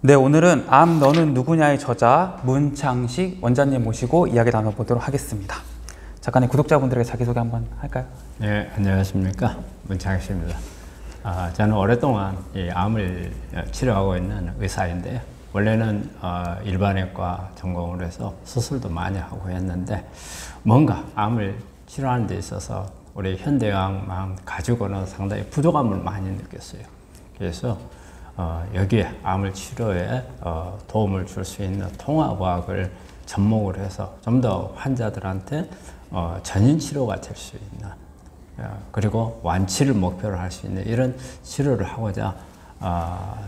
네, 오늘은 암 너는 누구냐의 저자 문창식 원장님 모시고 이야기 나눠보도록 하겠습니다. 잠깐의 구독자분들에게 자기소개 한번 할까요? 네, 안녕하십니까. 문창식입니다. 아, 저는 오랫동안 이 암을 치료하고 있는 의사인데요. 원래는 어, 일반외과 전공을 해서 수술도 많이 하고 했는데 뭔가 암을 치료하는 데 있어서 우리 현대의학만 가지고는 상당히 부족함을 많이 느꼈어요. 그래서 어, 여기에 암을 치료에 어, 도움을 줄 수 있는 통합의학을 접목을 해서 좀 더 환자들한테 어, 전인 치료가 될 수 있는 어, 그리고 완치를 목표로 할 수 있는 이런 치료를 하고자 어,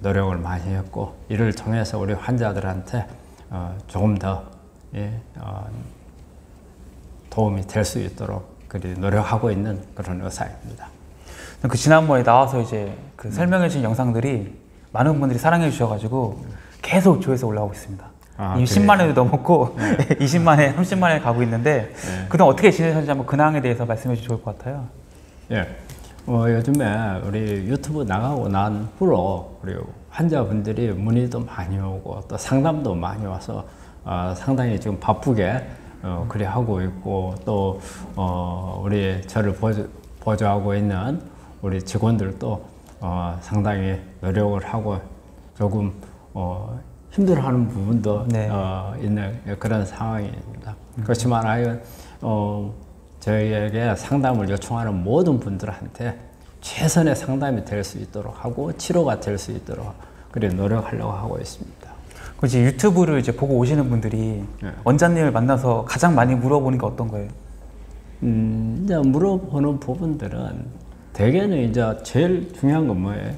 노력을 많이 했고 이를 통해서 우리 환자들한테 어, 조금 더 예, 어, 도움이 될 수 있도록 그리 노력하고 있는 그런 의사입니다. 그 지난번에 나와서 이제 그 설명해 주신 영상들이 많은 분들이 사랑해 주셔가지고 계속 조회수 올라오고 있습니다. 아, 이미 그래요? 10만회도 넘었고 20만회, 30만회 가고 있는데 네. 그동안 어떻게 지내셨는지 한번 근황에 대해서 말씀해 주시면 좋을 것 같아요. 예. 어, 요즘에 우리 유튜브 나가고 난 후로 우리 환자분들이 문의도 많이 오고 또 상담도 많이 와서 어, 상당히 지금 바쁘게 어, 그리 하고 있고 또 어, 우리 저를 보조, 보조하고 있는 우리 직원들도 어, 상당히 노력을 하고 조금 어, 힘들어하는 부분도 네. 어, 있는 그런 상황입니다. 그렇지만 하여간 어, 저희에게 상담을 요청하는 모든 분들한테 최선의 상담이 될 수 있도록 하고 치료가 될 수 있도록 그래 노력하려고 하고 있습니다. 그 이제 유튜브를 이제 보고 오시는 분들이 네. 원장님을 만나서 가장 많이 물어보는 게 어떤 거예요? 음, 이제 물어보는 부분들은 대개는 이제 제일 중요한 건 뭐예요?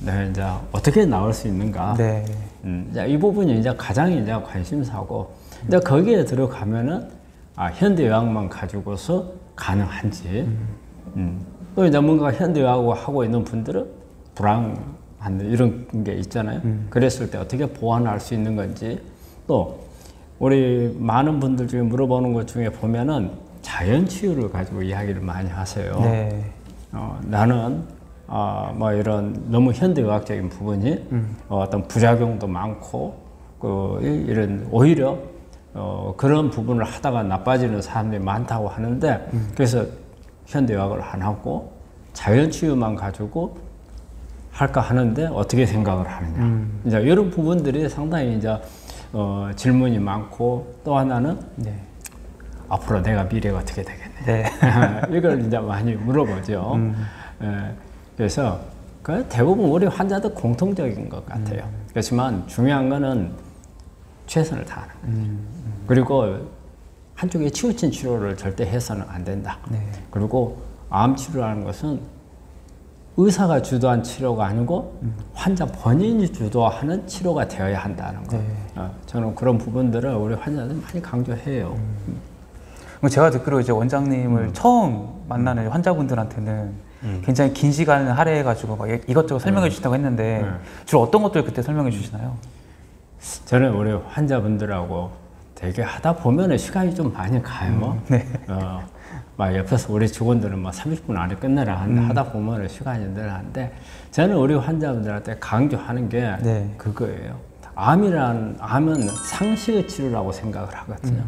네, 이제 어떻게 나올 수 있는가? 네. 음, 이제 이 부분이 이제 가장 이제 관심사고, 이제 거기에 들어가면은 아 현대의학만 가지고서 가능한지, 음, 또 이제 뭔가 현대의학을 하고 있는 분들은 불안한 이런 게 있잖아요. 그랬을 때 어떻게 보완할 수 있는 건지, 또 우리 많은 분들 중에 물어보는 것 중에 보면은 자연 치유를 가지고 이야기를 많이 하세요. 네. 어, 나는 어, 뭐 이런 너무 현대의학적인 부분이 음. 어, 어떤 부작용도 많고 그 이- 이런 오히려 어, 그런 부분을 하다가 나빠지는 사람들이 많다고 하는데 음. 그래서 현대의학을 안 하고 자연치유만 가지고 할까 하는데 어떻게 생각을 하느냐 음. 이제 이런 부분들이 상당히 이제 어, 질문이 많고 또 하나는 네. 앞으로 내가 미래가 어떻게 되겠냐 네. 이걸 이제 많이 물어보죠. 음. 예, 그래서 그 대부분 우리 환자들 공통적인 것 같아요. 음. 그렇지만 중요한 거는 최선을 다하는 거죠. 음. 그리고 한쪽에 치우친 치료를 절대 해서는 안 된다. 네. 그리고 암 치료라는 것은 의사가 주도한 치료가 아니고 음. 환자 본인이 주도하는 치료가 되어야 한다는 거. 네. 어, 저는 그런 부분들을 우리 환자들 많이 강조해요. 음. 제가 듣기로 이제 원장님을 음. 처음 만나는 환자분들한테는 굉장히 긴 시간을 할애해가지고 막 이것저것 설명해 주신다고 했는데 네. 주로 어떤 것들 그때 설명해 주시나요? 저는 우리 환자분들하고 되게 하다 보면은 시간이 좀 많이 가요. 네. 어, 막 옆에서 우리 직원들은 막 30분 안에 끝내라 하는데 하다 보면은 시간이 늘어나는데 저는 우리 환자분들한테 강조하는 게 네. 그거예요. 암이란 암은 상식의 치료라고 생각을 하거든요.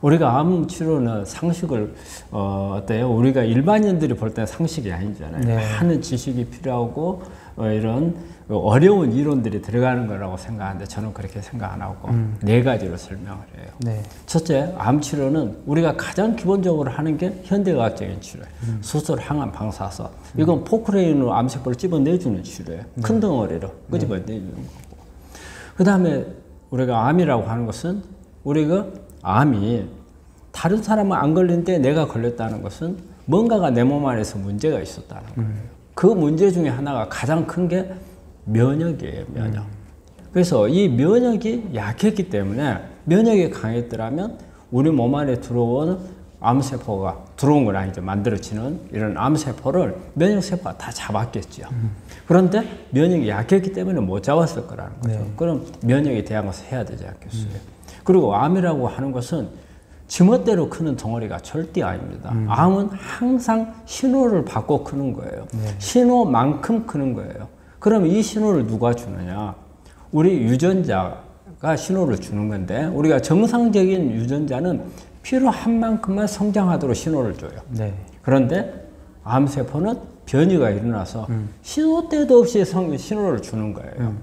우리가 암 치료는 상식을 어, 어때요? 우리가 일반인들이 볼 때는 상식이 아니잖아요. 네. 많은 지식이 필요하고 어, 이런 어려운 이론들이 들어가는 거라고 생각하는데 저는 그렇게 생각 안 하고 네 가지로 설명을 해요. 네. 첫째, 암 치료는 우리가 가장 기본적으로 하는 게 현대의학적인 치료예요. 수술, 항암, 방사선. 이건 포크레인으로 암세포를 집어내주는 치료예요. 큰 덩어리로 끄집어내주는 거고. 그 다음에 우리가 암이라고 하는 것은 우리가 암이 다른 사람은 안 걸리는데 내가 걸렸다는 것은 뭔가가 내 몸 안에서 문제가 있었다는 거예요. 그 문제 중에 하나가 가장 큰 게 면역이에요, 면역. 그래서 이 면역이 약했기 때문에 면역이 강했더라면 우리 몸 안에 들어온 암세포가 들어온 건 아니죠. 만들어지는 이런 암세포를 면역세포가 다 잡았겠죠. 그런데 면역이 약했기 때문에 못 잡았을 거라는 거죠. 네. 그럼 면역에 대한 것을 해야 되지 않겠어요. 그리고 암이라고 하는 것은 지멋대로 크는 덩어리가 절대 아닙니다. 암은 항상 신호를 받고 크는 거예요. 신호만큼 크는 거예요. 그럼 이 신호를 누가 주느냐? 우리 유전자가 신호를 주는 건데 우리가 정상적인 유전자는 필요한 만큼만 성장하도록 신호를 줘요. 네. 그런데 암세포는 변이가 일어나서 신호 때도 없이 성, 신호를 주는 거예요.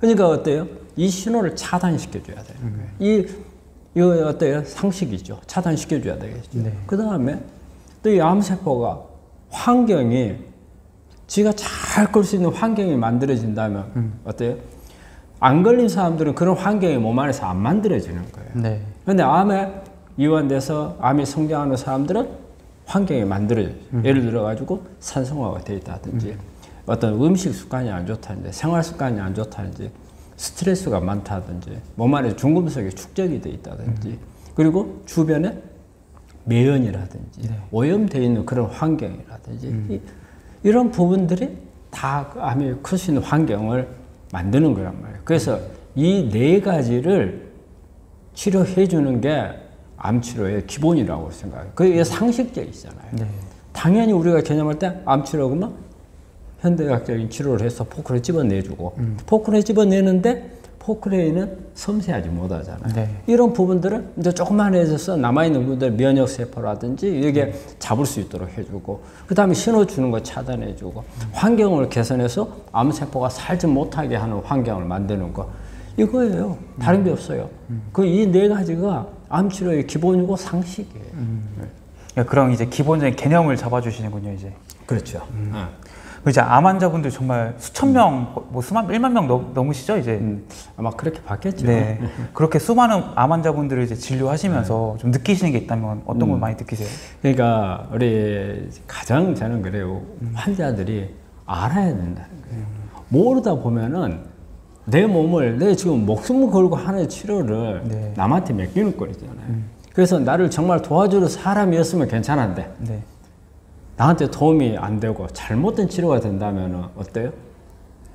그러니까 어때요? 이 신호를 차단시켜줘야 되는 거예요. 이, 이거 어때요? 상식이죠. 차단시켜줘야 되겠죠. 네. 그 다음에 또 이 암세포가 환경이 지가 잘 끌 수 있는 환경이 만들어진다면 어때요? 안 걸린 사람들은 그런 환경이 몸 안에서 안 만들어지는 거예요. 네. 근데 암에 이완돼서 암이 성장하는 사람들은 환경이 만들어져요. 예를 들어 가지고 산성화가 돼 있다든지 어떤 음식 습관이 안 좋다든지 생활 습관이 안 좋다든지 스트레스가 많다든지 몸 안에 중금속이 축적이 돼 있다든지 그리고 주변에 매연이라든지 오염되어 있는 그런 환경이라든지 이, 이런 부분들이 다 그 암이 클 수 있는 환경을 만드는 거란 말이에요. 그래서 이 네 가지를 치료해 주는 게 암 치료의 기본이라고 생각해요. 그게 상식적이잖아요. 네. 당연히 우리가 개념할 때 암 치료 그러면 현대 의학적인 치료를 해서 혹을 집어내주고 혹을 집어내는데 포크레인은 섬세하지 못하잖아요. 네. 이런 부분들은 이제 조그만해져서 남아있는 분들 면역 세포라든지 이게 잡을 수 있도록 해주고 그 다음에 신호 주는 거 차단해주고 환경을 개선해서 암 세포가 살지 못하게 하는 환경을 만드는 거 이거예요. 다른 게 없어요. 그이 네 가지가 암 치료의 기본이고 상식이에요. 그러니까 그런 이제 기본적인 개념을 잡아주시는군요, 이제. 그렇죠. 어. 그 이제 암 환자분들 정말 수천 명, 뭐 수만, 일만 명 넘, 넘으시죠, 이제. 음, 아마 그렇게 바뀌었죠. 네. 그렇게 수많은 암 환자분들을 이제 진료하시면서 좀 느끼시는 게 있다면 어떤 걸 많이 느끼세요? 그러니까 우리 가장 저는 그래요. 환자들이 알아야 된다는 거예요. 모르다 보면은 내 몸을 내 지금 목숨을 걸고 하는 치료를 네. 남한테 맡기는 거잖아요. 그래서 나를 정말 도와주는 사람이었으면 괜찮은데 네. 나한테 도움이 안 되고 잘못된 치료가 된다면 어때요?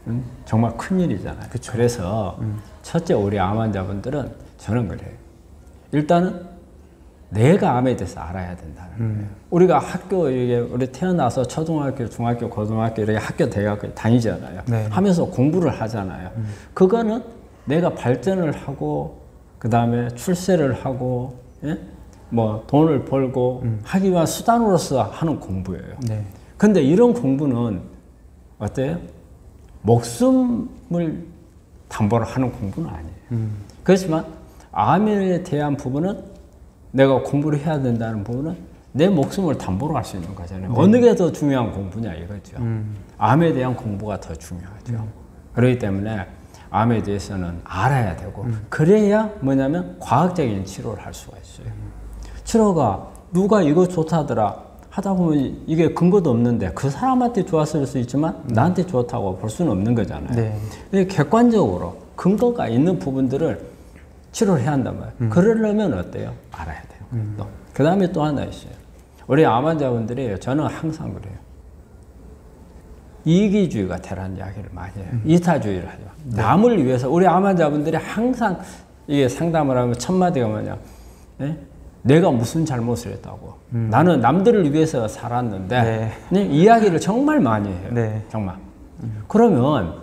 응? 정말 큰일이잖아요. 그래서 첫째 우리 암 환자분들은 저는 그래요. 일단은 내가 암에 대해서 알아야 된다는 거예요. 우리가 학교 이게 우리 태어나서 초등학교, 중학교, 고등학교 이렇게 학교 대학교 다니잖아요. 네. 하면서 공부를 하잖아요. 그거는 내가 발전을 하고 그 다음에 출세를 하고 예? 뭐 돈을 벌고 하기 위한 수단으로서 하는 공부예요. 네. 근데 이런 공부는 어때요? 목숨을 담보로 하는 공부는 아니에요. 그렇지만 암에 대한 부분은 내가 공부를 해야 된다는 부분은 내 목숨을 담보로 할 수 있는 거잖아요. 어느 게 더 중요한 공부냐 이거죠. 암에 대한 공부가 더 중요하죠. 그렇기 때문에 암에 대해서는 알아야 되고 그래야 뭐냐면 과학적인 치료를 할 수가 있어요. 치료가 누가 이거 좋다더라 하다 보면 이게 근거도 없는데 그 사람한테 좋았을 수 있지만 나한테 좋다고 볼 수는 없는 거잖아요. 네. 객관적으로 근거가 있는 부분들을 치료를 해야 한단 말이에요. 그러려면 어때요? 알아야 돼요. 또. 그 다음에 또 하나 있어요. 우리 암 환자분들이 저는 항상 그래요. 이기주의가 대란 이야기를 많이 해요. 이타주의를 하죠. 남을 위해서 우리 암 환자분들이 항상 이게 상담을 하면 첫 마디가 뭐냐? 예? 내가 무슨 잘못을 했다고. 나는 남들을 위해서 살았는데 네, 이야기를 정말 많이 해요. 네. 정말. 그러면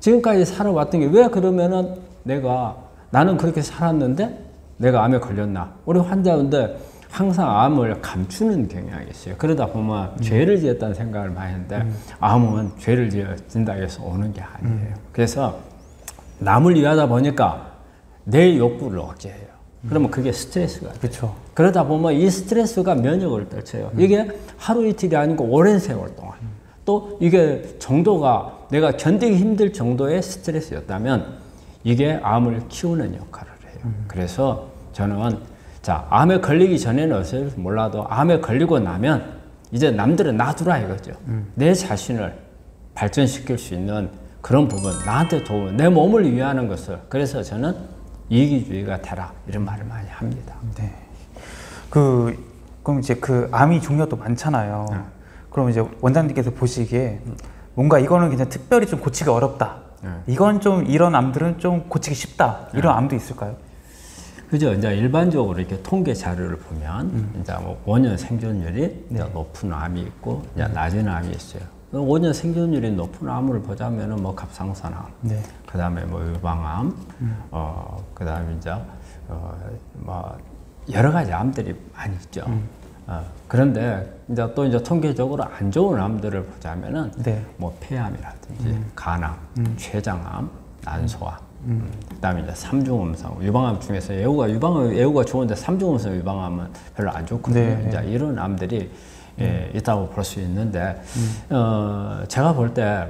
지금까지 살아왔던 게 왜 그러면은 내가 나는 그렇게 살았는데 내가 암에 걸렸나? 우리 환자분들 항상 암을 감추는 경향이 있어요. 그러다 보면 죄를 지었다는 생각을 많이 하는데 암은 죄를 지어진다 해서 오는 게 아니에요. 그래서 남을 위하다 보니까 내 욕구를 억제해요. 그러면 그게 스트레스가. 그렇죠. 그러다 보면 이 스트레스가 면역을 떨쳐요. 이게 하루 이틀이 아니고 오랜 세월 동안. 또 이게 정도가 내가 견디기 힘들 정도의 스트레스였다면 이게 암을 키우는 역할을 해요. 그래서 저는 자, 암에 걸리기 전에는 어쩔 줄 몰라도 암에 걸리고 나면 이제 남들은 놔두라 이거죠. 내 자신을 발전시킬 수 있는 그런 부분, 나한테 도움, 내 몸을 위하는 것을. 그래서 저는 이기주의가 되라 이런 말을 많이 합니다. 네. 그 그럼 이제 그 암이 종류가 또 많잖아요. 그럼 이제 원장님께서 보시기에 뭔가 이거는 그냥 특별히 좀 고치기 어렵다. 네. 이건 좀 이런 암들은 좀 고치기 쉽다. 이런 암도 있을까요? 그죠? 이제 일반적으로 이렇게 통계 자료를 보면 이제 뭐 원년 생존율이 이제 높은 암이 있고 이제 낮은 암이 있어요. 오년 생존율이 높은 암을 보자면은 뭐 갑상선암, 네. 그다음에 뭐 유방암, 어 그다음에 이제 어뭐 여러 가지 암들이 많이 있죠. 어, 그런데 이제 또 이제 통계적으로 안 좋은 암들을 보자면은 네. 뭐 폐암이라든지 간암, 췌장암, 난소암. 음. 그다음에 이제 삼중음성 유방암 중에서 애우가 유방암 애우가 좋은데 삼중음성 유방암은 별로 안 좋거든요. 네, 네. 이제 이런 암들이 예, 있다고 볼 수 있는데 어, 제가 볼 때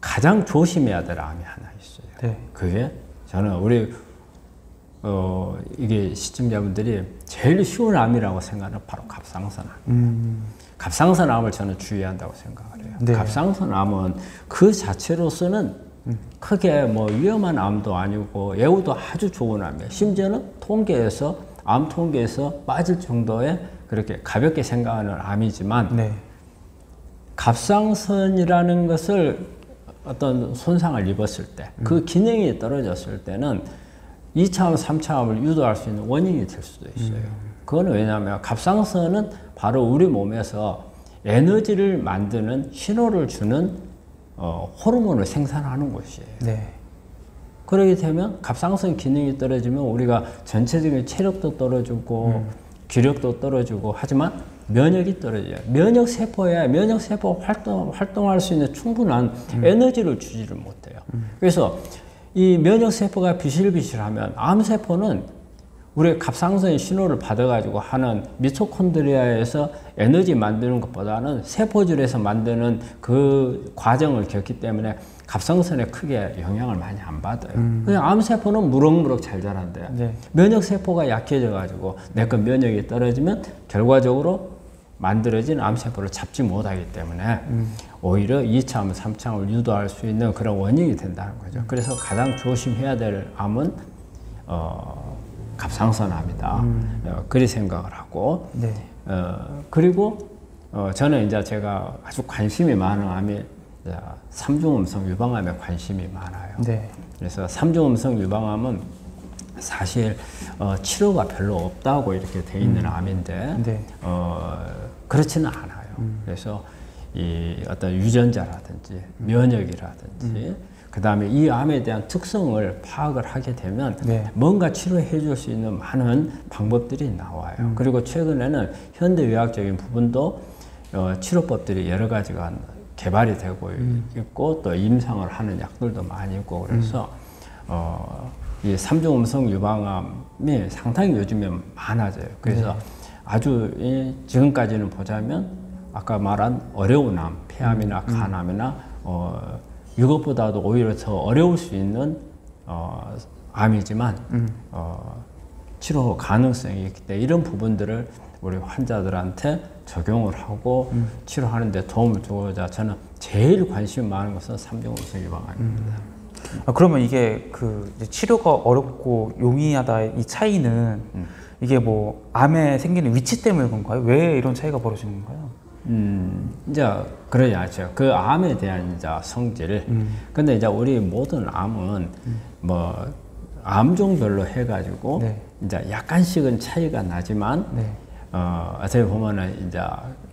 가장 조심해야 될 암이 하나 있어요. 네. 그게 저는 우리 어, 이게 시청자분들이 제일 쉬운 암이라고 생각하는 바로 갑상선암. 음. 갑상선암을 저는 주의한다고 생각을 해요. 네. 갑상선암은 그 자체로서는 크게 뭐 위험한 암도 아니고 예후도 아주 좋은 암이에요. 심지어는 통계에서 암 통계에서 빠질 정도의 그렇게 가볍게 생각하는 암이지만 네. 갑상선이라는 것을 어떤 손상을 입었을 때, 그 기능이 떨어졌을 때는 2차암, 3차암을 유도할 수 있는 원인이 될 수도 있어요. 그거는 왜냐하면 갑상선은 바로 우리 몸에서 에너지를 만드는 신호를 주는 어, 호르몬을 생산하는 곳이에요. 네. 그러게 되면 갑상선 기능이 떨어지면 우리가 전체적인 체력도 떨어지고 기력도 떨어지고 하지만 면역이 떨어져요. 면역 세포에 면역 세포 활동 활동할 수 있는 충분한 에너지를 주지를 못해요. 그래서 이 면역 세포가 비실비실하면 암 세포는 우리 갑상선의 신호를 받아가지고 하는 미토콘드리아에서 에너지 만드는 것보다는 세포질에서 만드는 그 과정을 겪기 때문에 갑상선에 크게 영향을 많이 안 받아요. 그냥 암 세포는 무럭무럭 잘 자란대요. 네. 면역 세포가 약해져가지고 내거 면역이 떨어지면 결과적으로 만들어진 암 세포를 잡지 못하기 때문에 오히려 2차 암, 3차 암을 유도할 수 있는 그런 원인이 된다는 거죠. 그래서 가장 조심해야 될 암은 어, 갑상선암이다. 어, 그리 생각을 하고 네. 어, 그리고 어, 저는 이제 제가 아주 관심이 많은 암이 삼중음성 유방암에 관심이 많아요. 네. 그래서 삼중음성 유방암은 사실 어, 치료가 별로 없다고 이렇게 돼 있는 암인데 네. 어, 그렇지는 않아요. 그래서 이 어떤 유전자라든지 면역이라든지 그 다음에 이 암에 대한 특성을 파악을 하게 되면 네. 뭔가 치료해 줄 수 있는 많은 방법들이 나와요. 그리고 최근에는 현대의학적인 부분도 어, 치료법들이 여러 가지가 개발이 되고 있고 또 임상을 하는 약들도 많이 있고 그래서 어, 이 삼중 음성 유방암이 상당히 요즘에 많아져요. 그래서 아주 이 지금까지는 보자면 아까 말한 어려운 암, 폐암이나 간암이나 어, 이것보다도 오히려 더 어려울 수 있는 어, 암이지만 어, 치료 가능성이 있기 때문에 이런 부분들을 우리 환자들한테 적용을 하고 치료하는 데 도움을 주고자 저는 제일 관심 많은 것은 삼중음성 유방암입니다. 아, 그러면 이게 그 치료가 어렵고 용이하다 이 차이는 이게 뭐 암에 생기는 위치 때문에 그런가요? 왜 이런 차이가 벌어지는 건가요? 음, 이제 그러지 않죠. 그 암에 대한 이제 성질. 근데 이제 우리 모든 암은 뭐 암종별로 해가지고 네. 이제 약간씩은 차이가 나지만 네. 어, 어떻게 보면은 이제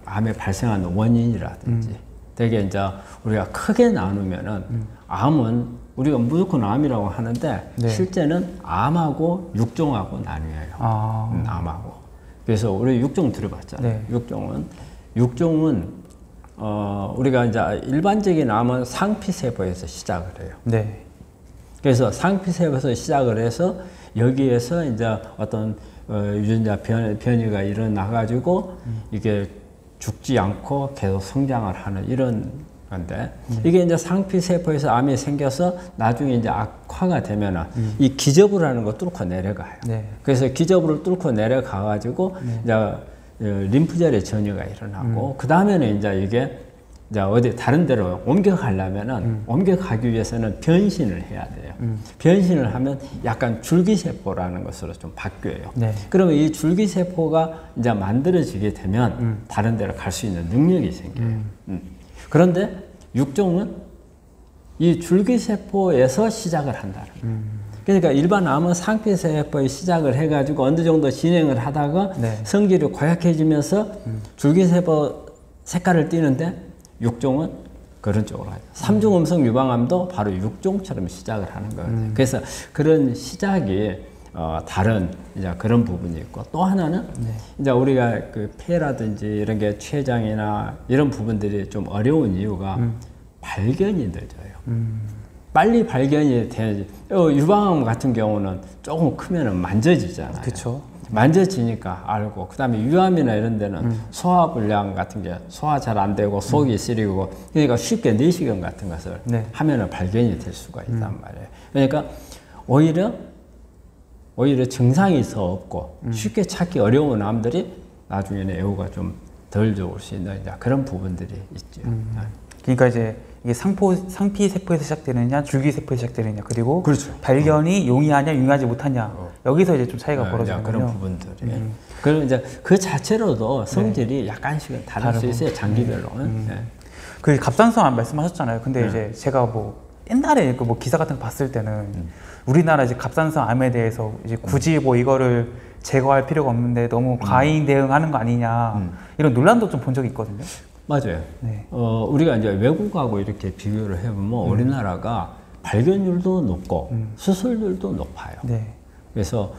암에 발생하는 원인이라든지 되게 이제 우리가 크게 나누면은 암은 우리가 무조건 암이라고 하는데 네. 실제는 암하고 육종하고 나뉘어요. 아, 음, 암하고. 그래서 우리 육종 들어봤잖아요. 네. 육종은 육종은 어, 우리가 이제 일반적인 암은 상피세포에서 시작을 해요. 네. 그래서 상피세포에서 시작을 해서 여기에서 이제 어떤 어, 유전자 변, 변이가 일어나 가지고 이게 죽지 않고 계속 성장을 하는 이런 건데 이게 이제 상피 세포에서 암이 생겨서 나중에 이제 악화가 되면은 이 기저부라는 거 뚫고 내려가요. 네. 그래서 기저부를 뚫고 내려가 가지고 이제 어, 림프절의 전이가 일어나고 그 다음에는 이제 이게 이제 어디 다른 데로 옮겨가려면은 옮겨가기 위해서는 변신을 해야 돼요. 변신을 하면 약간 줄기세포라는 것으로 좀 바뀌어요. 네. 그러면 이 줄기세포가 이제 만들어지게 되면 다른 데로 갈 수 있는 능력이 생겨요. 음. 그런데 육종은 이 줄기세포에서 시작을 한다는 거예요. 그러니까 일반 암은 상피세포에 시작을 해가지고 어느 정도 진행을 하다가 네. 성질이 고약해지면서 줄기세포 색깔을 띠는데 육종은 그런 쪽으로 가죠. 삼중 음성 유방암도 바로 육종처럼 시작을 하는 거예요. 그래서 그런 시작이 어, 다른 이제 그런 부분이 있고 또 하나는 이제 우리가 그 폐라든지 이런 게 췌장이나 이런 부분들이 좀 어려운 이유가 발견이 늦어요. 빨리 발견이 돼야지. 어, 유방암 같은 경우는 조금 크면은 만져지잖아요. 그쵸. 만져지니까 알고 그다음에 유암이나 이런 데는 소화 불량 같은 게 소화 잘 안 되고 속이 시리고 그러니까 쉽게 내시경 같은 것을 네. 하면은 발견이 될 수가 있단 말이에요. 그러니까 오히려 오히려 증상이 더 없고 쉽게 찾기 어려운 암들이 나중에는 애호가 좀 덜 좋을 수 있는 그런 부분들이 있죠. 네. 그러니까 이제 이게 상포 상피 세포에서 시작되느냐 줄기 세포에서 시작되느냐 그리고 그렇죠. 발견이 용이하냐 용이하지 못하냐 여기서 이제 좀 차이가 네, 벌어지는 그런 거요. 부분들이. 그리고 이제 그 자체로도 성질이 약간씩은 다를 수 다르고. 있어요. 장기별로는. 네. 그 갑상선 말씀하셨잖아요. 근데 네. 이제 제가 뭐 옛날에 그 뭐 기사 같은 거 봤을 때는 음. 우리나라 이제 갑상선 암에 대해서 이제 굳이 뭐 이거를 제거할 필요가 없는데 음. 너무 과잉 대응하는 거 아니냐 이런 논란도 좀 본 적이 있거든요. 맞아요. 네. 어, 우리가 이제 외국하고 이렇게 비교를 해보면 우리나라가 발견율도 높고 수술률도 높아요. 네. 그래서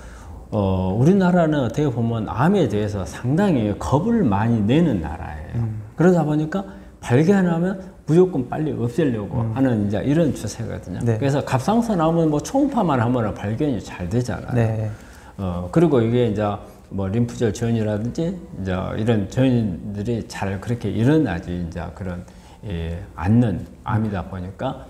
어, 우리나라는 어떻게 보면 암에 대해서 상당히 겁을 많이 내는 나라예요. 그러다 보니까 발견하면 무조건 빨리 없애려고 하는 이제 이런 추세거든요. 네. 그래서 갑상선 암은 뭐 초음파만 하면 발견이 잘 되잖아요. 네. 어, 그리고 이게 이제 뭐 림프절 전이라든지 이제 이런 전들이 잘 그렇게 일어나지 이제 그런 예, 않는 암이다 보니까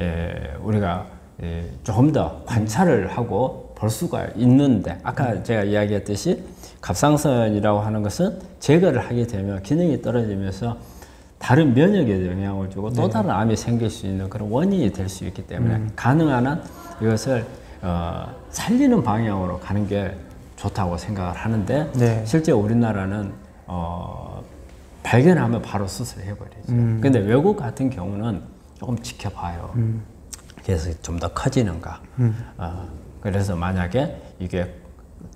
예, 우리가 예, 조금 더 관찰을 하고 볼 수가 있는데 아까 제가 이야기했듯이 갑상선이라고 하는 것은 제거를 하게 되면 기능이 떨어지면서 다른 면역에 영향을 주고 또 다른 암이 생길 수 있는 그런 원인이 될 수 있기 때문에 가능한 한 이것을 어, 살리는 방향으로 가는 게 좋다고 생각을 하는데 네. 실제 우리나라는 어, 발견하면 바로 수술해 버리죠. 근데 외국 같은 경우는 조금 지켜봐요. 그래서 좀 더 커지는가. 어, 그래서 만약에 이게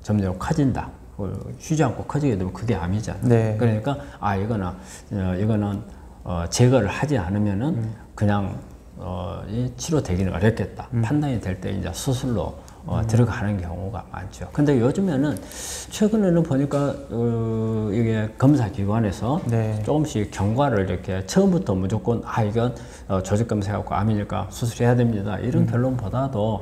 점점 커진다. 어, 쉬지 않고 커지게 되면 그게 암이잖아요. 네. 그러니까 아 이거는 어, 이거는 어, 제거를 하지 않으면은 그냥 어, 이 치료되기는 어렵겠다. 판단이 될 때 이제 수술로 어, 들어가는 경우가 많죠. 근데 요즘에는 최근에는 보니까 어, 이게 검사 기관에서 네. 조금씩 경과를 이렇게 처음부터 무조건 아 이건 어, 조직 검사하고 암이니까 수술해야 됩니다 이런 결론보다도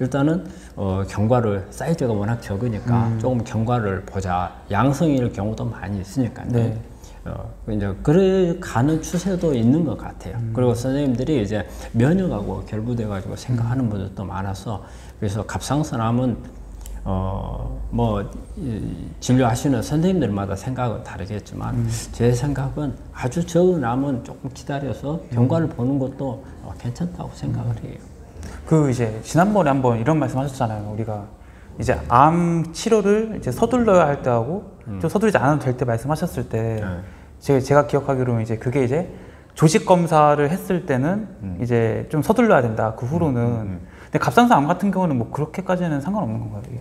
일단은 어, 경과를 사이즈가 워낙 적으니까 조금 경과를 보자 양성일 경우도 많이 있으니까요. 네. 어, 이제 그래 가는 추세도 있는 것 같아요. 그리고 선생님들이 이제 면역하고 결부돼 가지고 생각하는 분들도 많아서 그래서 갑상선암은 어 뭐 진료하시는 선생님들마다 생각은 다르겠지만 제 생각은 아주 적은 암은 조금 기다려서 경과를 보는 것도 어, 괜찮다고 생각을 해요. 그 이제 지난번에 한번 이런 말씀하셨잖아요. 우리가 이제 암 치료를 이제 서둘러야 할 때하고 좀 서두르지 않아도 될 때 말씀하셨을 때 네. 제가, 제가 기억하기로는 이제 그게 이제 조직 검사를 했을 때는 이제 좀 서둘러야 된다. 그 후로는 근데 갑상선 암 같은 경우는 뭐 그렇게까지는 상관없는 건가요? 이게?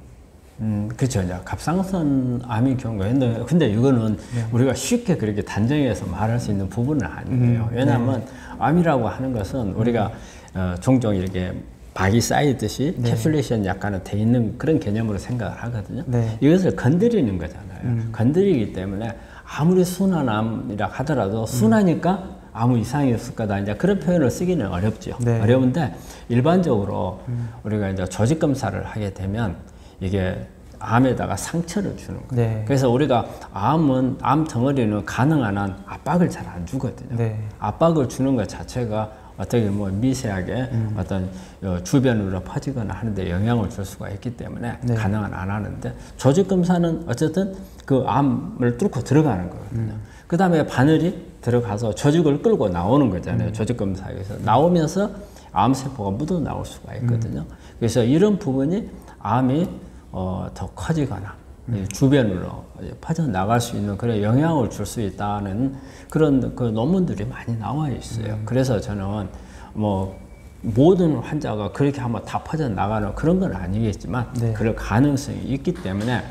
음, 그렇죠. 이제 갑상선 암의 경우에 근데, 근데 이거는 우리가 쉽게 그렇게 단정해서 말할 수 있는 부분은 아니에요. 왜냐하면 암이라고 하는 것은 우리가 어, 종종 이렇게 막이 싸이듯이 capsulation 약간은 돼 있는 그런 개념으로 생각을 하거든요. 네. 이것을 건드리는 거잖아요. 건드리기 때문에 아무리 순한 암이라 하더라도 순하니까 아무 이상이 없을 거다. 이제 그런 표현을 쓰기는 어렵죠. 네. 어려운데 일반적으로 우리가 이제 조직 검사를 하게 되면 이게 암에다가 상처를 주는 거예요. 네. 그래서 우리가 암은 암 덩어리는 가능한 한 압박을 잘 안 주거든요. 네. 압박을 주는 것 자체가 어떻게 뭐 미세하게 어떤 어, 주변으로 퍼지거나 하는데 영향을 줄 수가 있기 때문에 네. 가능한 안 하는데 조직 검사는 어쨌든 그 암을 뚫고 들어가는 거거든요. 그 다음에 바늘이 들어가서 조직을 끌고 나오는 거잖아요. 조직 검 사에서 나오면서 암 세포가 묻어 나올 수가 있거든요. 그래서 이런 부분이 암이 어, 더 커지거나 이 주변으로 퍼져나갈 수 있는 그런 영향을 줄 수 있다는 그런 그 논문들이 많이 나와 있어요. 그래서 저는 뭐 모든 환자가 그렇게 한번 다 퍼져나가는 그런 건 아니겠지만 네. 그럴 가능성이 있기 때문에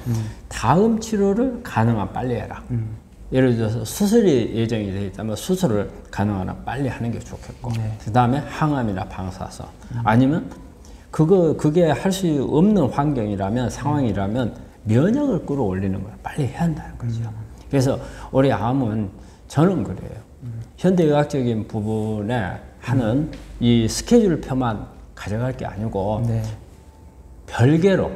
다음 치료를 가능한 빨리 해라. 예를 들어서 수술이 예정이 되어 있다면 수술을 가능한 한 빨리 하는 게 좋겠고 그 다음에 항암이나 방사선 아니면 그거 그게 할 수 없는 환경이라면 상황이라면 면역을 끌어올리는 걸 빨리 해야 한다는 거죠. 그래서 우리 암은 저는 그래요. 현대의학적인 부분에 하는 이 스케줄표만 가져갈 게 아니고 네. 별개로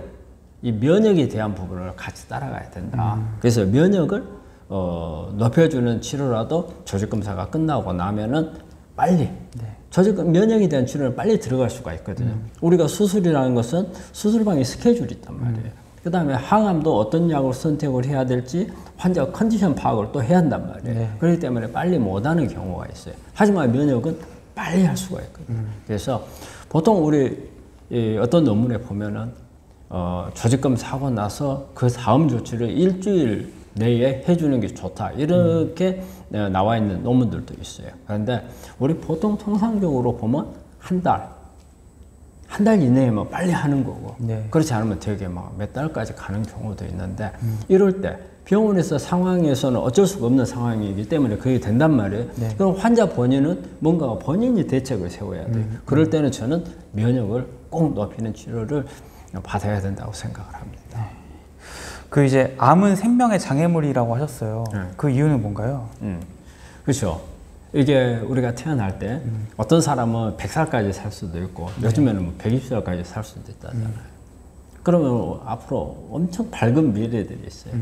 이 면역에 대한 부분을 같이 따라가야 된다. 그래서 면역을 어, 높여주는 치료라도 조직 검사가 끝나고 나면은 빨리 조직 면역에 대한 치료를 빨리 들어갈 수가 있거든요. 우리가 수술이라는 것은 수술방에 스케줄이 있단 말이에요. 그 다음에 항암도 어떤 약을 선택을 해야 될지 환자 컨디션 파악을 또 해야 한단 말이에요. 네. 그렇기 때문에 빨리 못하는 경우가 있어요. 하지만 면역은 빨리 할 수가 있거든요. 그래서 보통 우리 이 어떤 논문에 보면은 어, 조직검 사고 나서 그 다음 조치를 일주일 내에 해주는 게 좋다 이렇게 어, 나와 있는 논문들도 있어요. 그런데 우리 보통 통상적으로 보면 한 달, 한 달 이내에만 빨리 하는 거고 네. 그렇지 않으면 되게 막 몇 달까지 가는 경우도 있는데 이럴 때 병원에서 상황에서는 어쩔 수가 없는 상황이기 때문에 그게 된단 말이에요. 네. 그럼 환자 본인은 뭔가 본인이 대책을 세워야 돼요. 그럴 때는 저는 면역을 꼭 높이는 치료를 받아야 된다고 생각을 합니다. 그 이제 암은 생명의 장애물이라고 하셨어요. 네. 그 이유는 뭔가요? 음, 그렇죠. 이게 우리가 태어날 때 어떤 사람은 100살까지 살 수도 있고 요즘에는 뭐 120살까지 살 수도 있다잖아요. 그러면 앞으로 엄청 밝은 미래들이 있어요.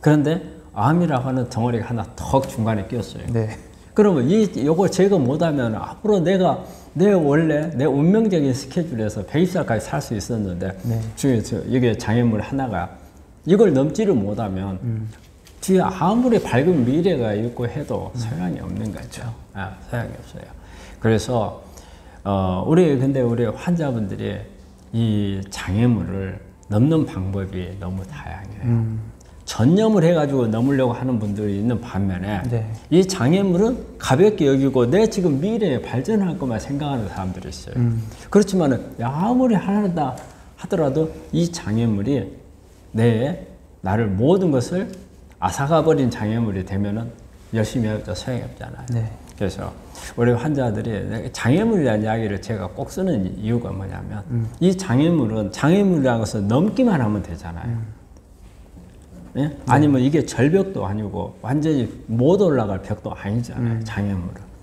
그런데 암이라고 하는 덩어리가 하나 턱 중간에 끼었어요. 네. 그러면 이 요거 제거 못하면 앞으로 내가 내 원래 내 운명적인 스케줄에서 120살까지 살 수 있었는데 네. 중에 저 이게 장애물 하나가 이걸 넘지를 못하면 뒤에 아무리 밝은 미래가 있고 해도 소용이 없는 거죠. 아, 소용이 없어요. 그래서 어, 우리 근데 우리 환자분들이 이 장애물을 넘는 방법이 너무 다양해요. 전념을 해가지고 넘으려고 하는 분들이 있는 반면에 네. 이 장애물은 가볍게 여기고 내 지금 미래에 발전할 것만 생각하는 사람들이 있어요. 그렇지만은 아무리 하다 하더라도 이 장애물이 내 나를 모든 것을 앗아가 버린 장애물이 되면은 열심히 해도 소용이 없잖아요. 네. 그래서 우리 환자들이 장애물이라는 이야기를 제가 꼭 쓰는 이유가 뭐냐면 이 장애물은 장애물이라는 것은 넘기만 하면 되잖아요. 예? 아니면 이게 절벽도 아니고 완전히 못 올라갈 벽도 아니잖아요. 장애물은.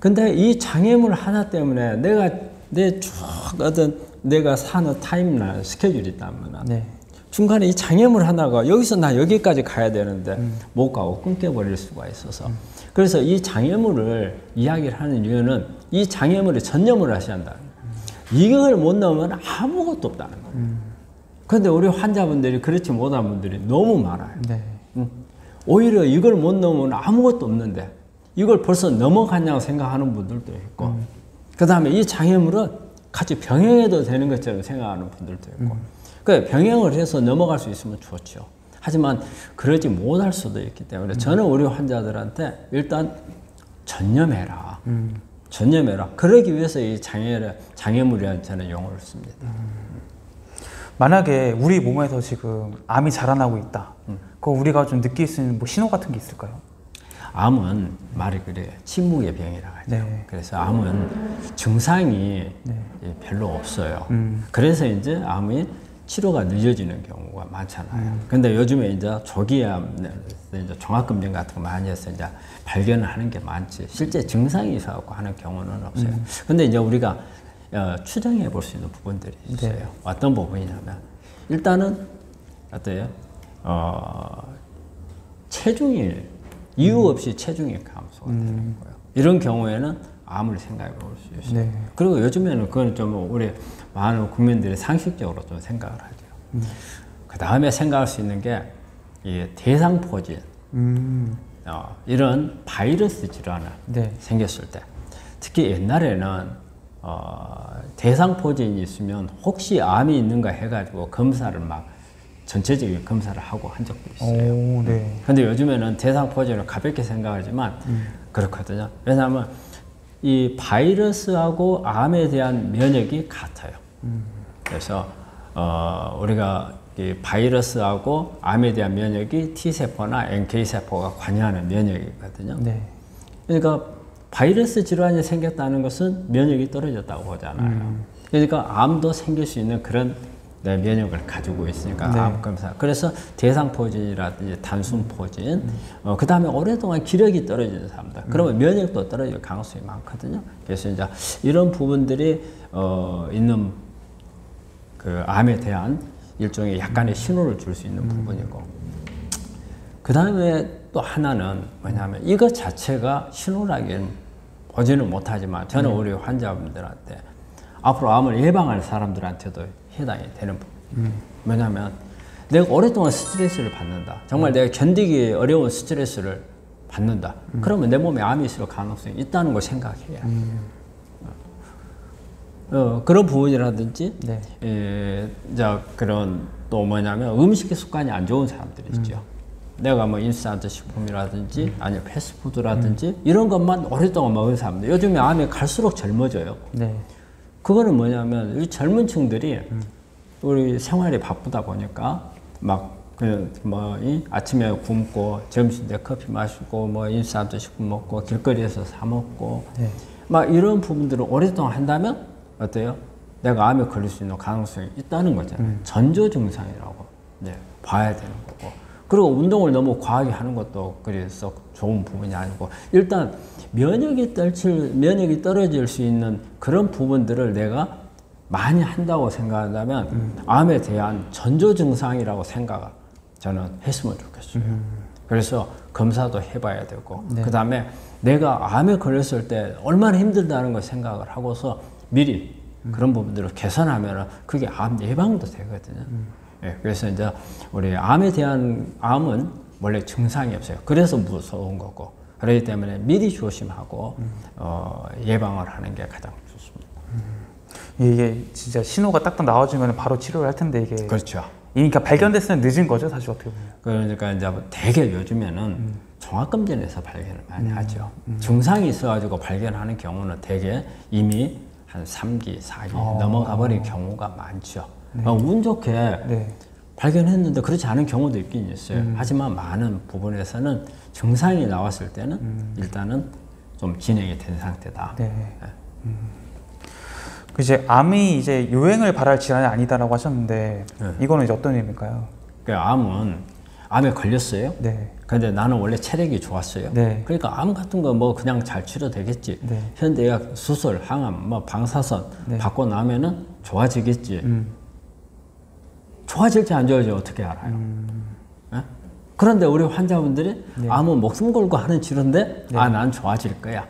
근데 이 장애물 하나 때문에 내가 내 쭉 어떤 내가 사는 타임라인 스케줄이 있다면 네. 중간에 이 장애물 하나가 여기서 나 여기까지 가야 되는데 못 가고 끊겨버릴 수가 있어서 그래서 이 장애물을 이야기를 하는 이유는 이 장애물에 전념을 하셔야 한다. 이걸 못 넣으면 아무것도 없다는 거예요. 그런데 우리 환자분들이 그렇지 못한 분들이 너무 많아요. 네. 음. 오히려 이걸 못 넘으면 아무것도 없는데 이걸 벌써 넘어갔냐고 생각하는 분들도 있고 그 다음에 이 장애물은 같이 병행해도 되는 것처럼 생각하는 분들도 있고 그 병행을 해서 넘어갈 수 있으면 좋죠. 하지만 그러지 못할 수도 있기 때문에 저는 우리 환자들한테 일단 전념해라. 전념해라. 그러기 위해서 이 장애를 장애물이라는 저는 용어를 씁니다. 만약에 우리 몸에서 지금 암이 자라나고 있다. 음. 그거 우리가 좀 느낄 수 있는 뭐 신호 같은 게 있을까요? 암은 말이 그래요. 침묵의 병이라 하죠. 네. 그래서 암은 증상이 예, 별로 없어요. 그래서 이제 암이 치료가 늦어지는 경우가 많잖아요. 근데 요즘에 이제 조기암, 네, 이제 종합검진 같은 거 많이 해서 이제 발견을 하는 게 많지. 실제 증상이 있어갖고 하는 경우는 없어요. 근데 이제 우리가 어, 추정해 볼 수 있는 부분들이 있어요. 네. 어떤 부분이냐면 일단은 어때요? 어, 체중이 이유 없이 체중이 감소가 되는 거예요. 이런 경우에는 암을 생각해 볼 수 있어요. 네. 그리고 요즘에는 그건 좀 우리 많은 국민들이 상식적으로 좀 생각을 하죠. 그 다음에 생각할 수 있는 게 이 대상포진, 음. 어, 이런 바이러스 질환을 네. 생겼을 때 특히 옛날에는 어, 대상포진이 있으면 혹시 암이 있는가 해가지고 검사를 막 전체적인 검사를 하고 한 적도 있어요. 오, 네. 근데 요즘에는 대상포진을 가볍게 생각하지만 그렇거든요. 왜냐하면 이 바이러스하고 암에 대한 면역이 같아요. 그래서 어, 우리가 이 바이러스하고 암에 대한 면역이 T세포나 NK세포가 관여하는 면역이거든요. 네. 그러니까 바이러스 질환이 생겼다는 것은 면역이 떨어졌다고 보잖아요. 그러니까 암도 생길 수 있는 그런 내 면역을 가지고 있으니까 네. 암 검사. 그래서 대상포진이라든지 단순포진, 어, 그 다음에 오랫동안 기력이 떨어지는 사람들. 그러면 면역도 떨어질 가능성이 많거든요. 그래서 이제 이런 부분들이 어, 있는 그 암에 대한 일종의 약간의 신호를 줄 수 있는 부분이고. 그 다음에 또 하나는 뭐냐면 이것 자체가 신호라기엔 보지는 못하지만 저는 우리 환자분들한테 앞으로 암을 예방할 사람들한테도 해당이 되는 부분. 왜냐하면 내가 오랫동안 스트레스를 받는다. 정말 내가 견디기 어려운 스트레스를 받는다. 그러면 내 몸에 암이 있을 가능성이 있다는 걸 생각해야 돼. 어, 그런 부분이라든지 네. 예, 이제 그런 또 뭐냐면 음식 습관이 안 좋은 사람들이 있죠. 내가 뭐 인스턴트 식품이라든지 아니면 패스트푸드라든지 이런 것만 오랫동안 먹은 사람들 요즘에 암이 갈수록 젊어져요. 네. 그거는 뭐냐면 우리 젊은 층들이 우리 생활이 바쁘다 보니까 막그뭐 아침에 굶고 점심 때 커피 마시고 뭐 인스턴트 식품 먹고 길거리에서 사 먹고 네. 막 이런 부분들을 오랫동안 한다면 어때요? 내가 암에 걸릴 수 있는 가능성이 있다는 거잖아요. 전조 증상이라고 네, 봐야 되는 거고. 그리고 운동을 너무 과하게 하는 것도 그래서 좋은 부분이 아니고 일단 면역이 떨칠 면역이 떨어질 수 있는 그런 부분들을 내가 많이 한다고 생각한다면 암에 대한 전조 증상이라고 생각 저는 했으면 좋겠어요. 그래서 검사도 해봐야 되고 그 다음에 내가 암에 걸렸을 때 얼마나 힘들다는 걸 생각을 하고서 미리 그런 부분들을 개선하면 그게 암 예방도 되거든요. 예, 그래서 이제 우리 암에 대한 암은 원래 증상이 없어요. 그래서 무서운 거고 그렇기 때문에 미리 조심하고 어, 예방을 하는 게 가장 좋습니다. 이게 진짜 신호가 딱딱 나와주면 바로 치료를 할 텐데 이게 그렇죠. 그러니까 발견됐으면 늦은 거죠 사실 어떻게 보면. 그러니까 이제 대개 요즘에는 종합검진에서 발견을 많이 하죠. 증상이 있어가지고 발견하는 경우는 대개 이미 한 3기, 4기 넘어가 버린 경우가 많죠. 어, 운 좋게 네. 발견했는데 그렇지 않은 경우도 있긴 있어요. 하지만 많은 부분에서는 증상이 나왔을 때는 일단은 좀 진행이 된 상태다. 네. 그 이제 암이 이제 유행을 발할 질환이 아니다라고 하셨는데 네. 이거는 이제 어떤 의미일까요? 그 암은 암에 걸렸어요. 네. 근데 나는 원래 체력이 좋았어요. 네. 그러니까 암 같은 거 뭐 그냥 잘 치료되겠지. 네. 현대의학 수술, 항암, 뭐 방사선 네. 받고 나면은 좋아지겠지. 음. 좋아질지 안 좋아질지 어떻게 알아요? 예? 그런데 우리 환자분들이 네. 암은 목숨 걸고 하는 치료인데 아 난 좋아질 거야.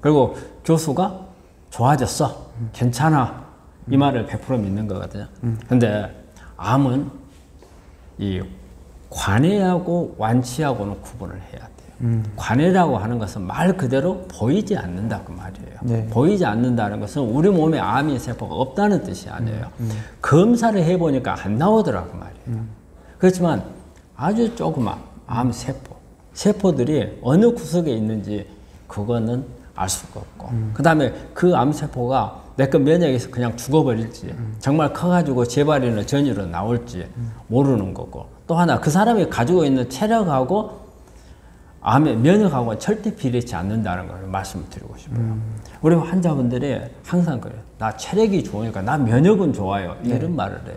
그리고 교수가 좋아졌어, 음. 괜찮아 이 말을 100% 믿는 거거든요. 근데 암은 이 관해하고 완치하고는 구분을 해야 돼요. 음. 관해라고 하는 것은 말 그대로 보이지 않는다 그 말이에요. 네. 보이지 않는다는 것은 우리 몸에 암이 세포가 없다는 뜻이 아니에요. 음, 검사를 해보니까 안 나오더라고 말이에요. 그렇지만 아주 조그만 암 세포, 세포들이 어느 구석에 있는지 그거는 알 수가 없고, 그 다음에 그 암 세포가 내거 면역에서 그냥 죽어버릴지, 정말 커가지고 재발이나 전이로 나올지 모르는 거고, 또 하나 그 사람이 가지고 있는 체력하고 암의 면역하고 절대 비례치 않는다는 걸 말씀을 드리고 싶어요. 우리 환자분들이 항상 그래요. 나 체력이 좋으니까 나 면역은 좋아요. 이런 말을 해요.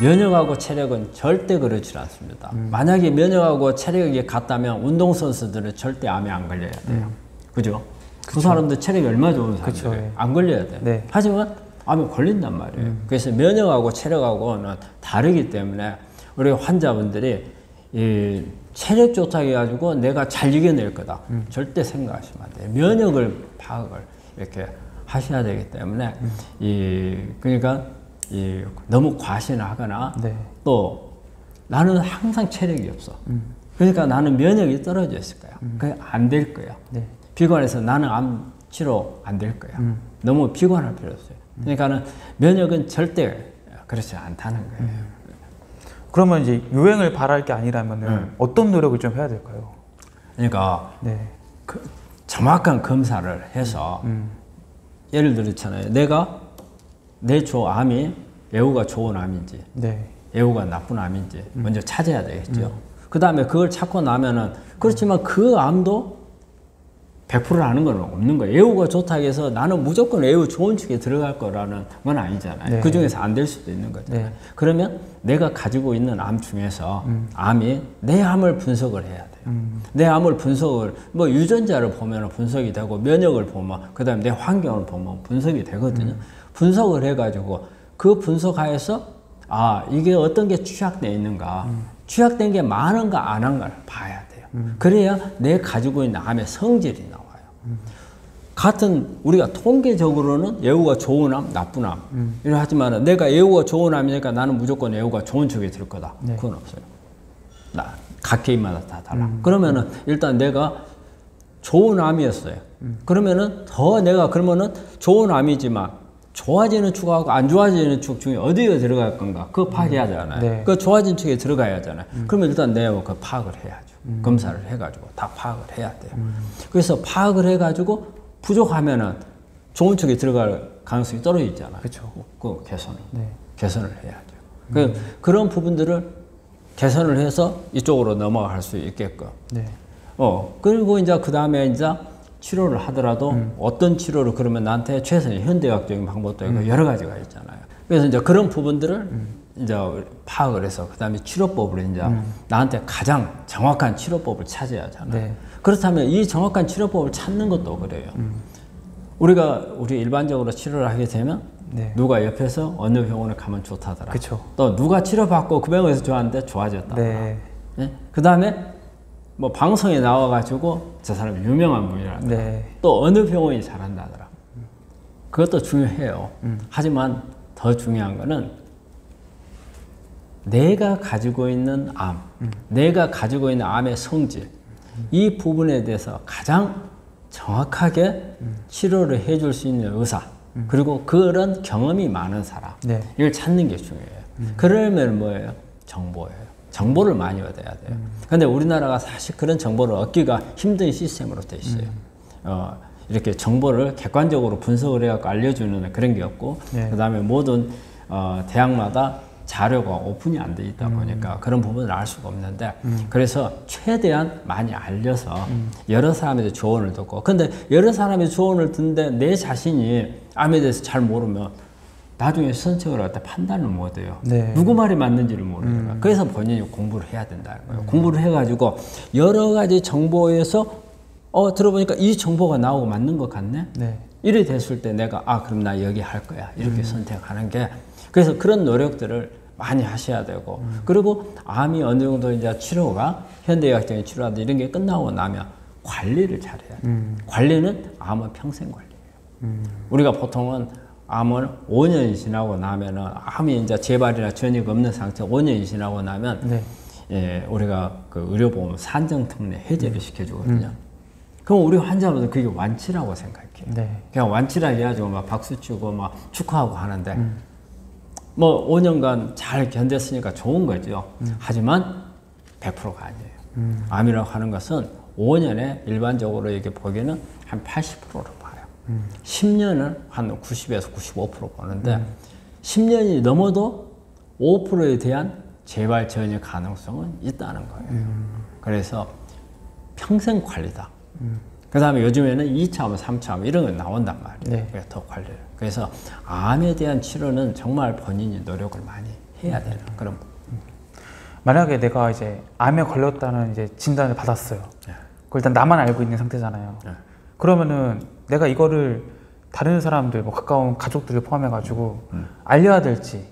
면역하고 체력은 절대 그렇지 않습니다. 만약에 면역하고 체력이 같다면 운동선수들은 절대 암에 안 걸려야 돼요. 그죠? 그 사람들 체력이 얼마나 좋은 그쵸, 사람들이에요. 예. 안 걸려야 돼요. 네. 하지만 암에 걸린단 말이에요. 그래서 면역하고 체력하고는 다르기 때문에 우리 환자분들이 이 체력 좋다고 해가지고 내가 잘 이겨낼 거다. 절대 생각하시면 안 돼요. 면역을 파악을 이렇게 하셔야 되기 때문에 이 그러니까 이 너무 과신하거나 네. 또 나는 항상 체력이 없어. 그러니까 나는 면역이 떨어져 있을 거야. 그게 안 될 거야. 네. 비관해서 나는 암 치료 안 될 거야. 너무 비관할 필요 없어요. 그러니까는 면역은 절대 그렇지 않다는 거예요. 그러면 이제 유행을 발할 게 아니라면은 네. 어떤 노력을 좀 해야 될까요? 그러니까 네. 그 정확한 검사를 해서 예를 들었잖아요. 내가 내 조 암이 매우가 좋은 암인지 네. 애우가 나쁜 암인지 먼저 찾아야 되겠죠. 그 다음에 그걸 찾고 나면은 그렇지만 그 암도 100% 아는 건 없는 거예요. 애우가 좋다고 해서 나는 무조건 애우 좋은 축에 들어갈 거라는 건 아니잖아요. 네. 그 중에서 안 될 수도 있는 거죠. 네. 그러면 내가 가지고 있는 암 중에서 암이 내 암을 분석을 해야 돼요. 내 암을 분석을 뭐 유전자를 보면 분석이 되고 면역을 보면 그다음에 내 환경을 보면 분석이 되거든요. 분석을 해가지고 그 분석하에서 아 이게 어떤 게 취약돼 있는가, 취약된 게 많은가 안 한가를 봐야 돼 요. 그래야 내 가지고 있는 암의 성질이 나와요. 같은 우리가 통계적으로는 예후가 좋은 암, 나쁜 암 이래 하지만 내가 예후가 좋은 암이니까 나는 무조건 예후가 좋은 쪽에 들 거다. 그건 없어요. 나 각 개인마다 다 달라. 그러면은 일단 내가 좋은 암이었어요. 그러면은 더 내가 그러면은 좋은 암이지만 좋아지는 축하고 안 좋아지는 축 중에 어디에 들어갈 건가? 그거 파악해야 하잖아요. 네. 그 좋아진 축에 들어가야 하잖아요. 그러면 일단 내가 그 파악을 해야죠. 검사를 해가지고 다 파악을 해야 돼요. 그래서 파악을 해가지고 부족하면은 좋은 축에 들어갈 가능성이 떨어지잖아요. 그쵸. 그 개선을 네. 개선을 해야죠. 그 그런 부분들을 개선을 해서 이쪽으로 넘어갈 수 있게끔. 네. 어 그리고 이제 그 다음에 이제 치료를 하더라도 어떤 치료를 그러면 나한테 최선의 현대학적인 방법도 있고 여러 가지가 있잖아요. 그래서 이제 그런 부분들을 이제 파악을 해서 그 다음에 치료법을 이제 나한테 가장 정확한 치료법을 찾아야 하잖아요. 네. 그렇다면 이 정확한 치료법을 찾는 것도 그래요. 우리가 우리 일반적으로 치료를 하게 되면 네. 누가 옆에서 어느 병원에 가면 좋다더라. 그쵸. 또 누가 치료받고 그 병원에서 좋았는데 좋아졌다. 네. 그 다음에 뭐 방송에 나와가지고 저 사람이 유명한 분이라. 네. 또 어느 병원이 잘한다더라. 그것도 중요해요. 하지만 더 중요한 거는 내가 가지고 있는 암, 내가 가지고 있는 암의 성질, 이 부분에 대해서 가장 정확하게 치료를 해줄 수 있는 의사, 그리고 그런 경험이 많은 사람, 네. 이걸 찾는 게 중요해요. 그러면 뭐예요? 정보예요. 정보를 많이 얻어야 돼요. 근데 우리나라가 사실 그런 정보를 얻기가 힘든 시스템으로 돼 있어요. 어, 이렇게 정보를 객관적으로 분석을 해갖고 알려주는 그런 게 없고, 네. 그 다음에 모든 어, 대학마다 자료가 오픈이 안 돼 있다 보니까 그런 부분을 알 수가 없는데 그래서 최대한 많이 알려서 여러 사람의 조언을 듣고 근데 여러 사람의 조언을 듣는데 내 자신이 암에 대해서 잘 모르면 나중에 선택을 할때 판단을 못 해요. 네. 누구 말이 맞는지를 모르니까. 그래서 본인이 공부를 해야 된다는 거예요. 공부를 해가지고 여러 가지 정보에서 어 들어보니까 이 정보가 나오고 맞는 것 같네. 네. 이래 됐을 때 내가 아 그럼 나 여기 할 거야 이렇게 선택하는 게 그래서 그런 노력들을 많이 하셔야 되고 그리고 암이 어느 정도 이제 치료가 현대의학적인 치료라든 이런 게 끝나고 나면 관리를 잘해야 돼. 요 관리는 암은 평생 관리예요. 우리가 보통은 암을 5년이 지나고 나면은 암이 이제 재발이나 전이가 없는 상태 5년이 지나고 나면 네. 예, 우리가 그 의료보험 산정특례 해제를 시켜주거든요. 그럼 우리 환자분들 그게 완치라고 생각해요. 네. 그냥 완치라 해가지고 막 박수 치고 막 축하하고 하는데 뭐 5년간 잘 견뎠으니까 좋은 거죠. 하지만 100%가 아니에요. 암이라고 하는 것은 5년에 일반적으로 이렇게 보기에는 한 80%로 봐요. 10년은 한 90에서 95% 보는데 10년이 넘어도 5%에 대한 재발 전이 가능성은 있다는 거예요. 그래서 평생 관리다. 그 다음에 요즘에는 2차암, 3차암 이런 거 나온단 말이에요. 네. 그래서 더 관리를. 그래서 암에 대한 치료는 정말 본인이 노력을 많이 해야 되는 그런 만약에 내가 이제 암에 걸렸다는 이제 진단을 받았어요. 네. 그걸 일단 나만 알고 있는 상태잖아요. 네. 그러면은 내가 이거를 다른 사람들, 뭐 가까운 가족들을 포함해가지고 음. 알려야 될지,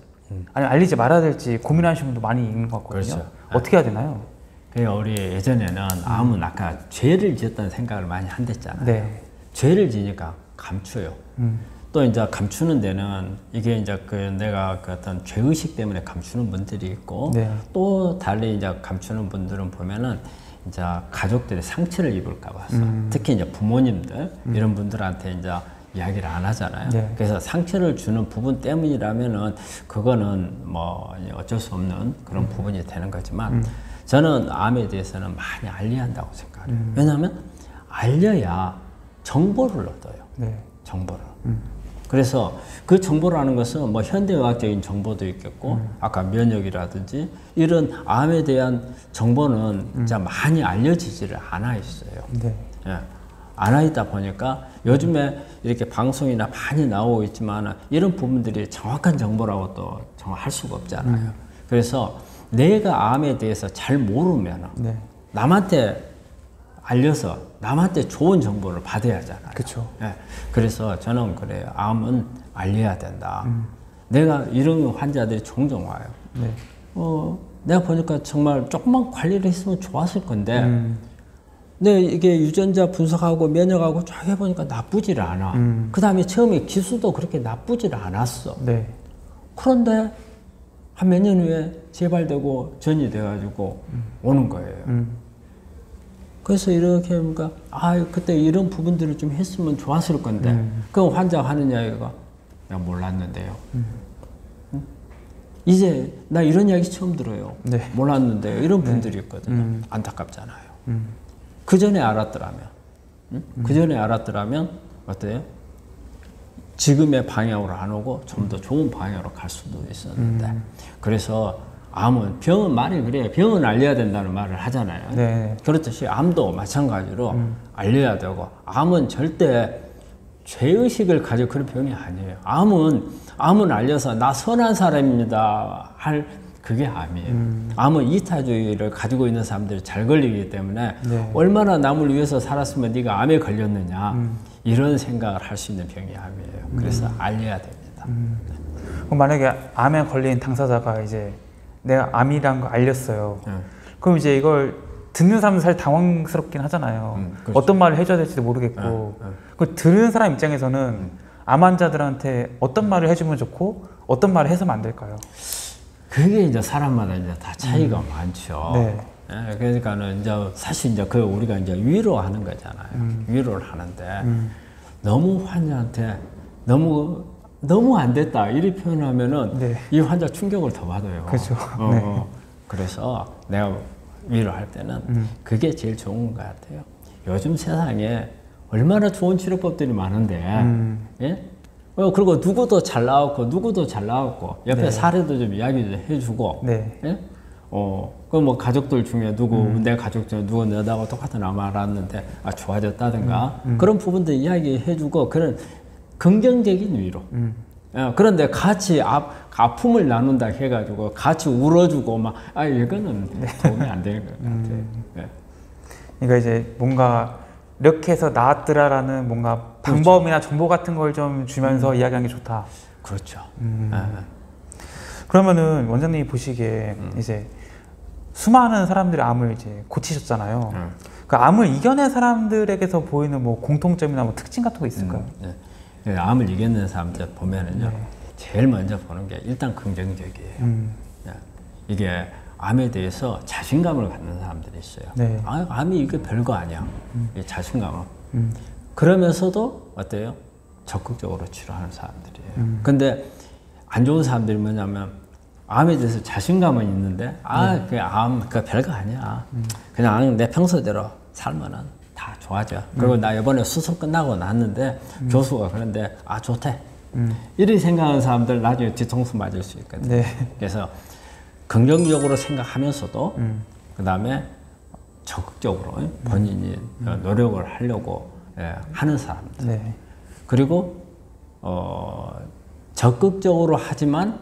아니면 알리지 말아야 될지 고민하시는 분도 많이 있는 것 같거든요. 그렇죠. 어떻게 해야 되나요? 그러니까 우리 예전에는 암은 아까 죄를 지었다는 생각을 많이 한댔잖아요. 네. 죄를 지니까 감추요. 음. 또 이제 감추는 데는 이게 이제 그 내가 그 어떤 죄의식 때문에 감추는 분들이 있고 네. 또 달리 이제 감추는 분들은 보면은 이제 가족들이 상처를 입을까 봐서 음. 특히 이제 부모님들 이런 분들한테 이제 이야기를 안 하잖아요. 네. 그래서 상처를 주는 부분 때문이라면은 그거는 뭐 어쩔 수 없는 그런 부분이 되는 거지만 저는 암에 대해서는 많이 알려야 한다고 생각해요. 왜냐하면 알려야 정보를 얻어요. 네. 정보를. 그래서 그 정보라는 것은 뭐 현대의학적인 정보도 있겠고 아까 면역이라든지 이런 암에 대한 정보는 진짜 많이 알려지지를 않아 있어요. 네. 예. 안와 있다 보니까 요즘에 이렇게 방송이나 많이 나오고 있지만 이런 부분들이 정확한 정보라고 또 정말 할 수가 없잖아요. 그래서 내가 암에 대해서 잘 모르면 네. 남한테 알려서 남한테 좋은 정보를 받아야 하잖아요. 그쵸. 예. 그래서 저는 그래요. 암은 알려야 된다. 내가 이런 환자들이 종종 와요. 네. 어, 내가 보니까 정말 조금만 관리를 했으면 좋았을 건데, 음. 근데 이게 유전자 분석하고 면역하고 쫙 해보니까 나쁘질 않아. 음. 그 다음에 처음에 기수도 그렇게 나쁘질 않았어. 네. 그런데 한 몇 년 후에 재발되고 전이 돼가지고 오는 거예요. 음. 그래서 이렇게 하니까 아 그때 이런 부분들을 좀 했으면 좋았을 건데 음. 그럼 환자 하는 이야기가 내가 몰랐는데요. 음. 응? 이제 나 이런 이야기 처음 들어요. 네. 몰랐는데요. 이런 분들이 있거든요. 음. 안타깝잖아요. 음. 그 전에 알았더라면, 응? 그 전에 알았더라면 어때요? 지금의 방향으로 안 오고 좀 더 좋은 방향으로 갈 수도 있었는데 음. 그래서 암은 병은 말이 그래요. 병은 알려야 된다는 말을 하잖아요. 네. 그렇듯이 암도 마찬가지로 음. 알려야 되고 암은 절대 죄의식을 가지고 그런 병이 아니에요. 암은 암은 알려서 나 선한 사람입니다 할 그게 암이에요. 음. 암은 이타주의를 가지고 있는 사람들이 잘 걸리기 때문에 네. 얼마나 남을 위해서 살았으면 네가 암에 걸렸느냐 음. 이런 생각을 할 수 있는 병이 암이에요. 그래서 알려야 됩니다. 음. 그럼 만약에 암에 걸린 당사자가 이제 내가 암이란 걸 알렸어요. 응. 그럼 이제 이걸 듣는 사람은 사실 당황스럽긴 하잖아요. 음, 그렇죠. 어떤 말을 해줘야 될지도 모르겠고. 응, 응. 그 들은 사람 입장에서는 암 환자들한테 어떤 말을 해주면 좋고 어떤 말을 해서는 안 될까요? 그게 이제 사람마다 이제 다 차이가 많죠. 네. 예, 그러니까는 이제 사실 이제 그 우리가 이제 위로하는 거잖아요. 음. 위로를 하는데 너무 환자한테 너무 너무 안 됐다 이렇게 표현하면은 네. 이 환자 충격을 더 받아요. 그렇죠. 어, 네. 어. 그래서 내가 위로할 때는 음. 그게 제일 좋은 것 같아요. 요즘 세상에 얼마나 좋은 치료법들이 많은데, 음. 예? 어, 그리고 누구도 잘 나왔고, 누구도 잘 나왔고, 옆에 네. 사례도 좀 이야기 좀 해주고, 네. 예? 어, 그뭐 가족들 중에 누구, 내 가족 중에 누구 너하고 똑같은 암 알았는데, 아, 좋아졌다든가, 그런 부분들 이야기해주고, 그런 긍정적인 위로. 음. 예, 그런데 같이 아, 아픔을 나눈다 해가지고 같이 울어주고 막, 아, 이거는 도움이 안 되는 것 같아요. 예. 그러니까 이제 뭔가 이렇게 해서 나았더라라는 뭔가 방법이나 정보 같은 걸 좀 주면서 이야기하는 게 좋다. 그렇죠. 음. 예. 그러면은 원장님이 보시기에 이제 수많은 사람들이 암을 이제 고치셨잖아요. 음. 그 암을 이겨낸 사람들에게서 보이는 뭐 공통점이나 뭐 특징 같은 거 있을까요? 예. 예, 암을 이겨낸 사람들 보면은요, 네. 제일 먼저 보는 게 일단 긍정적이에요. 음. 예. 이게 암에 대해서 자신감을 갖는 사람들이 있어요. 네. 아, 암이 이게 별거 아니야. 이 자신감을. 음. 그러면서도 어때요? 적극적으로 치료하는 사람들이에요. 음. 근데 안 좋은 사람들이 뭐냐면 암에 대해서 자신감은 있는데 아, 네. 그 암, 그 별거 아니야. 음. 그냥 내 평소대로 살면은 다 좋아져. 그리고 나 이번에 수술 끝나고 났는데 교수가 그런데 아 좋대. 음. 이렇게 생각하는 사람들 나중에 뒤통수 맞을 수 있거든. 네. 그래서 긍정적으로 생각하면서도 음. 그 다음에 적극적으로 본인이 어, 노력을 하려고 예, 하는 사람들. 네. 그리고 어, 적극적으로 하지만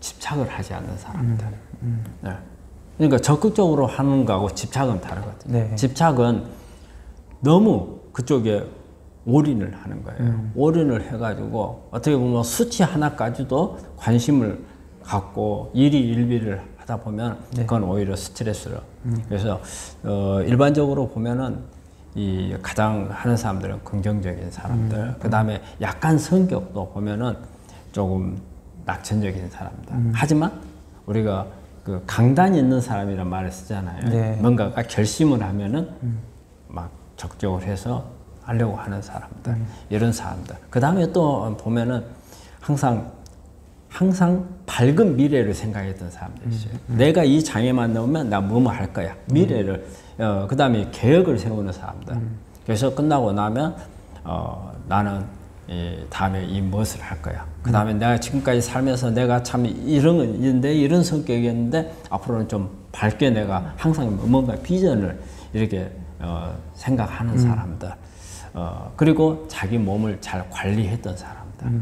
집착을 하지 않는 사람들. 네. 그러니까 적극적으로 하는 거하고 집착은 다르거든요. 네. 집착은 너무 그쪽에 올인을 하는 거예요. 음. 올인을 해가지고 어떻게 보면 수치 하나까지도 관심을 갖고 일이 일비를 하다 보면 네. 그건 오히려 스트레스를. 음. 그래서 어, 일반적으로 보면은 이 가장 하는 사람들은 긍정적인 사람들, 음. 그 다음에 약간 성격도 보면은 조금 낙천적인 사람들. 음. 하지만 우리가 그 강단이 있는 사람이란 말을 쓰잖아요. 네. 뭔가가 결심을 하면은 막 적극적으로 해서 하려고 하는 사람들, 이런 사람들. 그 다음에 또 보면은 항상 항상 밝은 미래를 생각했던 사람들이 있어요. 내가 이 장애만 넣으면 나 뭐뭐 할 거야. 미래를. 어, 그 다음에 계획을 세우는 사람들. 그래서 끝나고 나면 어, 나는 이 다음에 이 무엇을 할 거야. 그 다음에 내가 지금까지 살면서 내가 참 이런 건 있는데 이런 성격이었는데 앞으로는 좀 밝게 내가 항상 뭔가 비전을 이렇게 어, 생각하는 사람들. 어, 그리고 자기 몸을 잘 관리했던 사람들.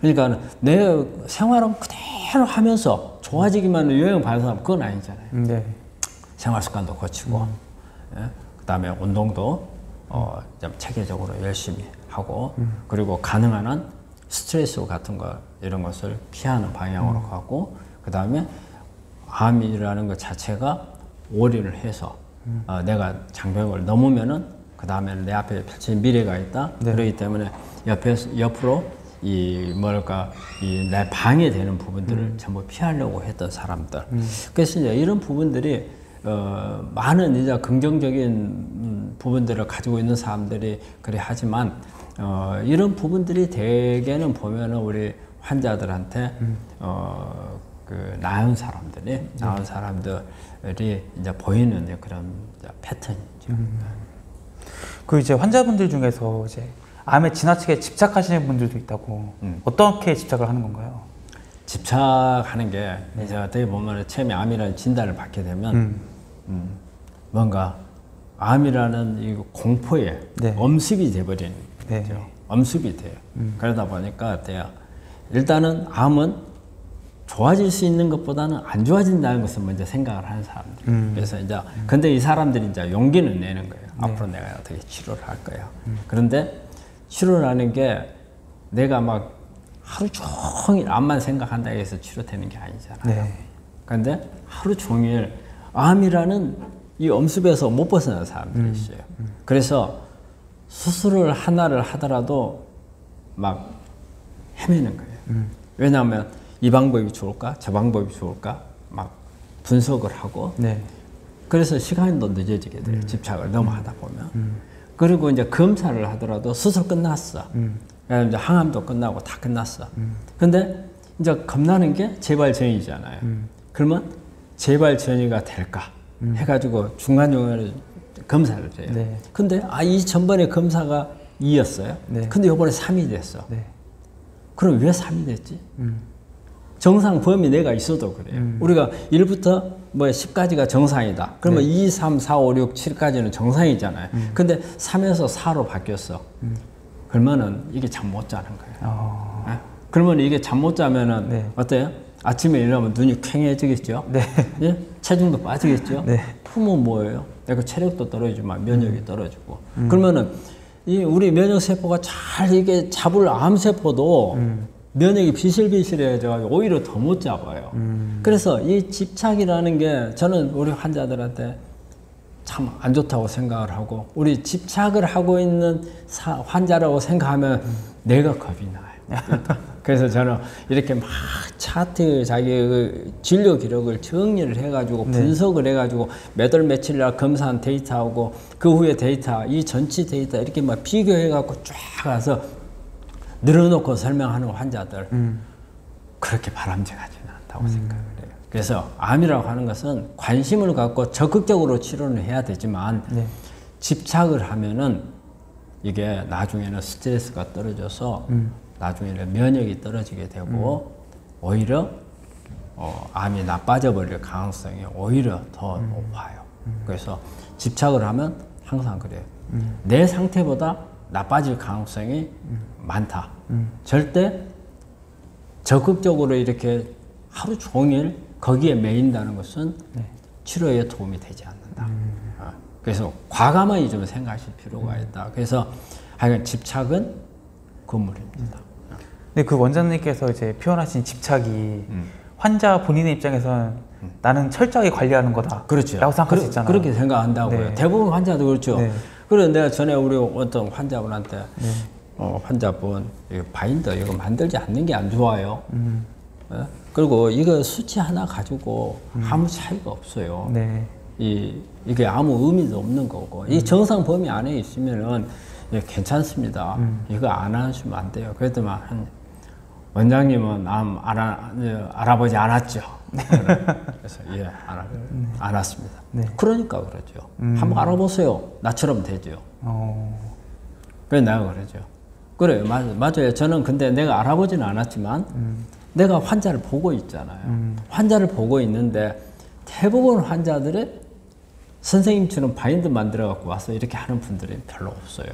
그러니까 내 생활은 그대로 하면서 좋아지기만 여행 가는 사람 그건 아니잖아요. 음, 네. 생활 습관도 고치고, 예? 그다음에 운동도 어, 좀 체계적으로 열심히 하고, 그리고 가능한 한 스트레스 같은 거 이런 것을 피하는 방향으로 가고, 그 다음에 암이라는 것 자체가 올인을 해서 어, 내가 장벽을 넘으면은 그 다음에는 내 앞에 펼쳐진 미래가 있다. 그렇기 때문에 옆에서 옆으로 이 뭐랄까 이 내 방해되는 부분들을 전부 피하려고 했던 사람들. 그래서 이제 이런 부분들이 어, 많은 이제 긍정적인 음, 부분들을 가지고 있는 사람들이 그래 하지만 어, 이런 부분들이 대개는 보면은 우리 환자들한테 어, 그 나은 사람들이 나은 사람들이 이제 보이는 그런 이제 패턴이죠. 그 이제 환자분들 중에서 이제 암에 지나치게 집착하시는 분들도 있다고 음. 어떻게 집착을 하는 건가요? 집착하는 게 이제 어떻게 보면 처음에 암이라는 진단을 받게 되면 음. 음, 뭔가 암이라는 이 공포에 네. 엄습이 돼버리는 네. 거죠. 엄습이 돼요. 그러다 보니까 어때요? 일단은 암은 좋아질 수 있는 것보다는 안 좋아진다는 것을 먼저 생각을 하는 사람들. 그래서 이제 근데 이 사람들이 이제 용기는 내는 거예요. 앞으로 내가 어떻게 치료를 할 거야. 그런데 치료라는 게 내가 막 하루 종일 암만 생각한다 해서 치료되는 게 아니잖아요. 네. 그런데 하루 종일 암이라는 이 엄습에서 못 벗어나는 사람들이 있어요. 그래서 수술을 하나를 하더라도 막 헤매는 거예요. 왜냐하면 이 방법이 좋을까, 저 방법이 좋을까, 막 분석을 하고 네. 그래서 시간도 늦어지게 돼요. 집착을 너무 하다 보면. 그리고 이제 검사를 하더라도 수술 끝났어. 그다음에 이제 항암도 끝나고 다 끝났어. 근데 이제 겁나는 게 재발 전이잖아요. 그러면 재발 전이가 될까 해가지고 중간중간에 검사를 해요. 네. 근데 아 이 전번에 검사가 2였어요. 네. 근데 이번에 3이 됐어. 네. 그럼 왜 3이 됐지? 정상 범위 내가 있어도 그래요. 우리가 1부터 뭐 10까지가 정상이다. 그러면 2, 3, 4, 5, 6, 7까지는 정상이잖아요. 근데 3에서 4로 바뀌었어. 그러면은 이게 잠 못 자는 거예요. 어, 예? 그러면 이게 잠 못 자면은 네. 어때요? 아침에 일어나면 눈이 퀭해지겠죠? 네. 예? 체중도 빠지겠죠? 네. 품은 뭐예요? 내가 체력도 떨어지지만 면역이 떨어지고. 그러면은 이 우리 면역 세포가 잘 이게 잡을 암 세포도 면역이 비실비실해져 오히려 더 못 잡아요. 그래서 이 집착이라는 게 저는 우리 환자들한테 참 안 좋다고 생각을 하고 우리 집착을 하고 있는 사- 환자라고 생각하면 내가 겁이 나요. 그래서 저는 이렇게 막 차트 자기 그 진료 기록을 정리를 해가지고 분석을 해가지고 몇월 며칠 날 검사한 데이터하고 그 후에 데이터 이전치 데이터 이렇게 막 비교해갖고 쫙 가서 늘어놓고 설명하는 환자들 그렇게 바람직하지는 않다고 생각을 해요. 그래서 암이라고 하는 것은 관심을 갖고 적극적으로 치료를 해야 되지만 네. 집착을 하면은 이게 나중에는 스트레스가 떨어져서 나중에는 면역이 떨어지게 되고 오히려 어, 암이 나빠져 버릴 가능성이 오히려 더 높아요. 그래서 집착을 하면 항상 그래요. 내 상태보다 나빠질 가능성이 많다. 절대 적극적으로 이렇게 하루 종일 거기에 매인다는 것은 치료에 도움이 되지 않는다. 어, 그래서 과감하게 좀 생각하실 필요가 있다. 그래서 하여간 집착은 건물입니다. 근데 그 원장님께서 이제 표현하신 집착이 음. 환자 본인의 입장에서는 나는 철저하게 관리하는 거다. 그렇죠. 라고 생각할 수 있잖아요. 그렇게 생각한다고요. 네. 대부분 환자도 그렇죠. 네. 그런데 내가 전에 우리 어떤 환자분한테 어, 환자분 이거 바인더 이거 만들지 않는 게 안 좋아요. 음. 예? 그리고 이거 수치 하나 가지고 아무 차이가 없어요. 네. 이 이게 아무 의미도 없는 거고 이 정상 범위 안에 있으면은 예, 괜찮습니다. 이거 안 하시면 안 돼요. 그랬더만 한 원장님은 암 알아, 예, 알아보지 않았죠. 그래서 예, 안, 알- 안 왔습니다. 네. 그러니까 그러죠. 한번 알아보세요. 나처럼 되죠. 어, 그래서 내가 그러죠. 그래요, 맞아요. 맞아요. 저는 근데 내가 알아보지는 않았지만 내가 환자를 보고 있잖아요. 환자를 보고 있는데 대부분 환자들은 선생님처럼 바인드 만들어 갖고 와서 이렇게 하는 분들이 별로 없어요.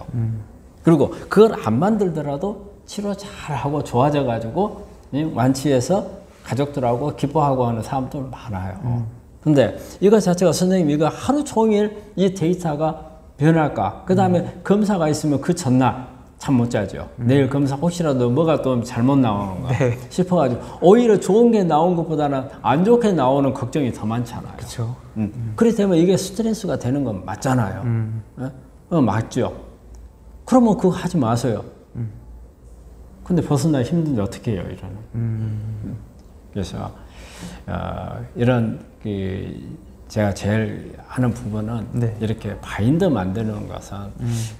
그리고 그걸 안 만들더라도 치료 잘 하고 좋아져 가지고 완치해서 가족들하고 기뻐하고 하는 사람들 많아요. 근데 이거 자체가 선생님 이거 하루 종일 이 데이터가 변할까? 그 다음에 검사가 있으면 그 전날 잠 못 자죠. 내일 검사 혹시라도 뭐가 또 잘못 나오는가 네. 싶어가지고 오히려 좋은 게 나온 것보다는 안 좋게 나오는 걱정이 더 많잖아요. 그렇죠. 음. 그렇기 때문에 이게 스트레스가 되는 건 맞잖아요. 예? 어, 맞죠. 그러면 그거 하지 마세요. 근데 벗어나 힘든데 어떻게 해요, 이러는. 음. 그래서 어, 이런 그 제가 제일 하는 부분은 네. 이렇게 바인더 만드는 것은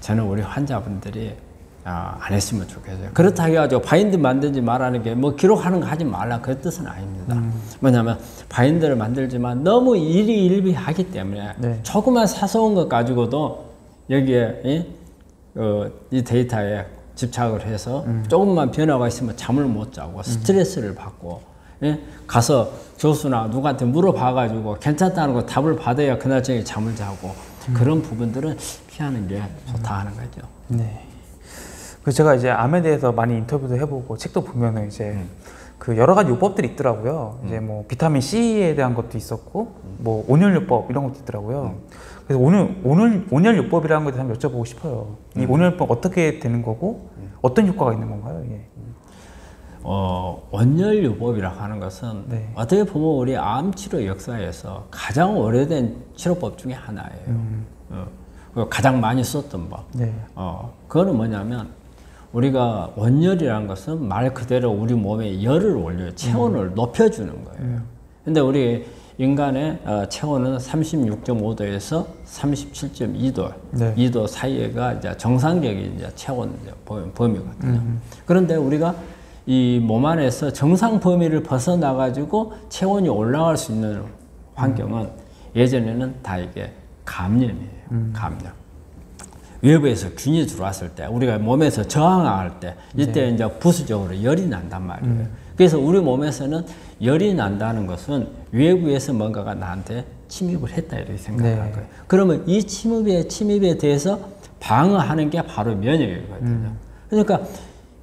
저는 우리 환자분들이 아, 안 했으면 좋겠어요. 그렇다 해가지고 바인드 만들지 말라는 게 뭐 기록하는 거 하지 말라 그 뜻은 아닙니다. 뭐냐면 바인드를 만들지만 너무 일희일비하기 때문에 네. 조그만 사소한 것 가지고도 여기에 이, 어, 이 데이터에 집착을 해서 조금만 변화가 있으면 잠을 못 자고 스트레스를 받고 예? 가서 교수나 누구한테 물어봐가지고 괜찮다는 거 답을 받아야 그날 저녁에 잠을 자고 그런 부분들은 피하는 게 좋다 하는 거죠. 네. 그 제가 이제 암에 대해서 많이 인터뷰도 해보고 책도 보면은 이제 그 여러 가지 요법들이 있더라고요. 이제 뭐 비타민 C에 대한 것도 있었고 뭐 온열 요법 이런 것도 있더라고요. 그래서 오늘 오늘 온열 요법이라는 것에 한번 여쭤보고 싶어요. 이 온열 요법 어떻게 되는 거고 어떤 효과가 있는 건가요? 예. 어, 원열요법이라고 하는 것은 네. 어떻게 보면 우리 암 치료 역사에서 가장 오래된 치료법 중에 하나예요. 어, 그리고 가장 많이 썼던 법. 네. 어, 그거는 뭐냐면 우리가 원열이라는 것은 말 그대로 우리 몸에 열을 올려요. 체온을 높여주는 거예요. 근데 우리 인간의 어, 체온은 36.5도에서 37.2도, 네. 2도 사이가 이제 정상적인 이제 체온 범위거든요. 그런데 우리가 이 몸 안에서 정상 범위를 벗어나 가지고 체온이 올라갈 수 있는 환경은 예전에는 다 이게 감염이에요. 감염. 외부에서 균이 들어왔을 때 우리가 몸에서 저항할 때 이때 이제 부수적으로 열이 난단 말이에요. 그래서 우리 몸에서는 열이 난다는 것은 외부에서 뭔가가 나한테 침입을 했다 이렇게 생각하는 네. 거예요. 그러면 이 침입에 침입에 대해서 방어하는 게 바로 면역이거든요. 그러니까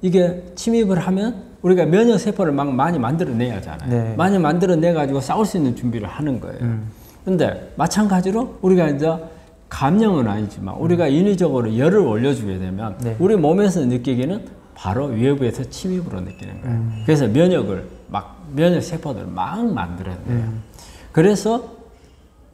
이게 침입을 하면 우리가 면역 세포를 막 많이 만들어내야 하잖아요. 네. 많이 만들어내 가지고 싸울 수 있는 준비를 하는 거예요. 근데 마찬가지로 우리가 이제 감염은 아니지만 우리가 인위적으로 열을 올려주게 되면 네. 우리 몸에서 느끼기는 바로 외부에서 침입으로 느끼는 거예요. 그래서 면역을 막 면역 세포들을 막 만들어내요. 그래서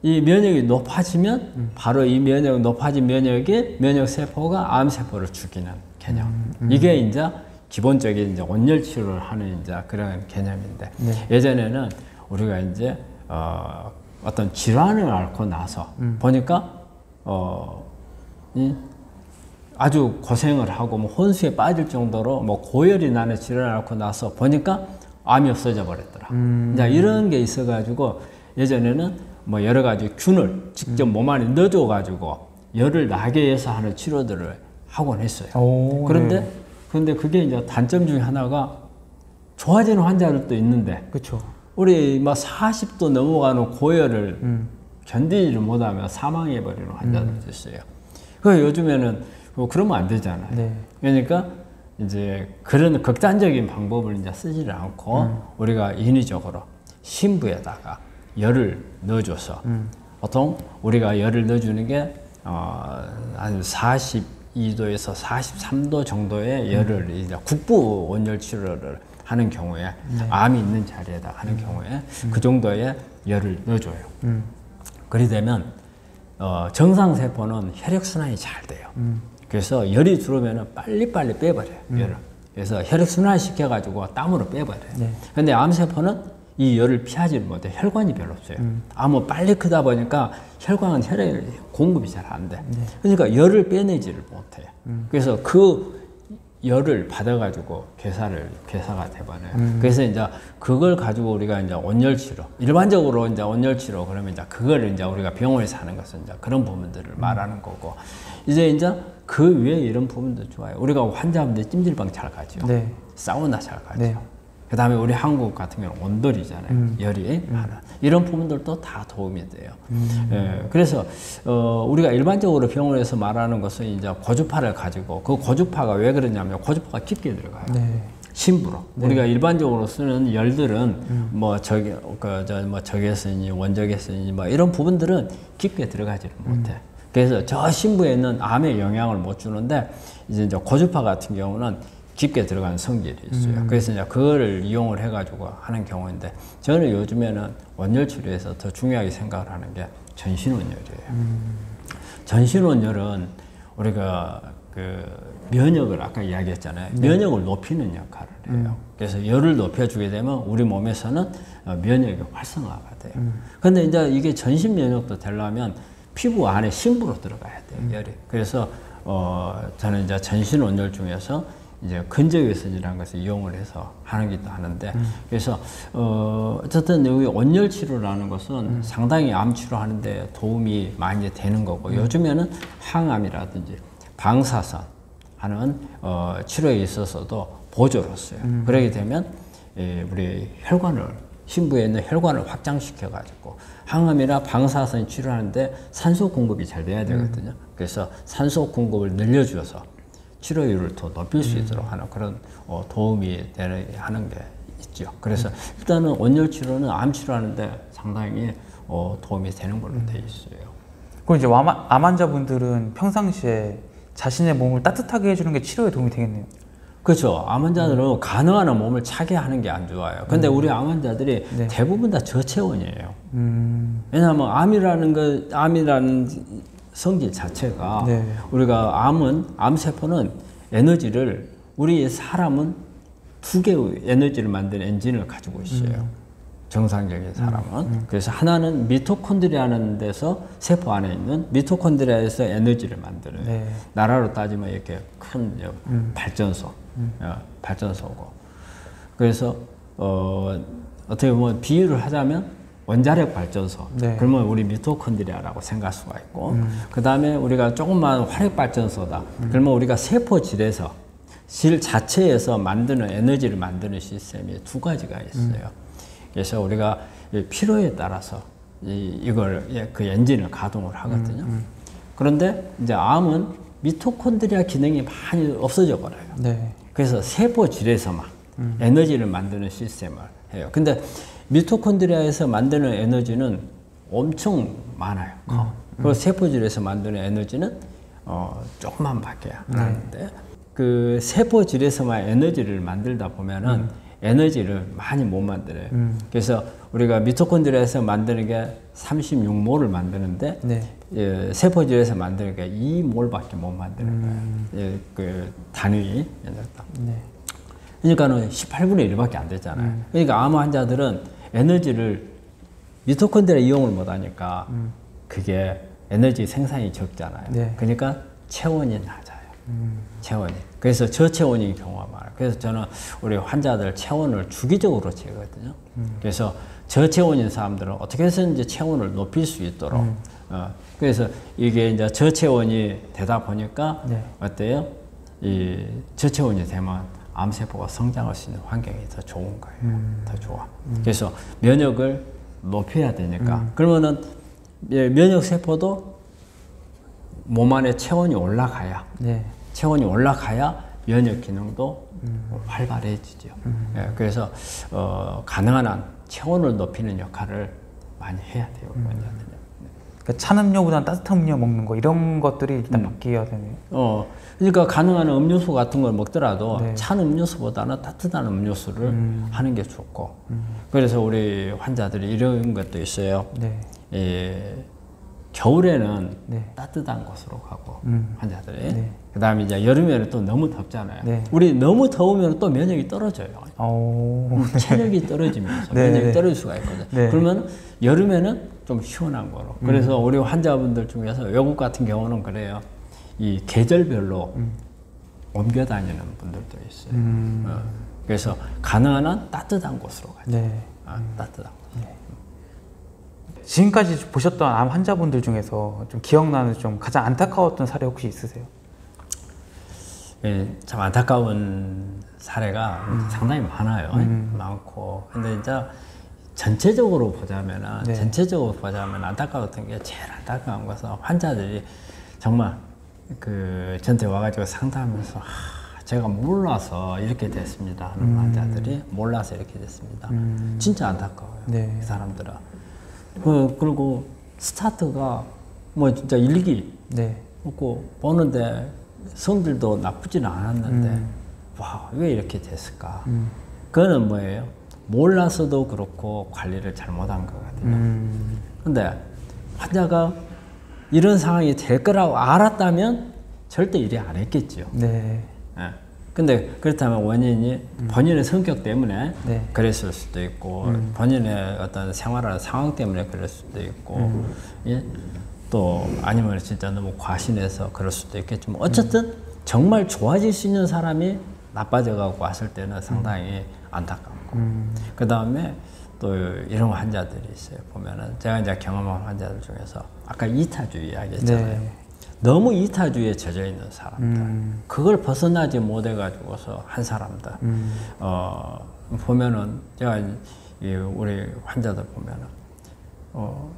이 면역이 높아지면 바로 이 면역 높아진 면역이 면역 세포가 암 세포를 죽이는 개념. 이게 이제 기본적인 이제 온열 치료를 하는 이제 그런 개념인데 예전에는 우리가 이제 어, 어떤 질환을 앓고 나서 보니까 어, 이 아주 고생을 하고 뭐 혼수에 빠질 정도로 뭐 고열이 나는 질환을 앓고 나서 보니까 암이 없어져 버렸더라. 이제 이런 게 있어가지고 예전에는 뭐 여러 가지 균을 직접 몸 안에 넣어줘 가지고 열을 나게 해서 하는 치료들을 하곤 했어요. 오, 그런데 네. 그런데 그게 이제 단점 중에 하나가 좋아지는 환자들도 있는데 그렇죠. 우리 뭐 40도 넘어가는 고열을 견디지를 못하면 사망해버리는 환자들도 있어요. 그 요즘에는 뭐 그러면 안 되잖아요. 네. 그러니까 이제 그런 극단적인 방법을 이제 쓰지를 않고 우리가 인위적으로 신부에다가 열을 넣어줘서 보통 우리가 열을 넣어주는 게 어, 한 42도에서 43도 정도의 열을 이제 국부 온열 치료를 하는 경우에 암이 있는 자리에다 하는 경우에 그 정도의 열을 넣어줘요. 그리 되면 어, 정상 세포는 혈액 순환이 잘 돼요. 그래서 열이 들어오면 빨리빨리 빼버려요. 열을. 그래서 혈액 순환 시켜가지고 땀으로 빼버려요. 네. 근데 암 세포는 이 열을 피하지 못해 혈관이 별로 없어요. 암은 빨리 크다 보니까 혈관은 혈액 공급이 잘 안 돼. 그러니까 열을 빼내지를 못해요. 그래서 그 열을 받아가지고 괴사를 괴사가 돼버려요. 그래서 이제 그걸 가지고 우리가 이제 온열 치료 일반적으로 이제 온열 치료 그러면 이제 그걸 이제 우리가 병원에서 하는 것은 이제 그런 부분들을 말하는 거고 이제 이제 그 위에 이런 부분도 좋아요. 우리가 환자분들 찜질방 잘 가죠. 네. 사우나 잘 가죠. 네. 그 다음에 우리 한국 같은 경우는 온돌이잖아요. 열이 많아. 이런 부분들도 다 도움이 돼요. 예, 그래서 어, 우리가 일반적으로 병원에서 말하는 것은 이제 고주파를 가지고 그 고주파가 왜 그러냐면 고주파가 깊게 들어가요. 네. 심부로 우리가 일반적으로 쓰는 열들은 뭐 저기 그 저 뭐 적외선이 원적외선이 뭐 이런 부분들은 깊게 들어가지를 못해. 그래서 저 심부에 있는 암에 영향을 못 주는데 이제 이제 고주파 같은 경우는 깊게 들어가는 성질이 있어요. 그래서 이제 그거를 이용을 해가지고 하는 경우인데 저는 요즘에는 원열 치료에서 더 중요하게 생각을 하는 게 전신원열이에요. 전신원열은 우리가 그 면역을 아까 이야기했잖아요. 면역을 높이는 역할을 해요. 그래서 열을 높여주게 되면 우리 몸에서는 어, 면역이 활성화가 돼요. 근데 이제 이게 전신 면역도 되려면 피부 안에 심부로 들어가야 돼요, 열이. 그래서 어, 저는 이제 전신 온열 중에서 이제 근적외선이라는 것을 이용을 해서 하는 기도 하는데 그래서 어 어쨌든 여기 온열 치료라는 것은 상당히 암 치료하는데 도움이 많이 되는 거고 요즘에는 항암이라든지 방사선 하는 어 치료에 있어서도 보조로서요. 그러게 되면 예, 우리 혈관을 심부에 있는 혈관을 확장시켜 가지고 항암이나 방사선 치료하는데 산소 공급이 잘 돼야 되거든요. 그래서 산소 공급을 늘려줘서 치료율을 더 높일 수 있도록 하는 그런 어, 도움이 되는 하는 게 있죠. 그래서 일단은 온열 치료는 암 치료하는데 상당히 어, 도움이 되는 걸로 돼 있어요. 그럼 이제 암, 암 환자분들은 평상시에 자신의 몸을 따뜻하게 해주는 게 치료에 도움이 되겠네요. 그렇죠. 암 환자들은 가능한 한 몸을 차게 하는 게 안 좋아요. 근데 우리 암 환자들이 네. 대부분 다 저체온이에요. 음, 왜냐하면 암이라는 거, 암이라는 성질 자체가 네. 우리가 암은 암세포는 에너지를 우리 사람은 두 개의 에너지를 만드는 엔진을 가지고 있어요. 음. 정상적인 사람은 그래서 하나는 미토콘드리아라는 데서 세포 안에 있는 미토콘드리아에서 에너지를 만드는 네. 나라로 따지면 이렇게 큰 여- 발전소 어, 발전소고 그래서 어, 어떻게 보면 비유를 하자면 원자력 발전소 네. 그러면 우리 미토콘드리아라고 생각할 수가 있고 그 다음에 우리가 조금만 화력 발전소다 그러면 우리가 세포질에서 질 자체에서 만드는 에너지를 만드는 시스템이 두 가지가 있어요. 그래서 우리가 이 필요에 따라서 이, 이걸 예, 그 엔진을 가동을 하거든요. 그런데 이제 암은 미토콘드리아 기능이 많이 없어져 버려요. 네. 그래서 세포질에서만 에너지를 만드는 시스템을 해요. 근데 미토콘드리아에서 만드는 에너지는 엄청 많아요. 커. 그리고 세포질에서 만드는 에너지는 어, 조금만 밖에 안 하는데 그 세포질에서만 에너지를 만들다 보면은 에너지를 많이 못 만들어요. 그래서 우리가 미토콘드리아에서 만드는 게 36몰을 만드는데 네. 예, 세포질에서 만드는 게 2몰밖에 못 만드는 거예요. 예, 그 단위. 네. 그러니까는 18분의 1밖에 안 됐잖아요. 그러니까 암 환자들은 에너지를 미토콘드리아 이용을 못 하니까 그게 에너지 생산이 적잖아요. 네. 그러니까 체온이 낮아요. 체온이. 그래서 저체온인 경우가 많아요. 그래서 저는 우리 환자들 체온을 주기적으로 재거든요. 그래서 저체온인 사람들은 어떻게 해서든지 체온을 높일 수 있도록. 어, 그래서 이게 이제 저체온이 되다 보니까 네. 어때요? 이 저체온이 되면 암세포가 성장할 수 있는 환경이 더 좋은 거예요. 더 좋아. 그래서 면역을 높여야 되니까. 그러면은 예, 면역 세포도 몸 안에 체온이 올라가야 네. 체온이 올라가야 면역 기능도 활발해지죠. 예, 그래서 어, 가능한 한 체온을 높이는 역할을 많이 해야 돼요. 환자들은. 그러니까 찬 음료보다는 따뜻한 음료 먹는 거 이런 것들이 일단 바뀌어야 되네요. 어, 그러니까 가능한 음료수 같은 걸 먹더라도 네. 찬 음료수보다는 따뜻한 음료수를 하는 게 좋고. 그래서 우리 환자들이 이런 것도 있어요. 네. 예, 겨울에는 네. 따뜻한 곳으로 가고 음. 환자들이. 네. 그다음에 이제 여름에는 또 너무 덥잖아요. 네. 우리 너무 더우면 또 면역이 떨어져요. 오. 체력이 떨어지면서 네, 면역이 네. 떨어질 수가 있거든요. 네. 그러면 여름에는 좀 시원한 거로. 그래서 우리 환자분들 중에서 외국 같은 경우는 그래요. 이 계절별로 옮겨 다니는 분들도 있어요. 음. 어, 그래서 가능한 한 따뜻한 곳으로 가죠. 네. 아, 따뜻한 곳. 지금까지 보셨던 암 환자분들 중에서 좀 기억나는 좀 가장 안타까웠던 사례 혹시 있으세요? 예, 참 안타까운 사례가 상당히 많아요. 많고. 근데 이제 전체적으로 보자면은, 네. 전체적으로 보자면 안타까웠던 게 제일 안타까운 것은 환자들이 정말 그 저한테 와가지고 상담하면서 아, 제가 몰라서 이렇게 됐습니다 하는 환자들이 몰라서 이렇게 됐습니다. 진짜 안타까워요. 네. 그 사람들은. 그, 그리고 스타트가 뭐 진짜 일기 네. 먹고 보는데 성질도 나쁘지는 않았는데 와왜 이렇게 됐을까? 그거는 뭐예요? 몰라서도 그렇고 관리를 잘못한 거거든요. 음. 근데 환자가 이런 상황이 될 거라고 알았다면 절대 이래 안 했겠죠. 네. 예. 근데 그렇다면 원인이 본인의 성격 때문에 네. 그랬을 수도 있고 본인의 어떤 생활하는 상황 때문에 그럴 수도 있고 예? 또 아니면 진짜 너무 과신해서 그럴 수도 있겠지만 어쨌든 정말 좋아질 수 있는 사람이 나빠져 갖고 왔을 때는 상당히 안타깝고 그 다음에 또 이런 환자들이 있어요 보면은 제가 이제 경험한 환자들 중에서 아까 이타주의 이야기했잖아요 네. 너무 이타주의에 젖어 있는 사람들, 음. 그걸 벗어나지 못해 가지고서 한 사람들, 음. 어 보면은 제가 이 우리 환자들 보면은 어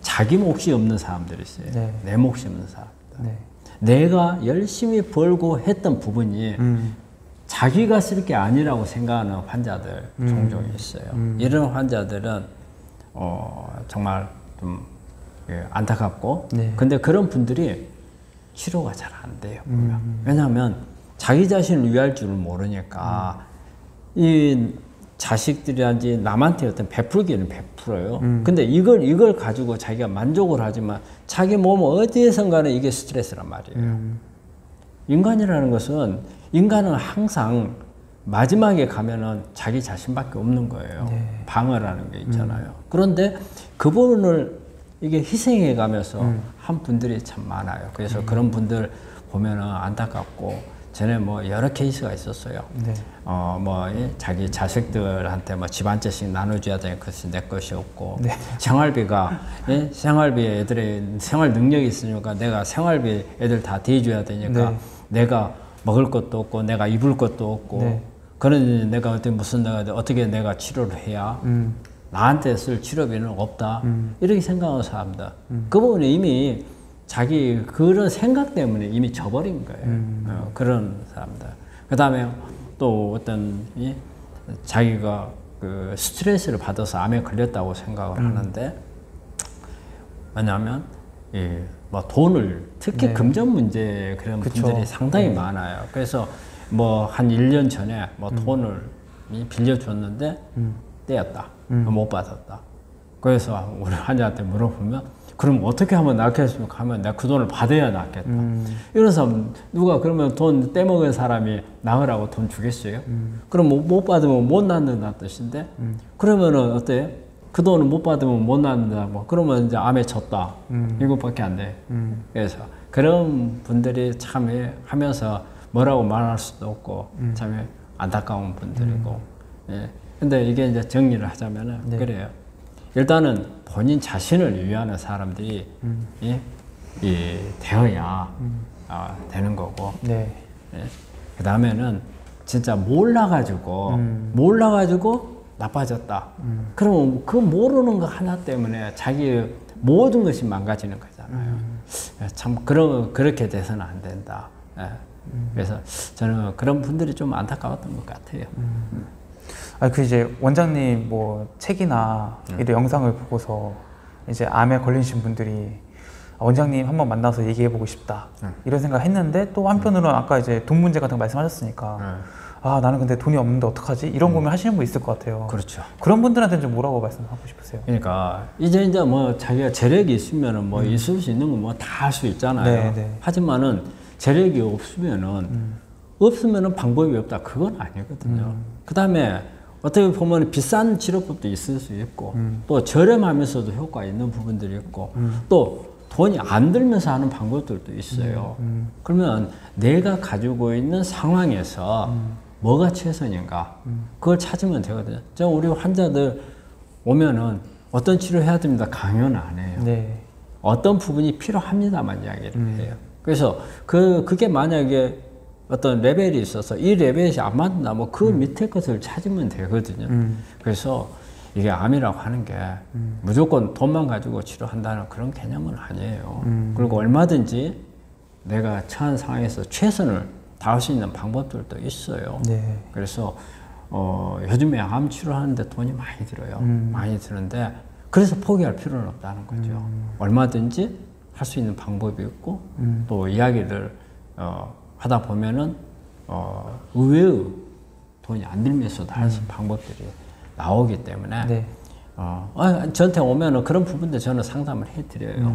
자기 몫이 없는 사람들이 있어요. 네. 내 몫이 없는 사람들. 네. 내가 열심히 벌고 했던 부분이 음. 자기가 쓸 게 아니라고 생각하는 환자들 종종 있어요. 이런 환자들은 어, 정말 좀 예, 안타깝고, 네. 근데 그런 분들이 치료가 잘 안 돼요. 보면. 왜냐하면 자기 자신을 위할 줄을 모르니까 이 자식들이란지 남한테 어떤 베풀기는 베풀어요. 근데 이걸 이걸 가지고 자기가 만족을 하지만 자기 몸 어디에선가는 이게 스트레스란 말이에요. 인간이라는 것은 인간은 항상 마지막에 가면은 자기 자신밖에 없는 거예요. 방어라는 게 있잖아요. 그런데 그 부분을 이게 희생해 가면서 한 분들이 참 많아요. 그래서 그런 분들 보면은 안타깝고 전에 뭐 여러 케이스가 있었어요. 네. 어, 뭐, 이 자기 자식들한테 뭐집한 채씩 나눠줘야 되는 것이 내 것이 없고, 생활비가, 예? 생활비 애들의 생활 능력이 있으니까 내가 생활비 애들 다 대줘야 되니까 네. 내가 먹을 것도 없고, 내가 입을 것도 없고, 네. 그러니 내가 어떻게 무슨 내가 어떻게 내가 치료를 해야 음. 나한테 쓸 치료비는 없다. 이렇게 생각하는 사람들. 그 부분은 이미 자기 그런 생각 때문에 이미 져버린 거예요. 어, 그런 사람들. 그 다음에 또 어떤 이 자기가 그 스트레스를 받아서 암에 걸렸다고 생각을 하는데 왜냐하면 이뭐 돈을 특히 네. 금전 문제 그런 그쵸. 분들이 상당히 많아요. 그래서 뭐한 1년 전에 뭐 돈을 이 빌려줬는데 떼었다. 못 받았다. 그래서 우리 환자한테 물어보면 그럼 어떻게 하면 낫겠습니까? 하면 내가 그 돈을 받아야 낫겠다. 이런 사람 누가 그러면 돈 떼먹은 사람이 나으라고 돈 주겠어요? 그럼 못, 못 받으면 못 낳는다는 뜻인데 그러면은 어때? 그 돈을 못 받으면 못 낳는다. 뭐 그러면 이제 암에 졌다. 이것밖에 안 돼. 그래서 그런 분들이 참 예, 하면서 뭐라고 말할 수도 없고 참 예, 안타까운 분들이고. 예. 근데 이게 이제 정리를 하자면은 네. 그래요. 일단은 본인 자신을 위하는 사람들이 예, 이 되어야 아, 되는 거고 네. 예. 그 다음에는 진짜 몰라가지고 몰라가지고 나빠졌다. 그러면 그 모르는 거 하나 때문에 자기 모든 것이 망가지는 거잖아요. 예, 참 그러, 그렇게 돼서는 안 된다. 예. 그래서 저는 그런 분들이 좀 안타까웠던 것 같아요. 아, 그 이제 원장님 뭐 책이나 이런 영상을 보고서 이제 암에 걸리신 분들이 아, 원장님 한번 만나서 얘기해 보고 싶다 이런 생각 했는데 또 한편으로는 아까 이제 돈 문제 같은 거 말씀하셨으니까 아 나는 근데 돈이 없는데 어떡하지 이런 고민 하시는 분 있을 것 같아요. 그렇죠. 그런 분들한테는 좀 뭐라고 말씀하고 싶으세요? 그러니까 이제 이제 뭐 자기가 재력이 있으면은 뭐 있을 수 있는 건 뭐 다 할 수 있잖아요. 네, 네. 하지만은 재력이 없으면은 없으면은 방법이 없다. 그건 아니거든요. 그 다음에 어떻게 보면 비싼 치료법도 있을 수 있고 또 저렴하면서도 효과 있는 부분들이 있고 또 돈이 안 들면서 하는 방법들도 있어요. 그러면 내가 가지고 있는 상황에서 뭐가 최선인가 그걸 찾으면 되거든요. 저 우리 환자들 오면은 어떤 치료 해야 됩니다 강요는 안 해요. 네. 어떤 부분이 필요합니다만 이야기를 해요. 그래서 그 그게 만약에 어떤 레벨이 있어서 이 레벨이 안 맞나 뭐 그 밑에 것을 찾으면 되거든요. 그래서 이게 암이라고 하는 게 무조건 돈만 가지고 치료한다는 그런 개념은 아니에요. 그리고 얼마든지 내가 처한 상황에서 최선을 다할 수 있는 방법들도 있어요. 네. 그래서 어, 요즘에 암 치료하는데 돈이 많이 들어요. 많이 드는데 그래서 포기할 필요는 없다는 거죠. 얼마든지 할 수 있는 방법이 있고 또 이야기를 어, 하다 보면은 어, 의외의 돈이 안 들면서도 할 수 있는 방법들이 나오기 때문에 네. 어, 아, 저한테 오면은 그런 부분도 저는 상담을 해드려요.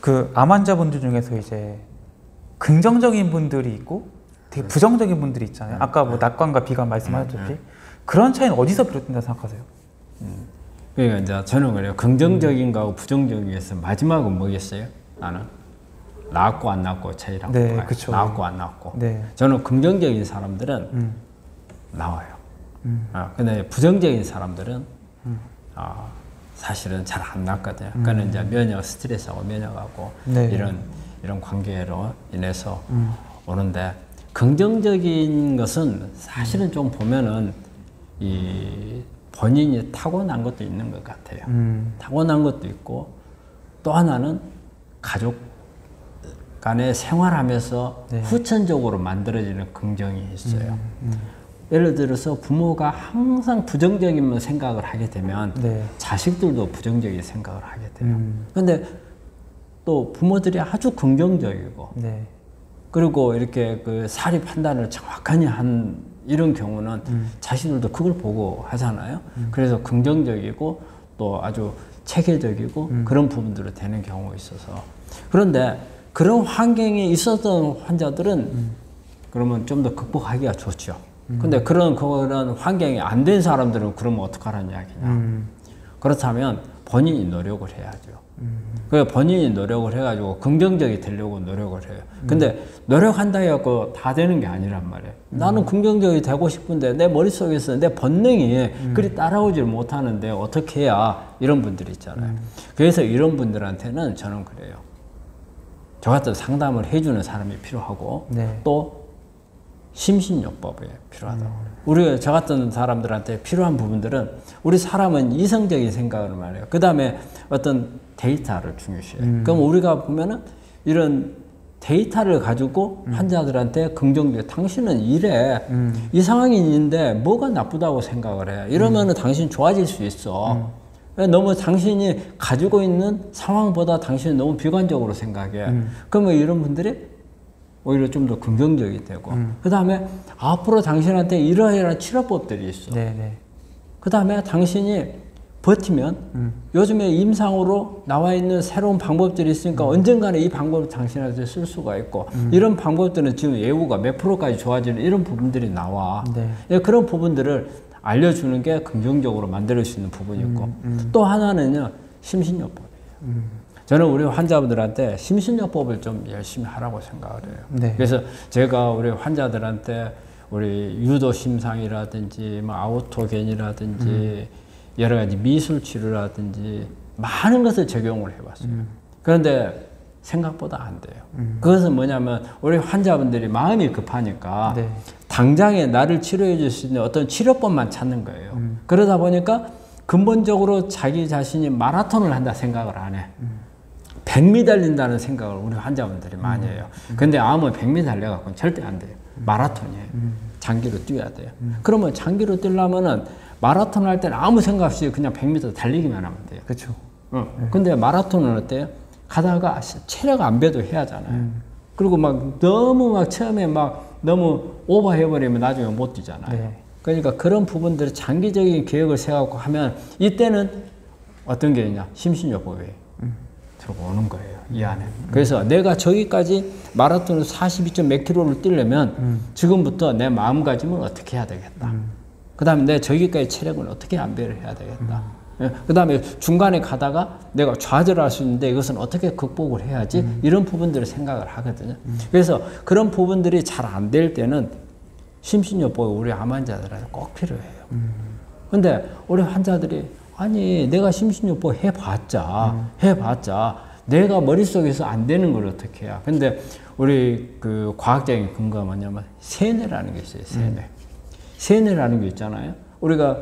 그암 환자분들 중에서 이제 긍정적인 분들이 있고 되게 부정적인 분들이 있잖아요. 아까 뭐 낙관과 비관 말씀하셨듯이. 그런 차이는 어디서 비롯된다 생각하세요? 그러니까 이제 저는 그래요. 긍정적인 거하고 부정적인 게서 마지막은 뭐겠어요? 나는 나았고 안 나았고 차이라고 네, 봐요. 그쵸. 나았고 안 나았고. 네. 저는 긍정적인 사람들은 음. 나와요. 아, 근데 부정적인 사람들은 아, 사실은 잘안 낫거든요. 그거는 이제 면역 스트레스하고 면역하고 네. 이런 이런 관계로 인해서 오는데 긍정적인 것은 사실은 좀 보면은 이 본인이 타고난 것도 있는 것 같아요. 음. 타고난 것도 있고 또 하나는 가족 간에 생활하면서 네. 후천적으로 만들어지는 긍정이 있어요. 예를 들어서 부모가 항상 부정적인 생각을 하게 되면 네. 자식들도 부정적인 생각을 하게 돼요. 음. 근데 또 부모들이 아주 긍정적이고 네. 그리고 이렇게 그 사리 판단을 정확하게 한 이런 경우는 자신들도 그걸 보고 하잖아요. 그래서 긍정적이고 또 아주 체계적이고 그런 부분들이 되는 경우가 있어서 그런데 그런 환경에 있었던 환자들은 그러면 좀 더 극복하기가 좋죠. 근데 그런 그런 환경이 안 된 사람들은 그러면 어떡하라는 이야기냐. 음. 그렇다면 본인이 노력을 해야죠. 그 본인이 노력을 해가지고 긍정적이 되려고 노력을 해요. 근데 노력한다 해갖고 다 되는 게 아니란 말이에요. 나는 긍정적이 되고 싶은데 내 머릿속에서 내 본능이 그리 따라오질 못하는데 어떻게 해야 이런 분들이 있잖아요. 그래서 이런 분들한테는 저는 그래요. 저 같은 상담을 해주는 사람이 필요하고 네. 또 심신요법이 필요하다고. 우리 저 같은 사람들한테 필요한 부분들은 우리 사람은 이성적인 생각을 말해요. 그 다음에 어떤 데이터를 중요시해요. 그럼 우리가 보면은 이런 데이터를 가지고 환자들한테 긍정적 당신은 이래. 이 상황이 있는데 뭐가 나쁘다고 생각을 해? 이러면은 당신 좋아질 수 있어. 왜 너무 당신이 가지고 있는 상황보다 당신이 너무 비관적으로 생각해. 그러면 이런 분들이 오히려 좀 더 긍정적이 되고. 그 다음에 앞으로 당신한테 이러이러한 치료법들이 있어. 네. 네. 그 다음에 당신이 버티면 요즘에 임상으로 나와 있는 새로운 방법들이 있으니까 언젠가는 이 방법을 당신한테 쓸 수가 있고 이런 방법들은 지금 예후가 몇 프로까지 좋아지는 이런 부분들이 나와. 네. 예, 그런 부분들을 알려주는 게 긍정적으로 만들 수 있는 부분이 있고 또 하나는요 심신요법이에요. 저는 우리 환자분들한테 심신요법을 좀 열심히 하라고 생각을 해요. 네. 그래서 제가 우리 환자들한테 우리 유도 심상이라든지 뭐 아우토겐이라든지 여러 가지 미술 치료라든지 많은 것을 적용을 해봤어요. 그런데 생각보다 안 돼요. 그것은 뭐냐면 우리 환자분들이 마음이 급하니까 네. 당장에 나를 치료해 줄 수 있는 어떤 치료법만 찾는 거예요. 그러다 보니까 근본적으로 자기 자신이 마라톤을 한다 생각을 안 해. 100미 달린다는 생각을 우리 환자분들이 많이 해요. 근데 암은 100미 달려갖고는 절대 안 돼요. 마라톤이에요. 장기로 뛰어야 돼요. 그러면 장기로 뛰려면은 마라톤 할 때는 아무 생각 없이 그냥 100m 달리기만 하면 돼요. 그렇죠. 어. 근데 마라톤은 어때요? 가다가 체력 안배도 해야 하잖아요. 그리고 막 너무 막 처음에 막 너무 오버해버리면 나중에 못 뛰잖아요. 네. 그러니까 그런 부분들을 장기적인 계획을 세워갖고 하면 이때는 어떤 게 있냐? 심신요법이 들어오는 거예요. 이 안에. 그래서 내가 저기까지 마라톤을 42점 몇 킬로를 뛰려면 지금부터 내 마음가짐을 어떻게 해야 되겠다. 그 다음에 내 저기까지 체력을 어떻게 안배를 해야 되겠다. 그 다음에 중간에 가다가 내가 좌절할 수 있는데 이것은 어떻게 극복을 해야지 음. 이런 부분들을 생각을 하거든요. 그래서 그런 부분들이 잘 안 될 때는 심신요법이 우리 암 환자들한테 꼭 필요해요. 근데 우리 환자들이 아니 내가 심신요법 해봤자 해봤자 내가 머릿속에서 안 되는 걸 어떻게 해야? 근데 우리 그 과학적인 근거가 뭐냐면 세뇌라는 게 있어요 세뇌. 세뇌라는 게 있잖아요. 우리가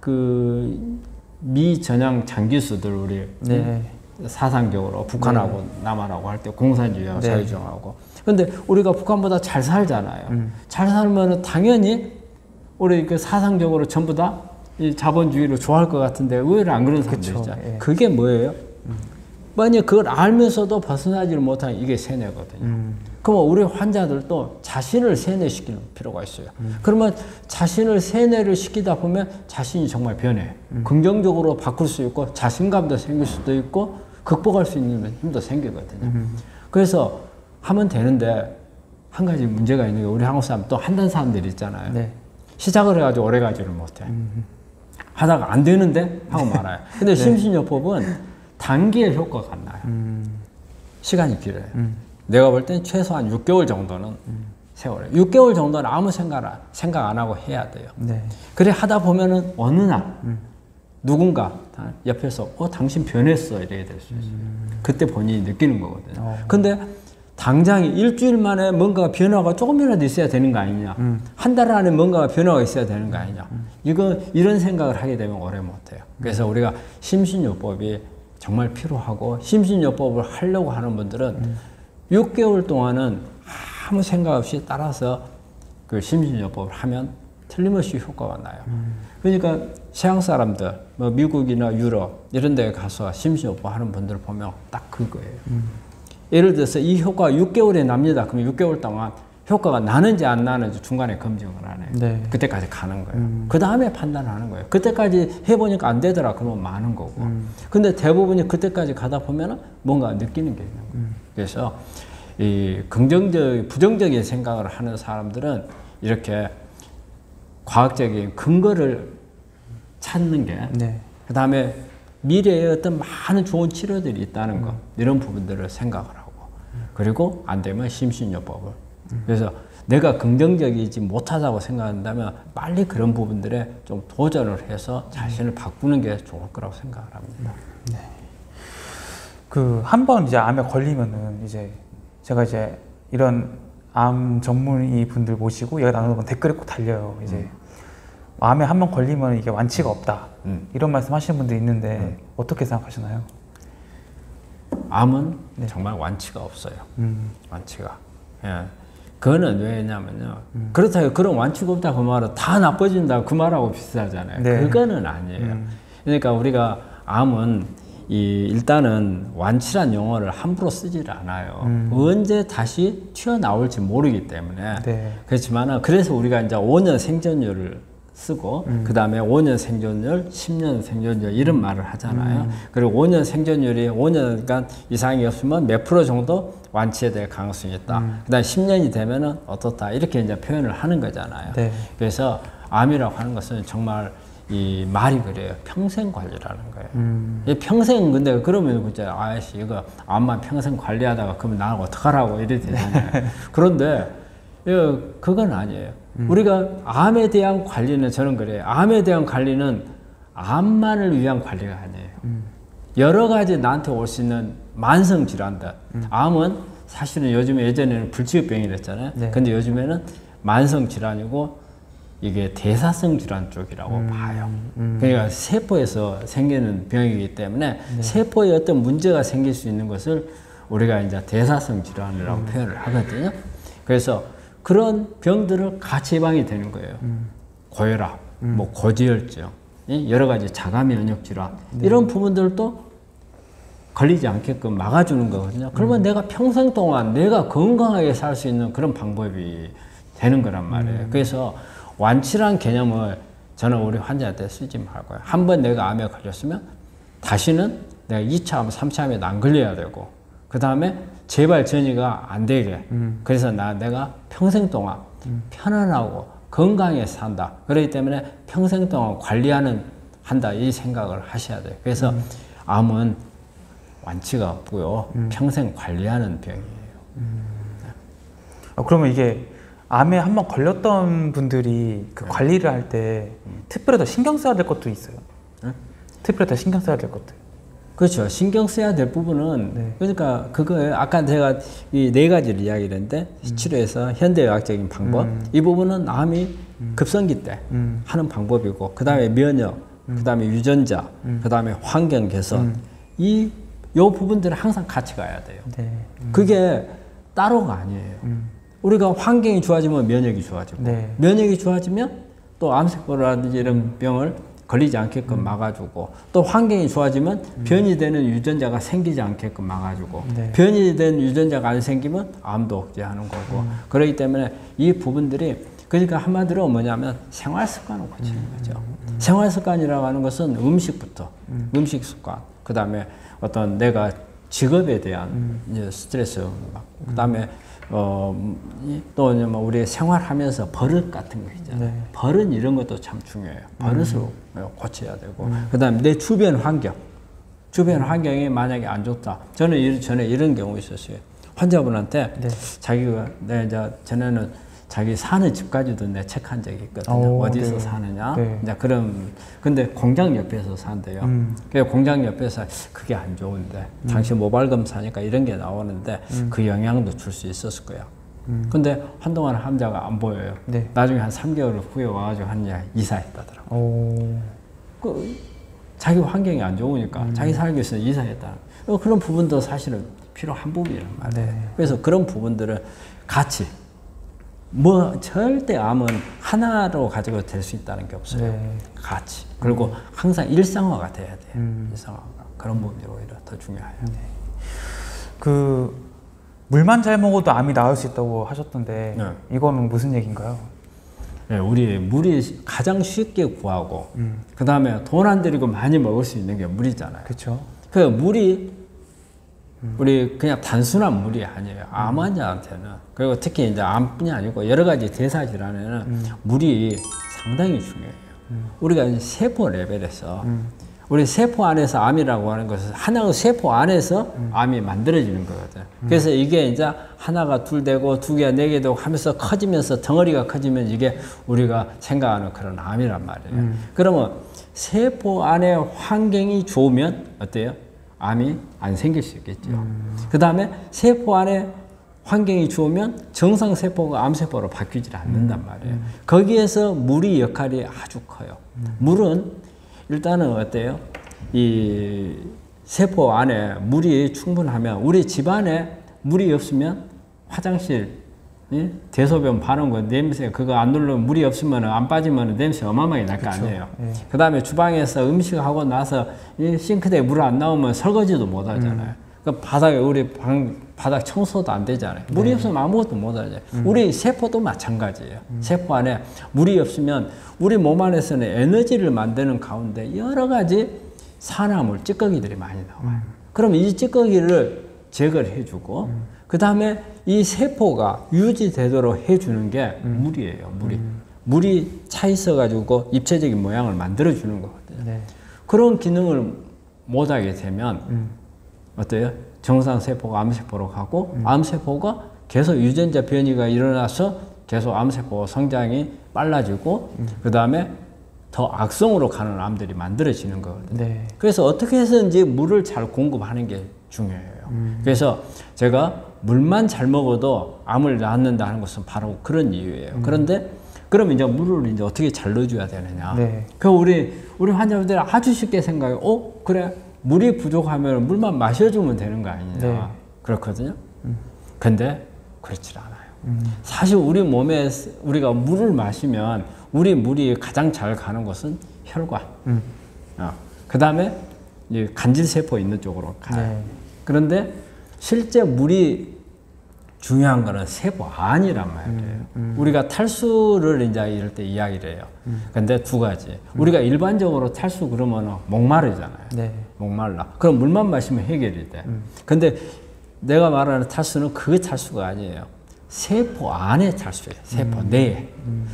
그 미전향 장기수들 우리 네. 사상적으로 북한하고 남한하고 할 때 공산주의하고 네. 자유주의하고 근데 우리가 북한보다 잘 살잖아요 음. 잘 살면은 당연히 우리 그 사상적으로 전부 다 이 자본주의를 좋아할 것 같은데 의외로 안 그런 사람들 있잖아요. 예. 그게 뭐예요? 만약 그걸 알면서도 벗어나지를 못하는 이게 세뇌거든요. 음. 그러면 우리 환자들도 자신을 세뇌시키는 필요가 있어요. 음. 그러면 자신을 세뇌를 시키다 보면 자신이 정말 변해. 음. 긍정적으로 바꿀 수 있고 자신감도 생길 수도 있고 극복할 수 있는 힘도 생기거든요. 음. 그래서 하면 되는데 한 가지 문제가 있는 게 우리 한국 사람 또 한단 사람들이 있잖아요. 네. 시작을 해가지고 오래 가지를 못해. 하다가 안 되는데 하고 말아요. 근데 심신요법은 단기에 효과가 안 나요. 음. 시간이 길어요. 음. 내가 볼 땐 최소한 6개월 정도는 세월에 6개월 정도는 아무 생각 안, 생각 안 하고 해야 돼요. 네. 그래 하다 보면은 어느 날 누군가 다 옆에서 어 당신 변했어 이렇게 될수 있어요. 그때 본인이 느끼는 거거든요. 어. 근데 당장 일주일 만에 뭔가 변화가 조금이라도 있어야 되는 거 아니냐. 한 달 안에 뭔가 변화가 있어야 되는 거 아니냐. 이거 이런 생각을 하게 되면 오래 못 해요. 그래서 우리가 심신요법이 정말 필요하고 심신요법을 하려고 하는 분들은 6개월 동안은 아무 생각 없이 따라서 그 심신요법을 하면 틀림없이 효과가 나요. 그러니까 서양 사람들, 뭐 미국이나 유럽 이런 데 가서 심신요법 하는 분들 보면 딱 그거예요. 예를 들어서 이 효과가 6개월에 납니다. 그러면 6개월 동안 효과가 나는지 안 나는지 중간에 검증을 안 해요. 네. 그때까지 가는 거예요. 그 다음에 판단하는 거예요. 그때까지 해보니까 안 되더라. 그러면 많은 거고. 근데 대부분이 그때까지 가다 보면은 뭔가 느끼는 게 있는 거예요. 그래서 이 긍정적, 부정적인 생각을 하는 사람들은 이렇게 과학적인 근거를 찾는 게, 네. 그 다음에 미래에 어떤 많은 좋은 치료들이 있다는 것, 이런 부분들을 생각을 하고, 그리고 안 되면 심신요법을. 그래서 내가 긍정적이지 못하다고 생각한다면 빨리 그런 부분들에 좀 도전을 해서 자신을 바꾸는 게 좋을 거라고 생각을 합니다. 그 한 번 이제 암에 걸리면은 이제 제가 이제 이런 암 전문의 분들 모시고 얘기 나누는 건 댓글에 꼭 달려요. 이제 암에 한 번 걸리면 이게 완치가 없다. 음. 이런 말씀 하시는 분들이 있는데 어떻게 생각하시나요? 암은 정말 완치가 없어요. 음. 완치가. 예. 그거는 왜냐면요. 그렇다고 그런 완치가 없다 그 말은 다 나빠진다 그 말하고 비슷하잖아요. 네. 그거는 아니에요. 그러니까 우리가 암은 이 일단은 완치란 용어를 함부로 쓰질 않아요. 언제 다시 튀어나올지 모르기 때문에 네. 그렇지만은 그래서 우리가 이제 5년 생존율을 쓰고 그 다음에 5년 생존율, 10년 생존율 이런 말을 하잖아요. 그리고 5년 생존율이 5년간 이상이 없으면 몇 프로 정도 완치에 될 가능성이 있다. 그다음 10년이 되면은 어떻다 이렇게 이제 표현을 하는 거잖아요. 네. 그래서 암이라고 하는 것은 정말 이 말이 그래요. 평생 관리라는 거예요. 음. 이 평생 근데 그러면 그죠 아저씨 이거 암만 평생 관리하다가 그러면 나는 어떡하라고 이래 되잖아요. 그런데 예, 그건 아니에요. 우리가 암에 대한 관리는 저는 그래요. 암에 대한 관리는 암만을 위한 관리가 아니에요. 여러 가지 나한테 올 수 있는 만성 질환들. 암은 사실은 요즘에 예전에는 불치병이랬잖아요. 네. 근데 요즘에는 만성 질환이고 이게 대사성 질환 쪽이라고 봐요. 그러니까 세포에서 생기는 병이기 때문에 세포에 어떤 문제가 생길 수 있는 것을 우리가 이제 대사성 질환이라고 표현을 하거든요. 그래서 그런 병들을 같이 예방이 되는 거예요. 고혈압, 뭐 고지혈증, 이 여러 가지 자가 면역 질환 이런 부분들도 걸리지 않게끔 막아주는 거거든요. 그러면 내가 평생 동안 내가 건강하게 살 수 있는 그런 방법이 되는 거란 말이에요. 그래서 완치란 개념을 저는 우리 환자한테 쓰지 말고요. 한 번 내가 암에 걸렸으면 다시는 내가 2차 암, 3차 암에 안 걸려야 되고 그 다음에 재발 전이가 안 되게 그래서 나 내가 평생 동안 편안하고 건강하게 산다. 그렇기 때문에 평생 동안 관리하는 한다 이 생각을 하셔야 돼요. 그래서 암은 완치가 없고요. 평생 관리하는 병이에요. 아, 그러면 이게 암에 한번 걸렸던 분들이 그 관리를 할 때 특별히 더 신경 써야 될 것도 있어요. 네? 특별히 더 신경 써야 될 것들. 그렇죠. 신경 써야 될 부분은 네. 그러니까 그거에 아까 제가 이 네 가지를 이야기를 했는데 치료에서 현대의학적인 방법 이 부분은 암이 급성기 때 음. 하는 방법이고 그 다음에 면역, 그 다음에 유전자, 그 다음에 환경 개선 이 요 부분들을 항상 같이 가야 돼요. 네. 그게 따로가 아니에요. 음. 우리가 환경이 좋아지면 면역이 좋아지고 네. 면역이 좋아지면 또 암세포라든지 이런 병을 걸리지 않게끔 음. 막아주고 또 환경이 좋아지면 변이 되는 유전자가 생기지 않게끔 막아주고 네. 변이 된 유전자가 안 생기면 암도 억제하는 거고 음. 그렇기 때문에 이 부분들이 그러니까 한마디로 뭐냐면 생활 습관을 고치는 음. 거죠. 생활 습관이라고 하는 것은 음식부터 음. 식 습관 그 다음에 어떤 내가 직업에 대한 음. 스트레스 받고 그다음에 어또 이제 뭐 우리 생활하면서 버릇 같은 거 있잖아요. 네. 버릇 이런 것도 참 중요해요. 버릇을 고쳐야 되고 그다음에 내 주변 환경 주변 환경이 만약에 안 좋다. 저는 일- 전에 이런 경우 있었어요. 환자분한테 네. 자기가 내 이제 전에는 자기 사는 집까지도 내 체크한 적이 있거든요. 오, 어디서 네. 사느냐. 네. 이제 그런 근데 공장 옆에서 산대요. 음. 그 공장 옆에서 그게 안 좋은데 당시 모발 검사니까 이런 게 나오는데 음. 그 영향도 줄 수 있었을 거야. 근데 한동안 환자가 안 보여요. 네. 나중에 한 3개월 후에 와가지고 한야 이사했다더라고. 오. 그 자기 환경이 안 좋으니까 음. 자기 살기 위해서 이사했다. 어, 그런 부분도 사실은 필요한 부분이란 말이에요. 네. 그래서 그런 부분들을 같이 뭐 절대 암은 하나로 가지고 될 수 있다는 게 없어요. 네. 같이 그리고 항상 일상화가 돼야 돼요. 음. 일상화가 그런 부분이 오히려 더 중요해요. 그 물만 잘 먹어도 암이 나을 수 있다고 하셨던데 네. 이거는 무슨 얘기인가요? 네, 우리 물이 가장 쉽게 구하고 음. 그 다음에 돈 안 들이고 많이 먹을 수 있는 게 물이잖아요. 그렇죠. 그 물이 우리 그냥 단순한 물이 아니에요. 암 환자한테는 그리고 특히 이제 암뿐이 아니고 여러 가지 대사 질환에는 물이 상당히 중요해요. 우리가 이제 세포 레벨에서 우리 세포 안에서 암이라고 하는 것은 하나의 세포 안에서 암이 만들어지는 거거든. 그래서 이게 이제 하나가 둘 되고 두 개, 네개 되고 하면서 커지면서 덩어리가 커지면 이게 우리가 생각하는 그런 암이란 말이에요. 그러면 세포 안에 환경이 좋으면 어때요? 암이 안 생길 수 있겠죠. 그 다음에 세포 안에 환경이 좋으면 정상 세포가 암 세포로 바뀌질 않는단 말이에요. 거기에서 물이 역할이 아주 커요. 물은 일단은 어때요? 이 세포 안에 물이 충분하면 우리 집안에 물이 없으면 화장실 예? 대소변 바른 거 냄새 그거 안 누르면 물이 없으면 안 빠지면 냄새 어마어마하게 날 거 아니에요. 예. 그 다음에 주방에서 음식하고 나서 이 싱크대에 물 안 나오면 설거지도 못 하잖아요. 그 바닥에 우리 방 바닥 청소도 안 되잖아요. 물이 없으면 아무것도 못 하죠. 우리 세포도 마찬가지예요. 세포 안에 물이 없으면 우리 몸 안에서는 에너지를 만드는 가운데 여러 가지 산화물, 찌꺼기들이 많이 나와요. 그럼 이 찌꺼기를 제거를 해주고 그 다음에 이 세포가 유지되도록 해주는 게 물이에요. 물이 물이 차 있어가지고 입체적인 모양을 만들어 주는 거거든요. 네. 그런 기능을 못하게 되면 어때요? 정상 세포가 암세포로 가고 암세포가 계속 유전자 변이가 일어나서 계속 암세포 성장이 빨라지고 그 다음에 더 악성으로 가는 암들이 만들어지는 거거든요. 네. 그래서 어떻게 해서든지 물을 잘 공급하는 게 중요해요. 그래서 제가 물만 잘 먹어도 암을 낳는다 하는 것은 바로 그런 이유예요. 그런데 그럼 이제 물을 이제 어떻게 잘 넣어줘야 되느냐. 네. 그 우리 우리 환자분들이 아주 쉽게 생각해. 어 그래 물이 부족하면 물만 마셔주면 되는 거 아니냐. 네. 그렇거든요. 근데 그렇지 않아요. 사실 우리 몸에 우리가 물을 마시면 우리 물이 가장 잘 가는 곳은 혈관. 음. 어. 그 다음에 간질 세포 있는 쪽으로 가요. 네. 그런데 실제 물이 중요한 거는 세포 안이란 말이에요. 우리가 탈수를 이제 이럴 때 이야기를 해요. 근데 두 가지. 우리가 일반적으로 탈수 그러면 목마르잖아요. 네. 목말라. 그럼 물만 마시면 해결이 돼. 근데 내가 말하는 탈수는 그 탈수가 아니에요. 세포 안에 탈수예요. 세포 내에.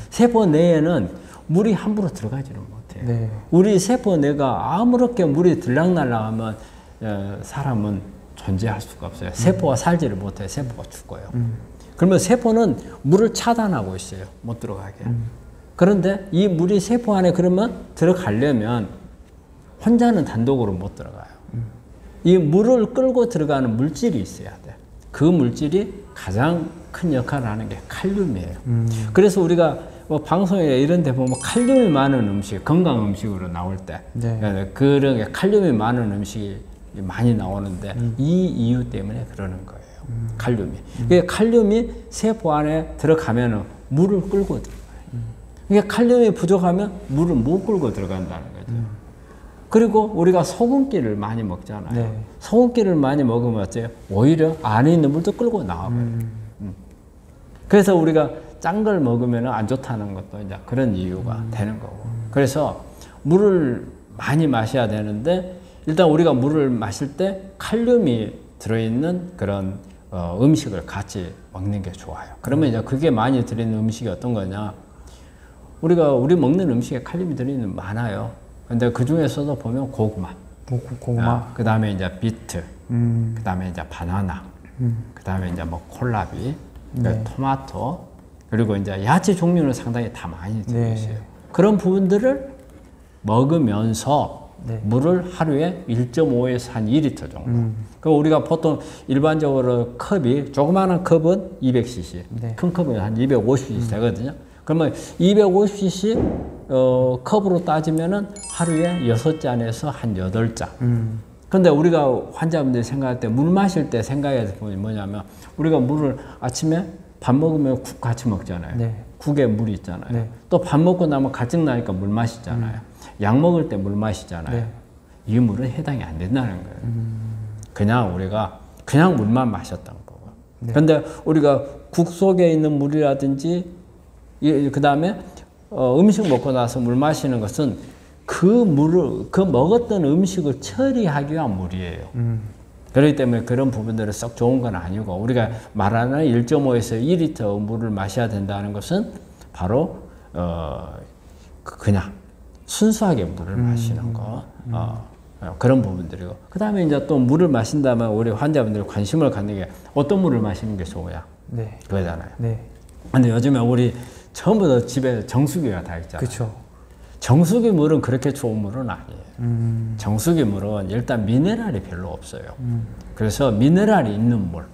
세포 내에는 물이 함부로 들어가지를 못해요. 네. 우리 세포 내가 아무렇게 물이 들락날락하면 어, 사람은 존재할 수가 없어요. 세포가 살지를 못해요. 세포가 죽어요. 그러면 세포는 물을 차단하고 있어요. 못 들어가게. 그런데 이 물이 세포 안에 그러면 들어가려면 혼자는 단독으로 못 들어가요. 이 물을 끌고 들어가는 물질이 있어야 돼. 그 물질이 가장 큰 역할을 하는 게 칼륨이에요. 그래서 우리가 뭐 방송에 이런 데 보면 칼륨이 많은 음식, 건강 음식으로 나올 때 네. 예, 그런 게 칼륨이 많은 음식이 많이 나오는데 이 이유 때문에 그러는 거예요. 칼륨이. 그 칼륨이 세포 안에 들어가면 물을 끌고 들어가요. 그러니까 칼륨이 부족하면 물을 못 끌고 들어간다는 거죠. 그리고 우리가 소금기를 많이 먹잖아요. 네. 소금기를 많이 먹으면 어때요? 오히려 안에 있는 물도 끌고 나와버려요. 음. 그래서 우리가 짠 걸 먹으면 안 좋다는 것도 이제 그런 이유가 되는 거고. 그래서 물을 많이 마셔야 되는데 일단 우리가 물을 마실 때 칼륨이 들어있는 그런 어, 음식을 같이 먹는 게 좋아요. 그러면 이제 그게 많이 들어있는 음식이 어떤 거냐? 우리가 우리 먹는 음식에 칼륨이 들어있는 많아요. 근데 그 중에서도 보면 고구마, 뭐 고- 고구마. 그 다음에 이제 비트, 음. 그 다음에 이제 바나나, 그 다음에 이제 뭐 콜라비, 그 네. 토마토, 그리고 이제 야채 종류는 상당히 다 많이 네. 들어있어요. 그런 부분들을 먹으면서 네. 물을 하루에 1.5에서 한 2리터 정도. 음. 그 우리가 보통 일반적으로 컵이 조그마한 컵은 200cc, 네. 큰 컵은 한 250cc 되거든요. 그러면 250cc 어, 컵으로 따지면은 하루에 6잔에서 한 8잔. 음. 근데 우리가 환자분들이 생각할 때 물 마실 때 생각해야 될 부분이 뭐냐면 우리가 물을 아침에 밥 먹으면 국 같이 먹잖아요. 네. 국에 물이 있잖아요. 네. 또밥 먹고 나면 가증 나니까 물 마시잖아요. 약 먹을 때 물 마시잖아요. 네. 이 물은 해당이 안 된다는 거예요. 그냥 우리가 그냥 물만 마셨던 거고. 근데 우리가 국 속에 있는 물이라든지 그 다음에 어, 음식 먹고 나서 물 마시는 것은 그 물을 그 먹었던 음식을 처리하기 위한 물이에요. 그렇기 때문에 그런 부분들은 썩 좋은 건 아니고 우리가 말하는 1.5에서 2리터 물을 마셔야 된다는 것은 바로 어 그- 그냥 순수하게 물을 마시는 거 어, 어, 그런 부분들이고 그 다음에 이제 또 물을 마신다면 우리 환자분들 관심을 갖는 게 어떤 물을 마시는 게 좋으냐 네. 그거잖아요. 네. 근데 요즘에 우리 전부 다 집에 정수기가 다 있잖아요. 그렇죠. 정수기 물은 그렇게 좋은 물은 아니에요. 음. 정수기 물은 일단 미네랄이 별로 없어요. 그래서 미네랄이 있는 물.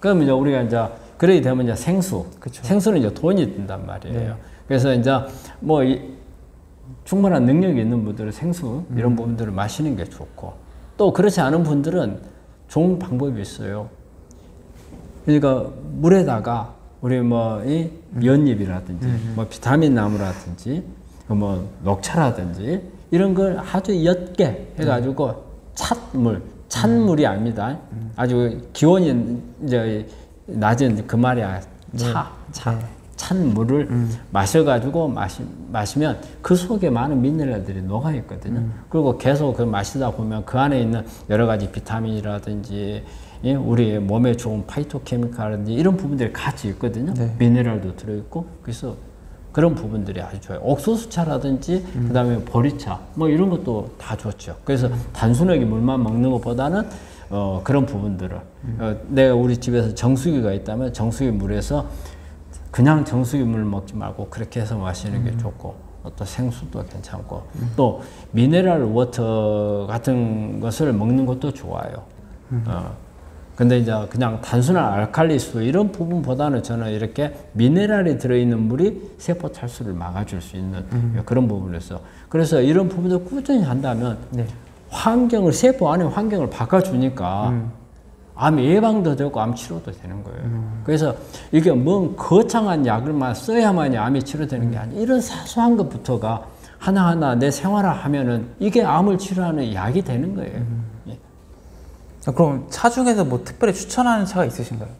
그럼 이제 우리가 이제 그래야 되면 이제 생수. 그쵸. 생수는 이제 돈이 든단 말이에요. 네. 그래서 이제 뭐 이, 충분한 능력이 있는 분들은 생수 이런 부분들을 마시는 게 좋고. 또 그렇지 않은 분들은 좋은 방법이 있어요. 그러니까 물에다가 우리 뭐이 연잎이라든지 뭐 비타민 나무라든지 뭐 녹차라든지 이런 걸 아주 옅게 해가지고 찻물 찬물이 아닙니다. 아주 기온이 이제 낮은 그 말이야. 차 차. 찬 물을 마셔가지고 마시, 마시면 그 속에 많은 미네랄들이 녹아 있거든요. 그리고 계속 그 마시다 보면 그 안에 있는 여러 가지 비타민이라든지 예, 우리 몸에 좋은 파이토케미칼이라든지 이런 부분들이 같이 있거든요. 네. 미네랄도 들어있고 그래서 그런 부분들이 아주 좋아요. 옥수수차라든지 그다음에 보리차 뭐 이런 것도 다 좋죠. 그래서 단순하게 물만 먹는 것보다는 어, 그런 부분들을 어, 내가 우리 집에서 정수기가 있다면 정수기 물에서 그냥 정수기 물 먹지 말고 그렇게 해서 마시는 게 좋고 또 생수도 괜찮고. 또 mineral water 같은 것을 먹는 것도 좋아요. 어. 근데 이제 그냥 단순한 알칼리수 이런 부분보다는 저는 이렇게 미네랄이 들어있는 물이 세포 탈수를 막아줄 수 있는 그런 부분에서. 그래서 이런 부분을 꾸준히 한다면 네. 환경을 세포 안에 환경을 바꿔주니까 암 예방도 되고 암 치료도 되는 거예요. 그래서 이게 뭔 거창한 약을만 써야만이 암이 치료되는 게 아니라 이런 사소한 것부터가 하나하나 내 생활화 하면은 이게 암을 치료하는 약이 되는 거예요. 예. 아, 그럼 차 중에서 뭐 특별히 추천하는 차가 있으신가요?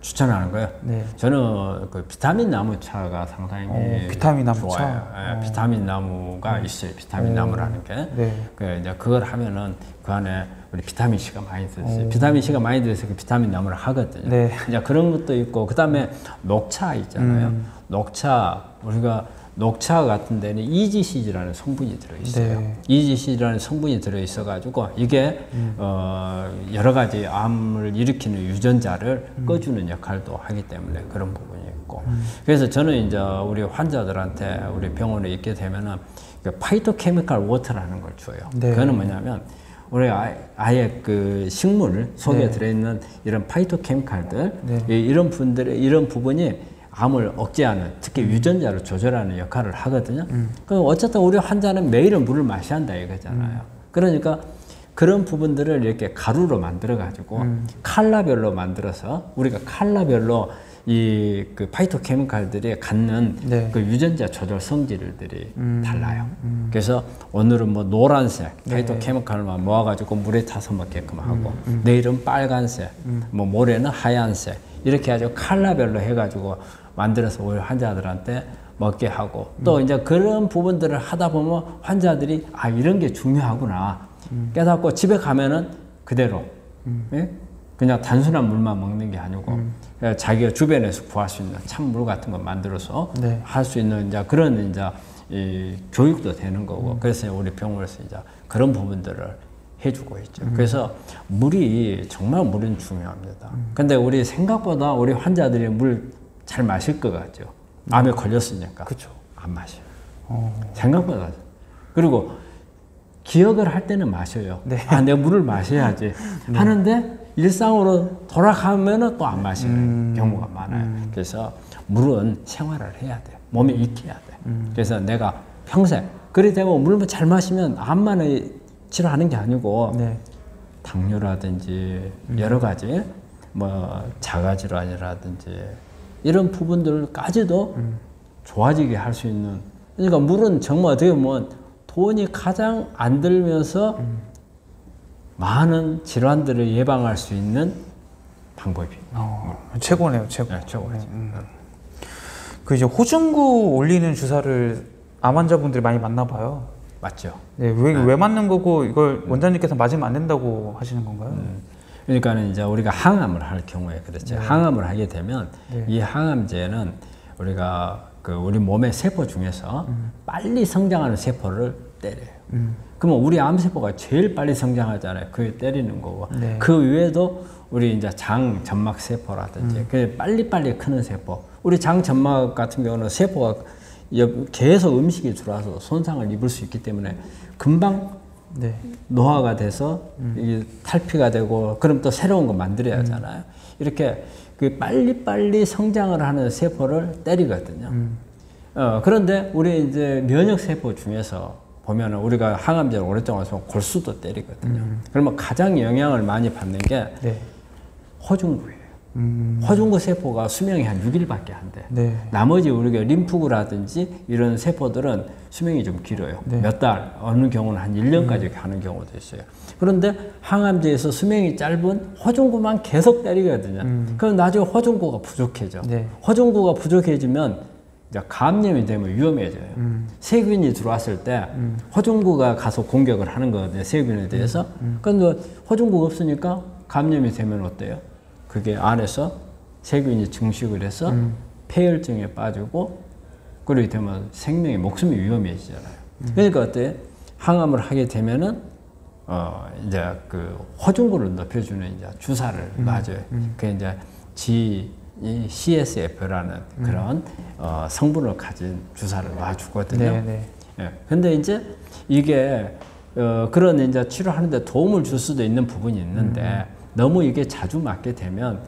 추천하는 거예요. 네. 저는 그 비타민 나무 차가 상당히 어, 비타민 나무 좋아요. 차? 예, 비타민 나무가 있어요. 비타민 나무라는 게. 네. 그 이제 그걸 하면은 그 안에 우리 비타민 C가 많이 들어있어요. 비타민 C가 많이 들어서 그 비타민 나무를 하거든요. 네. 이제 그런 것도 있고 그 다음에 녹차 있잖아요. 음. 녹차 우리가 녹차 같은 데는 이지시즈라는 성분이 들어있어요. 네. 이지시즈라는 성분이 들어있어가지고 이게 어, 여러 가지 암을 일으키는 유전자를 꺼주는 역할도 하기 때문에 그런 부분이 있고 그래서 저는 이제 우리 환자들한테 우리 병원에 있게 되면은 그 파이토케미칼 워터라는 걸 줘요. 네. 그거는 뭐냐면 우리 아예, 아예 그 식물 속에 네. 들어있는 이런 파이토케미칼들 네. 이- 이런 분들의 이런 부분이 암을 억제하는 특히 유전자를 조절하는 역할을 하거든요. 그럼 어쨌든 우리 환자는 매일은 물을 마셔야 한다 이거잖아요. 그러니까 그런 부분들을 이렇게 가루로 만들어 가지고 칼라별로 만들어서 우리가 칼라별로 이 그 파이토 케미칼들이 갖는 네. 그 유전자 조절 성질들이 달라요. 그래서 오늘은 뭐 노란색 파이토케미칼만 모아가지고 물에 타서 먹게끔 하고 내일은 빨간색, 뭐 모레는 하얀색 이렇게 아주 칼라별로 해가지고 만들어서 우리 환자들한테 먹게 하고 또 이제 그런 부분들을 하다 보면 환자들이 아 이런 게 중요하구나. 깨닫고 집에 가면은 그대로 예? 그냥 단순한 물만 먹는 게 아니고 예, 자기가 주변에서 구할 수 있는 찬물 같은 거 만들어서 네. 할수 있는 이제 그런 이제 이 교육도 되는 거고 그래서 우리 병원에서 이제 그런 부분들을 해주고 있죠. 그래서 물이 정말 물은 중요합니다. 근데 우리 생각보다 우리 환자들이 물 잘 마실 것 같죠. 암에 걸렸으니까 그쵸. 안 마셔요. 어. 생각보다 그리고 기억을 할 때는 마셔요. 네. 아, 내가 물을 마셔야지 하는데 일상으로 돌아가면은 또 안 마시는 음. 경우가 많아요. 그래서 물은 생활을 해야 돼. 몸에 익혀야 돼. 음. 그래서 내가 평생 그리 되면 물만 잘 마시면 암만 치료하는 게 아니고 네. 당뇨라든지 음. 여러 가지 뭐 자가질환이라든지 이런 부분들까지도 음. 좋아지게 할 수 있는 그러니까 물은 정말 어떻게 보면 돈이 가장 안 들면서 음. 많은 질환들을 예방할 수 있는 방법이 어, 최고네요, 최고. 네, 최고죠. 그 이제 호중구 올리는 주사를 암 환자분들이 많이 맞나 봐요. 맞죠? 네, 왜, 왜 맞는 거고 이걸 원장님께서 맞으면 안 된다고 하시는 건가요? 그러니까는 이제 우리가 항암을 할 경우에 그렇죠. 항암을 하게 되면 네. 이 항암제는 우리가 그 우리 몸의 세포 중에서 빨리 성장하는 세포를 때려요. 그러면 우리 암세포가 제일 빨리 성장하잖아요. 그게 때리는 거고. 네. 그 외에도 우리 이제 장 점막 세포라든지 그 빨리빨리 크는 세포. 우리 장 점막 같은 경우는 세포가 옆- 계속 음식이 들어와서 손상을 입을 수 있기 때문에 금방 네. 노화가 돼서 이게 탈피가 되고 그럼 또 새로운 거 만들어야 하잖아요. 이렇게 그 빨리빨리 성장을 하는 세포를 때리거든요. 어, 그런데 우리 이제 면역 세포 중에서 보면은 우리가 항암제를 오랫동안 쓰면 골수도 때리거든요. 그러면 가장 영향을 많이 받는 게 네. 호중구예요. 음, 호중구 세포가 수명이 한 6일밖에 안 돼. 네. 나머지 우리가 림프구라든지 이런 세포들은 수명이 좀 길어요. 네. 몇 달, 어느 경우는 한 1년까지 가는 경우도 있어요. 그런데 항암제에서 수명이 짧은 호중구만 계속 때리거든요. 그럼 나중에 호중구가 부족해져. 네. 호중구가 부족해지면 이제 감염이 되면 위험해져요. 세균이 들어왔을 때 호중구가 가서 공격을 하는 거거든요. 세균에 대해서. 그런데 호중구가 없으니까 감염이 되면 어때요? 그게 안에서 세균이 증식을 해서 폐혈증에 빠지고 그렇게 되면 생명의 목숨이 위험해지잖아요. 그러니까 어때? 항암을 하게 되면은 어 이제 그 호중구를 높여주는 이제 주사를 맞아요. 그게 이제 G 이 CSF라는 그런 어, 성분을 가진 주사를 놔주거든요. 네, 네. 예. 근데 이제 이게 어, 그런 이제 치료하는데 도움을 줄 수도 있는 부분이 있는데 너무 이게 자주 맞게 되면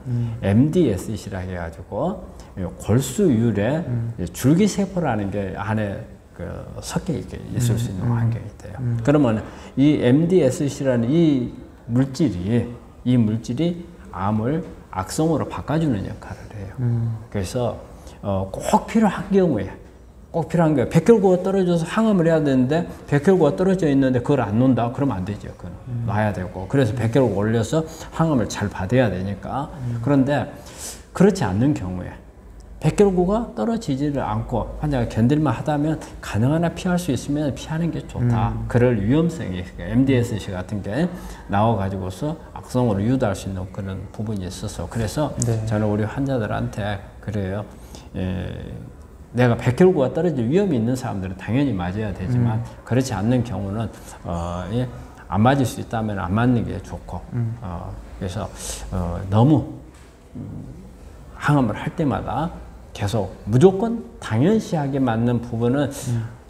MDSC라 해가지고 이 골수율에 이 줄기세포라는 게 안에 그 섞여 있게 있을 수 있는 환경이 돼요. 그러면 이 MDSC라는 이 물질이 이 물질이 암을 악성으로 바꿔주는 역할을 해요. 그래서 어, 꼭 필요한 경우에 꼭 필요한 게 백혈구가 떨어져서 항암을 해야 되는데 백혈구가 떨어져 있는데 그걸 안 놓는다? 그러면 안 되죠. 그건 놔야 되고. 그래서 백혈구 올려서 항암을 잘 받아야 되니까. 그런데 그렇지 않는 경우에 백혈구가 떨어지지를 않고 환자가 견딜만 하다면 가능한 한 피할 수 있으면 피하는 게 좋다. 그럴 위험성이 MDSC 같은 게 나와가지고서 악성으로 유도할 수 있는 그런 부분이 있어서 그래서 네. 저는 우리 환자들한테 그래요. 예, 내가 백혈구가 떨어질 위험이 있는 사람들은 당연히 맞아야 되지만 그렇지 않는 경우는 어, 예, 안 맞을 수 있다면 안 맞는 게 좋고 어, 그래서 어, 너무 음, 항암을 할 때마다 계속 무조건 당연시하게 맞는 부분은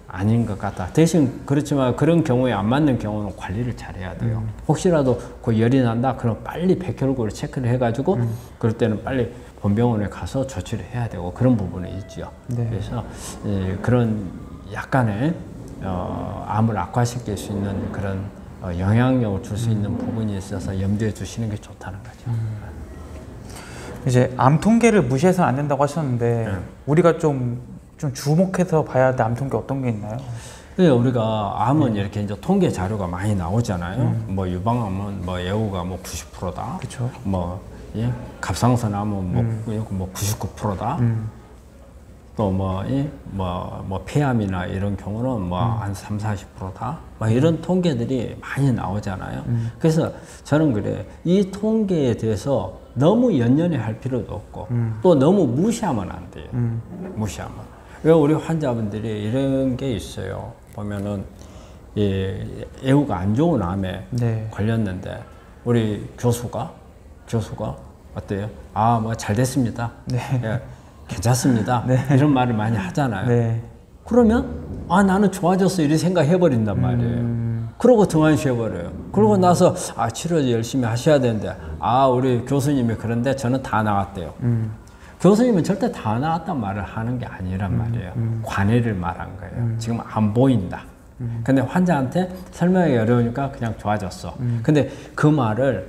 아닌 것 같다. 대신 그렇지만 그런 경우에 안 맞는 경우는 관리를 잘해야 돼요. 혹시라도 그 열이 난다, 그럼 빨리 백혈구를 체크를 해가지고 그럴 때는 빨리 본병원에 가서 조치를 해야 되고 그런 부분이 있죠. 네. 그래서 예, 그런 약간의 어, 암을 악화시킬 수 있는 그런 어, 영향력을 줄 수 있는 부분이 있어서 염두에 두시는 게 좋다는 거죠. 이제 암 통계를 무시해서는 안 된다고 하셨는데 네. 우리가 좀, 좀 주목해서 봐야 될 암 통계 어떤 게 있나요? 그래서 우리가 암은 이렇게 이제 통계 자료가 많이 나오잖아요. 뭐 유방암은 뭐 예후가 뭐 90%다. 그쵸. 뭐 예? 갑상선암은 뭐, 뭐 99%다. 또 뭐, 예? 뭐, 뭐 폐암이나 이런 경우는 뭐한 3, 40%다. 막 이런 통계들이 많이 나오잖아요. 그래서 저는 그래. 이 통계에 대해서 너무 연연해 할 필요도 없고 또 너무 무시하면 안 돼요. 무시하면. 왜 우리 환자분들이 이런 게 있어요. 보면은 이 애우가 안 좋은 암에 네. 걸렸는데 우리 교수가 교수가 어때요? 아 뭐 잘 됐습니다. 네. 예, 괜찮습니다. 이런 말을 많이 하잖아요. 네. 그러면 아 나는 좋아졌어 이렇게 생각해 버린단 말이에요. 음. 그러고 등한시해 버려요. 그러고 나서 아 치료 열심히 하셔야 되는데 아 우리 교수님이 그런데 저는 다 나왔대요. 음. 교수님은 절대 다 나왔단 말을 하는 게 아니란 말이에요. 관해를 말한 거예요. 지금 안 보인다. 근데 환자한테 설명하기 어려우니까 그냥 좋아졌어. 근데 그 말을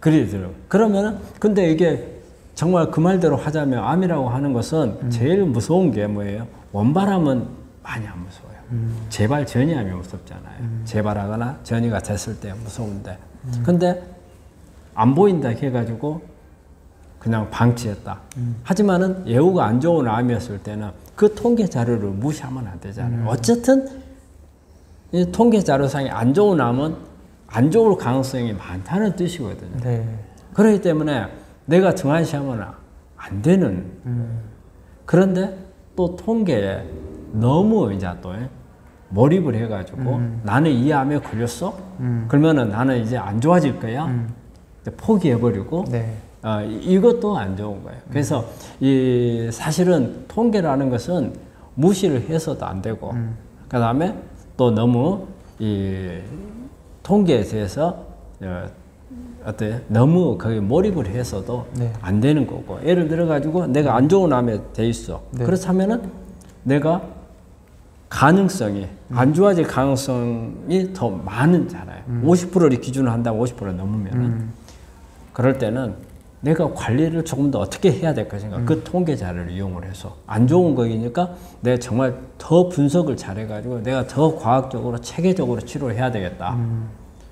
그리 들어. 그러면은 근데 이게 정말 그 말대로 하자면 암이라고 하는 것은 제일 무서운 게 뭐예요? 원발암은 많이 안 무서워요. 재발 전이암이 무섭잖아요. 재발하거나 전이가 됐을 때 무서운데. 근데 안 보인다 해가지고 그냥 방치했다. 하지만은 예후가 안 좋은 암이었을 때는 그 통계 자료를 무시하면 안 되잖아요. 어쨌든 이 통계 자료상에 안 좋은 암은 안 좋을 가능성이 많다는 뜻이거든요. 네. 그렇기 때문에 내가 등한시하면 안 되는. 그런데 또 통계에 너무 이제 또 몰입을 해가지고 나는 이 암에 걸렸어? 그러면은 나는 이제 안 좋아질 거야? 이제 포기해버리고 네. 어, 이- 이것도 안 좋은 거예요. 그래서 이 사실은 통계라는 것은 무시를 해서도 안 되고, 그 다음에 또 너무 이 통계에 대해서 어, 어때 너무 거기 몰입을 해서도 네. 안 되는 거고. 예를 들어 가지고 내가 안 좋은 암에 돼 있어. 네. 그렇다면은 내가 가능성이 안 좋아질 가능성이 더 많은 잖아요. 50%를 기준으로 한다면 50% 넘으면은. 그럴 때는 내가 관리를 조금 더 어떻게 해야 될 것인가 그 통계 자료를 이용을 해서. 안 좋은 거이니까 내가 정말 더 분석을 잘해가지고 내가 더 과학적으로 체계적으로 치료를 해야 되겠다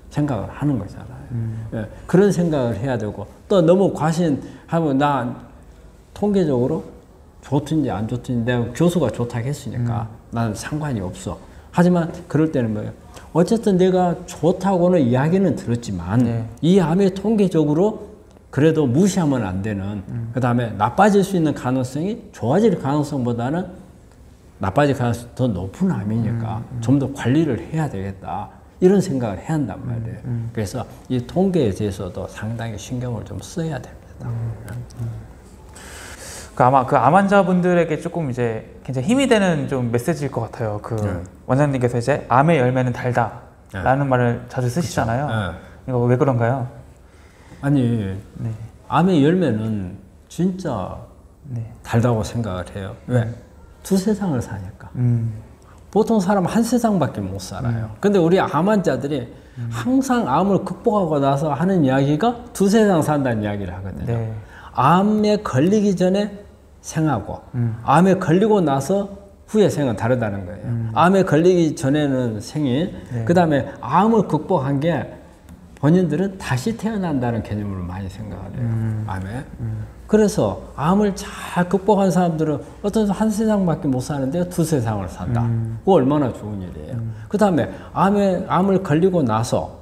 생각을 하는 거잖아요. 예, 그런 생각을 해야 되고 또 너무 과신하면 나 통계적으로 좋든지 안 좋든지 내가 교수가 좋다고 했으니까 나는 상관이 없어. 하지만 그럴 때는 뭐예요? 어쨌든 내가 좋다고는 이야기는 들었지만 네. 이 암의 통계적으로 그래도 무시하면 안 되는 그 다음에 나빠질 수 있는 가능성이 좋아질 가능성보다는 나빠질 가능성이 더 높은 암이니까 좀더 관리를 해야 되겠다 이런 생각을 해야 한단 말이에요. 그래서 이 통계에 대해서도 상당히 신경을 좀 써야 됩니다. 그 아마 그 암 환자분들에게 조금 이제 굉장히 힘이 되는 좀 메시지일 것 같아요. 그 네. 원장님께서 이제 암의 열매는 달다라는 말을 자주 쓰시잖아요. 네. 이거 왜 그런가요? 아니 네. 암의 열매는 진짜 네. 달다고 생각을 해요. 왜? 두 세상을 사니까. 음. 보통 사람 한 세상밖에 못 살아요. 근데 우리 암 환자들이 항상 암을 극복하고 나서 하는 이야기가 두 세상 산다는 이야기를 하거든요. 네. 암에 걸리기 전에 생하고 암에 걸리고 나서 후에 생은 다르다는 거예요. 암에 걸리기 전에는 생이 그다음에 암을 극복한 게 본인들은 다시 태어난다는 개념으로 많이 생각을 해요. 암에. 그래서 암을 잘 극복한 사람들은 어떤 한 세상밖에 못 사는데 두 세상을 산다. 그거 얼마나 좋은 일이에요. 그다음에 암에 암을 걸리고 나서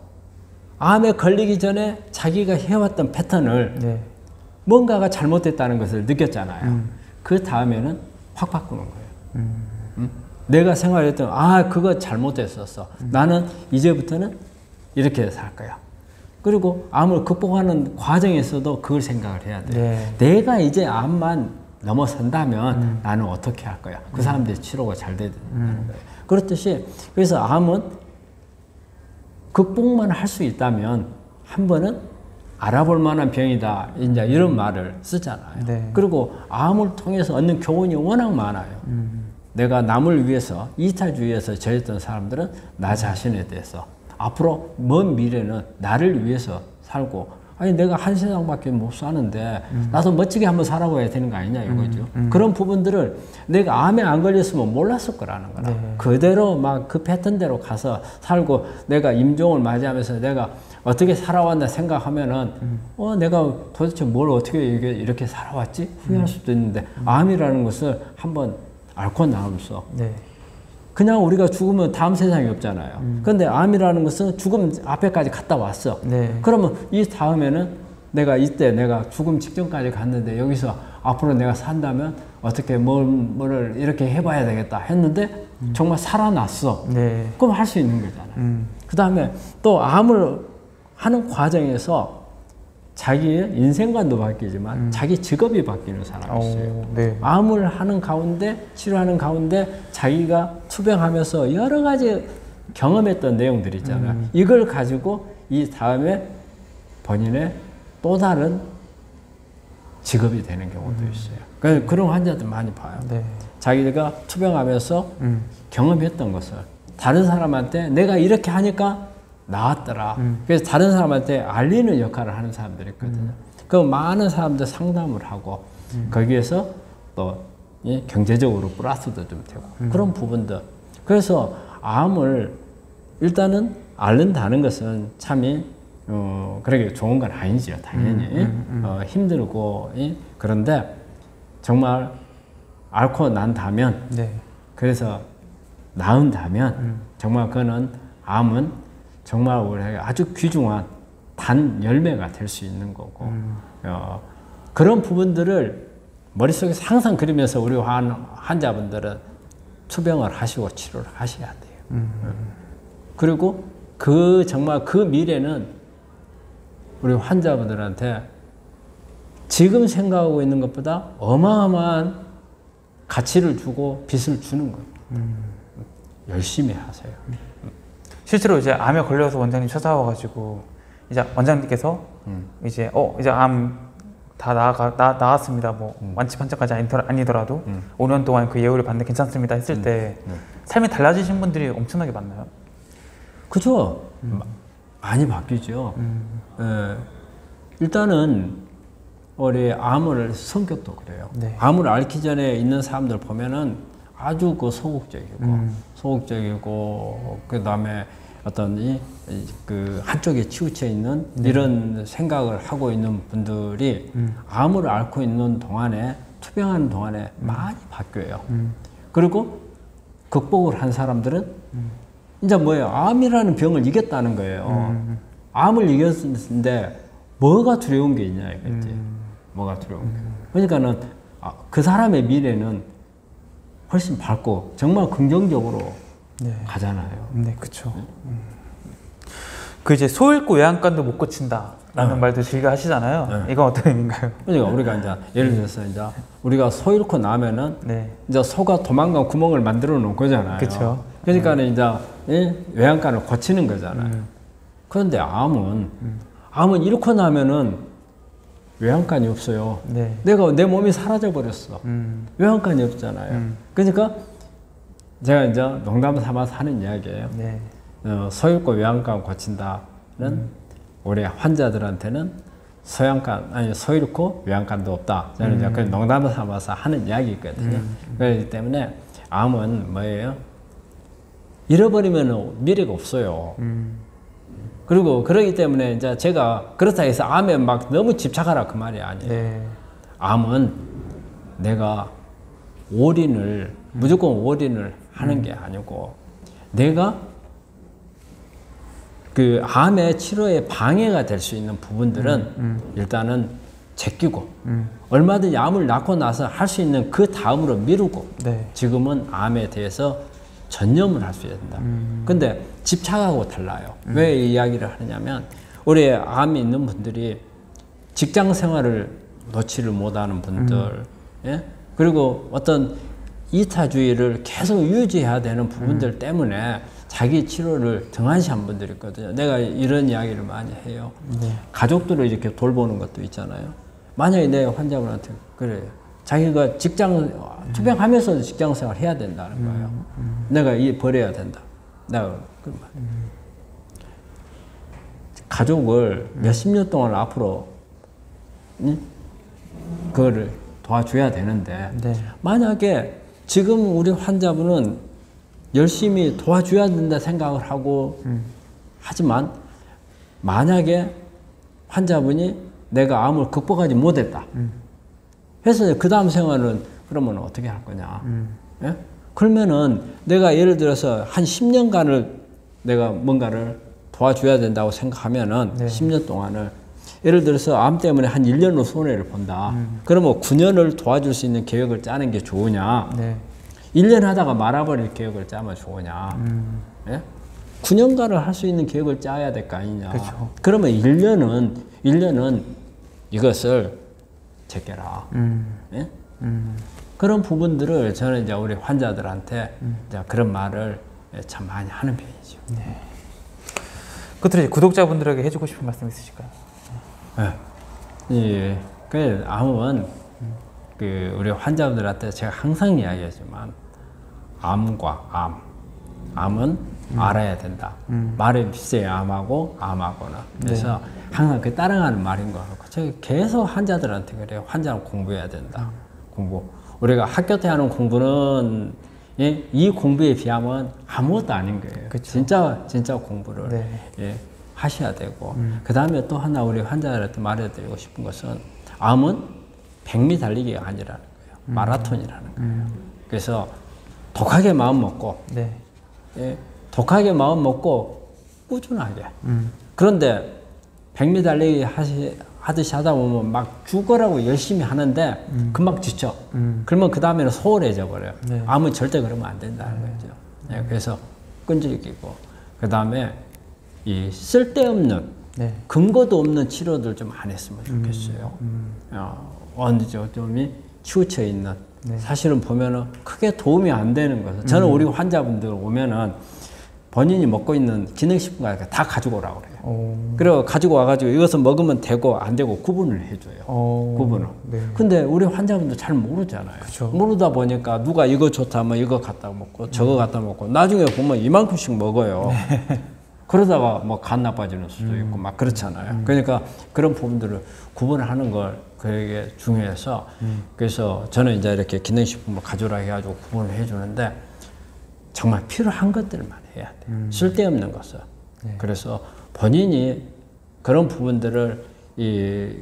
암에 걸리기 전에 자기가 해왔던 패턴을 네. 뭔가가 잘못됐다는 것을 느꼈잖아요. 그 다음에는 확 바꾸는 거예요. 음? 내가 생활했던 아 그거 잘못했었어. 나는 이제부터는 이렇게 살 거야. 그리고 암을 극복하는 과정에서도 그걸 생각을 해야 돼. 네. 내가 이제 암만 넘어선다면 나는 어떻게 할 거야? 그 사람들이 치료가 잘 되는 거예요. 그렇듯이 그래서 암은 극복만 할 수 있다면 한 번은 알아볼 만한 병이다. 이제 이런 말을 쓰잖아요. 네. 그리고 암을 통해서 얻는 교훈이 워낙 많아요. 내가 남을 위해서 이타주의에서 저였던 사람들은 나 자신에 대해서 앞으로 먼 미래는 나를 위해서 살고 아니 내가 한 세상밖에 못 사는데 나도 멋지게 한번 살아봐야 되는 거 아니냐 이거죠. 그런 부분들을 내가 암에 안 걸렸으면 몰랐을 거라는 거라. 그대로 막그 패턴대로 가서 살고 내가 임종을 맞이하면서 내가 어떻게 살아왔나 생각하면은 어 내가 도대체 뭘 어떻게 이게 이렇게 살아왔지 후회할 수도 있는데 암이라는 것을 한번 앓고 나면서 네. 그냥 우리가 죽으면 다음 세상이 없잖아요. 그런데 암이라는 것은 죽음 앞에까지 갔다 왔어. 네. 그러면 이 다음에는 내가 이때 내가 죽음 직전까지 갔는데 여기서 앞으로 내가 산다면 어떻게 뭘, 뭐를 이렇게 해봐야 되겠다 했는데 정말 살아났어. 네. 그럼 할 수 있는 거잖아요. 음. 그 다음에 또 암을 하는 과정에서 자기의 인생관도 바뀌지만 자기 직업이 바뀌는 사람이 있어요. 오, 네. 암을 하는 가운데 치료하는 가운데 자기가 투병하면서 여러 가지 경험했던 내용들 있잖아요. 이걸 가지고 이 다음에 본인의 또 다른 직업이 되는 경우도 있어요. 그 그런 환자들 많이 봐요. 네. 자기가 투병하면서 음. 경험했던 것을 다른 사람한테 내가 이렇게 하니까 나았더라. 그래서 다른 사람한테 알리는 역할을 하는 사람들이 있거든요. 그 많은 사람들 상담을 하고 거기에서 또 예, 경제적으로 플러스도 좀 되고 그런 부분들. 그래서 암을 일단은 앓는다는 것은 참이 어, 그러게 좋은 건 아니죠, 당연히. 어, 힘들고, 예? 그런데 정말 앓고 난다면 네. 그래서 나은다면 정말 그는 암은 정말 우리에게 아주 귀중한 단 열매가 될 수 있는 거고 어, 그런 부분들을 머릿속에서 항상 그리면서 우리 환, 환자분들은 투병을 하시고 치료를 하셔야 돼요. 어. 그리고 그 정말 그 미래는 우리 환자분들한테 지금 생각하고 있는 것보다 어마어마한 가치를 주고 빚을 주는 거예요. 열심히 하세요. 실제로 이제 암에 걸려서 원장님 찾아와가지고 이제 원장님께서 이제 어 이제 암 다 나가 나 나았습니다. 뭐 완치 판정까지 아니더라, 아니더라도 5년 동안 그 예우를 받는 괜찮습니다 했을 때 삶이 달라지신 분들이 엄청나게 많나요? 그죠? 마- 많이 바뀌죠. 예, 일단은 우리 암을 성격도 그래요. 네. 암을 앓기 전에 있는 사람들 보면은 아주 그 소극적이고 소극적이고 그 다음에 어떤 이, 이- 그 한쪽에 치우쳐 있는 이런 생각을 하고 있는 분들이 암을 앓고 있는 동안에 투병하는 동안에 많이 바뀌어요. 그리고 극복을 한 사람들은 이제 뭐예요? 암이라는 병을 이겼다는 거예요. 암을 이겼는데 뭐가 두려운 게 있냐 이거지. 뭐가 두려운 게. 그러니까는 아, 그 사람의 미래는 훨씬 밝고 정말 긍정적으로 네. 가잖아요. 네, 그렇죠. 그 이제 소 잃고 외양간도 못 고친다라는 말도 즐겨 하시잖아요. 이건 어떤 의미인가요? 그러니까 우리가 이제 예를 들어서 이제 우리가 소 잃고 나면은 네. 이제 소가 도망간 구멍을 만들어 놓은 거잖아요. 그쵸. 그러니까 이제 이 외양간을 고치는 거잖아요. 그런데 암은 암은 잃고 나면은 외양간이 없어요. 네. 내가 내 몸이 사라져 버렸어. 음. 외양간이 없잖아요. 그러니까 제가 이제 농담 삼아서 하는 이야기예요. 네. 어, 소 잃고 외양간 고친다는 우리 환자들한테는 소양간 아니 소 잃고 외양간도 없다. 저는 이제 그 농담을 삼아서 하는 이야기거든요. 그렇기 때문에 암은 뭐예요? 잃어버리면 미래가 없어요. 그리고 그러기 때문에 이제 제가 그렇다 해서 암에 막 너무 집착하라 그 말이 아니에요. 네. 암은 내가 올인을 무조건 올인을 하는 게 아니고 내가 그 암의 치료에 방해가 될 수 있는 부분들은 일단은 제끼고 음. 얼마든지 암을 낳고 나서 할 수 있는 그 다음으로 미루고 네. 지금은 암에 대해서 전념을 할수 된다. 음. 근데 집착하고 달라요. 왜이 이야기를 하느냐면 우리 암이 있는 분들이 직장 생활을 놓지를 못하는 분들, 음. 예? 그리고 어떤 이타주의를 계속 유지해야 되는 부분들 음. 때문에 자기 치료를 등한시한 분들이 있거든요. 내가 이런 이야기를 많이 해요. 네. 가족들을 이렇게 돌보는 것도 있잖아요. 만약에 내 환자분한테 그래요. 자기가 직장 투병하면서도 직장 생활 해야 된다는 거예요. 내가 이 버려야 된다. 내가 그런 말. 가족을 몇십 년 동안 앞으로 응? 그거를 도와줘야 되는데 네. 만약에 지금 우리 환자분은 열심히 도와줘야 된다 생각을 하고 하지만 만약에 환자분이 내가 암을 극복하지 못했다. 해서 그 다음 생활은 그러면 어떻게 할 거냐. 예? 그러면은 내가 예를 들어서 한 10년간을 내가 뭔가를 도와줘야 된다고 생각하면은 네. 10년 동안을 예를 들어서 암 때문에 한 1년으로 손해를 본다. 그러면 9년을 도와줄 수 있는 계획을 짜는 게 좋으냐. 네. 1년 하다가 말아버릴 계획을 짜면 좋으냐. 예? 9년간을 할 수 있는 계획을 짜야 될 거 아니냐. 그렇죠. 그러면 1년은, 1년은 이것을 제껴라. 음. 예? 음. 그런 부분들을 저는 이제 우리 환자들한테 이제 그런 말을 참 많이 하는 편이죠. 끝으로 이제 구독자분들에게 해주고 싶은 말씀 있으실까요? 예. 그 암은 그 우리 환자분들한테 제가 항상 이야기하지만 암과 암, 암은 알아야 된다. 말에 비슷해 암하고 암하거나. 그래서 항상 그 따라가는 말인 거 같고 제가 계속 환자들한테 그래요. 환자는 공부해야 된다. 공부. 우리가 학교 때 하는 공부는 예, 이 공부에 비하면 아무것도 아닌 거예요. 그쵸. 진짜 진짜 공부를 네. 예, 하셔야 되고 그 다음에 또 하나 우리 환자들한테 말해드리고 싶은 것은 암은 100미 달리기가 아니라는 거예요. 마라톤이라는 거예요. 그래서 독하게 마음 먹고 네. 예, 독하게 마음 먹고 꾸준하게 음. 그런데 100미 달리기 하시, 하듯이 하다 보면 막 죽어라고 열심히 하는데 금방 지쳐. 그러면 그 다음에는 소홀해져 버려요. 네. 암은 절대 그러면 안 된다는 거죠. 예, 그래서 끈질기고 그 다음에 이 쓸데없는 네. 근거도 없는 치료들 좀 안 했으면 좋겠어요. 어, 어느 정도이 치우쳐 있는 네. 사실은 보면은 크게 도움이 안 되는 것은 저는 우리 환자분들 오면은 본인이 먹고 있는 기능식품 같은 거다 가지고 오라고 그래요. 오. 그리고 가지고 와가지고 이것은 먹으면 되고 안 되고 구분을 해줘요. 어. 구분을. 네. 근데 우리 환자분들 잘 모르잖아요. 그쵸. 모르다 보니까 누가 이거 좋다 하면 이거 갖다 먹고 저거 갖다 먹고 나중에 보면 이만큼씩 먹어요. 그러다가 뭐 간 나빠지는 수도 있고 막 그렇잖아요. 그러니까 그런 부분들을 구분을 하는 걸 그게 중요해서 그래서 저는 이제 이렇게 기능식품을 가져라 해가지고 구분을 해주는데 정말 필요한 것들만 해야 돼. 요 쓸데없는 것을. 그래서 본인이 그런 부분들을 이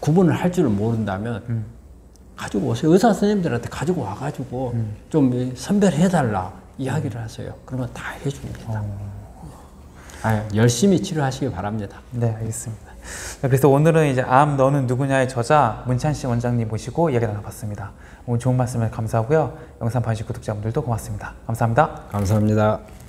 구분을 할 줄을 모른다면 가지고 오세요. 의사 선생님들한테 가지고 와가지고 좀이 선별해달라 이야기를 하세요. 그러면 다 해줍니다. 아, 열심히 치료하시기 바랍니다. 네, 알겠습니다. 네, 그래서 오늘은 이제 암 너는 누구냐의 저자 문찬 씨 원장님 모시고 이야기 나눠봤습니다. 오늘 좋은 말씀을 감사하고요. 영상 봐주신 구독자분들도 고맙습니다. 감사합니다. 감사합니다.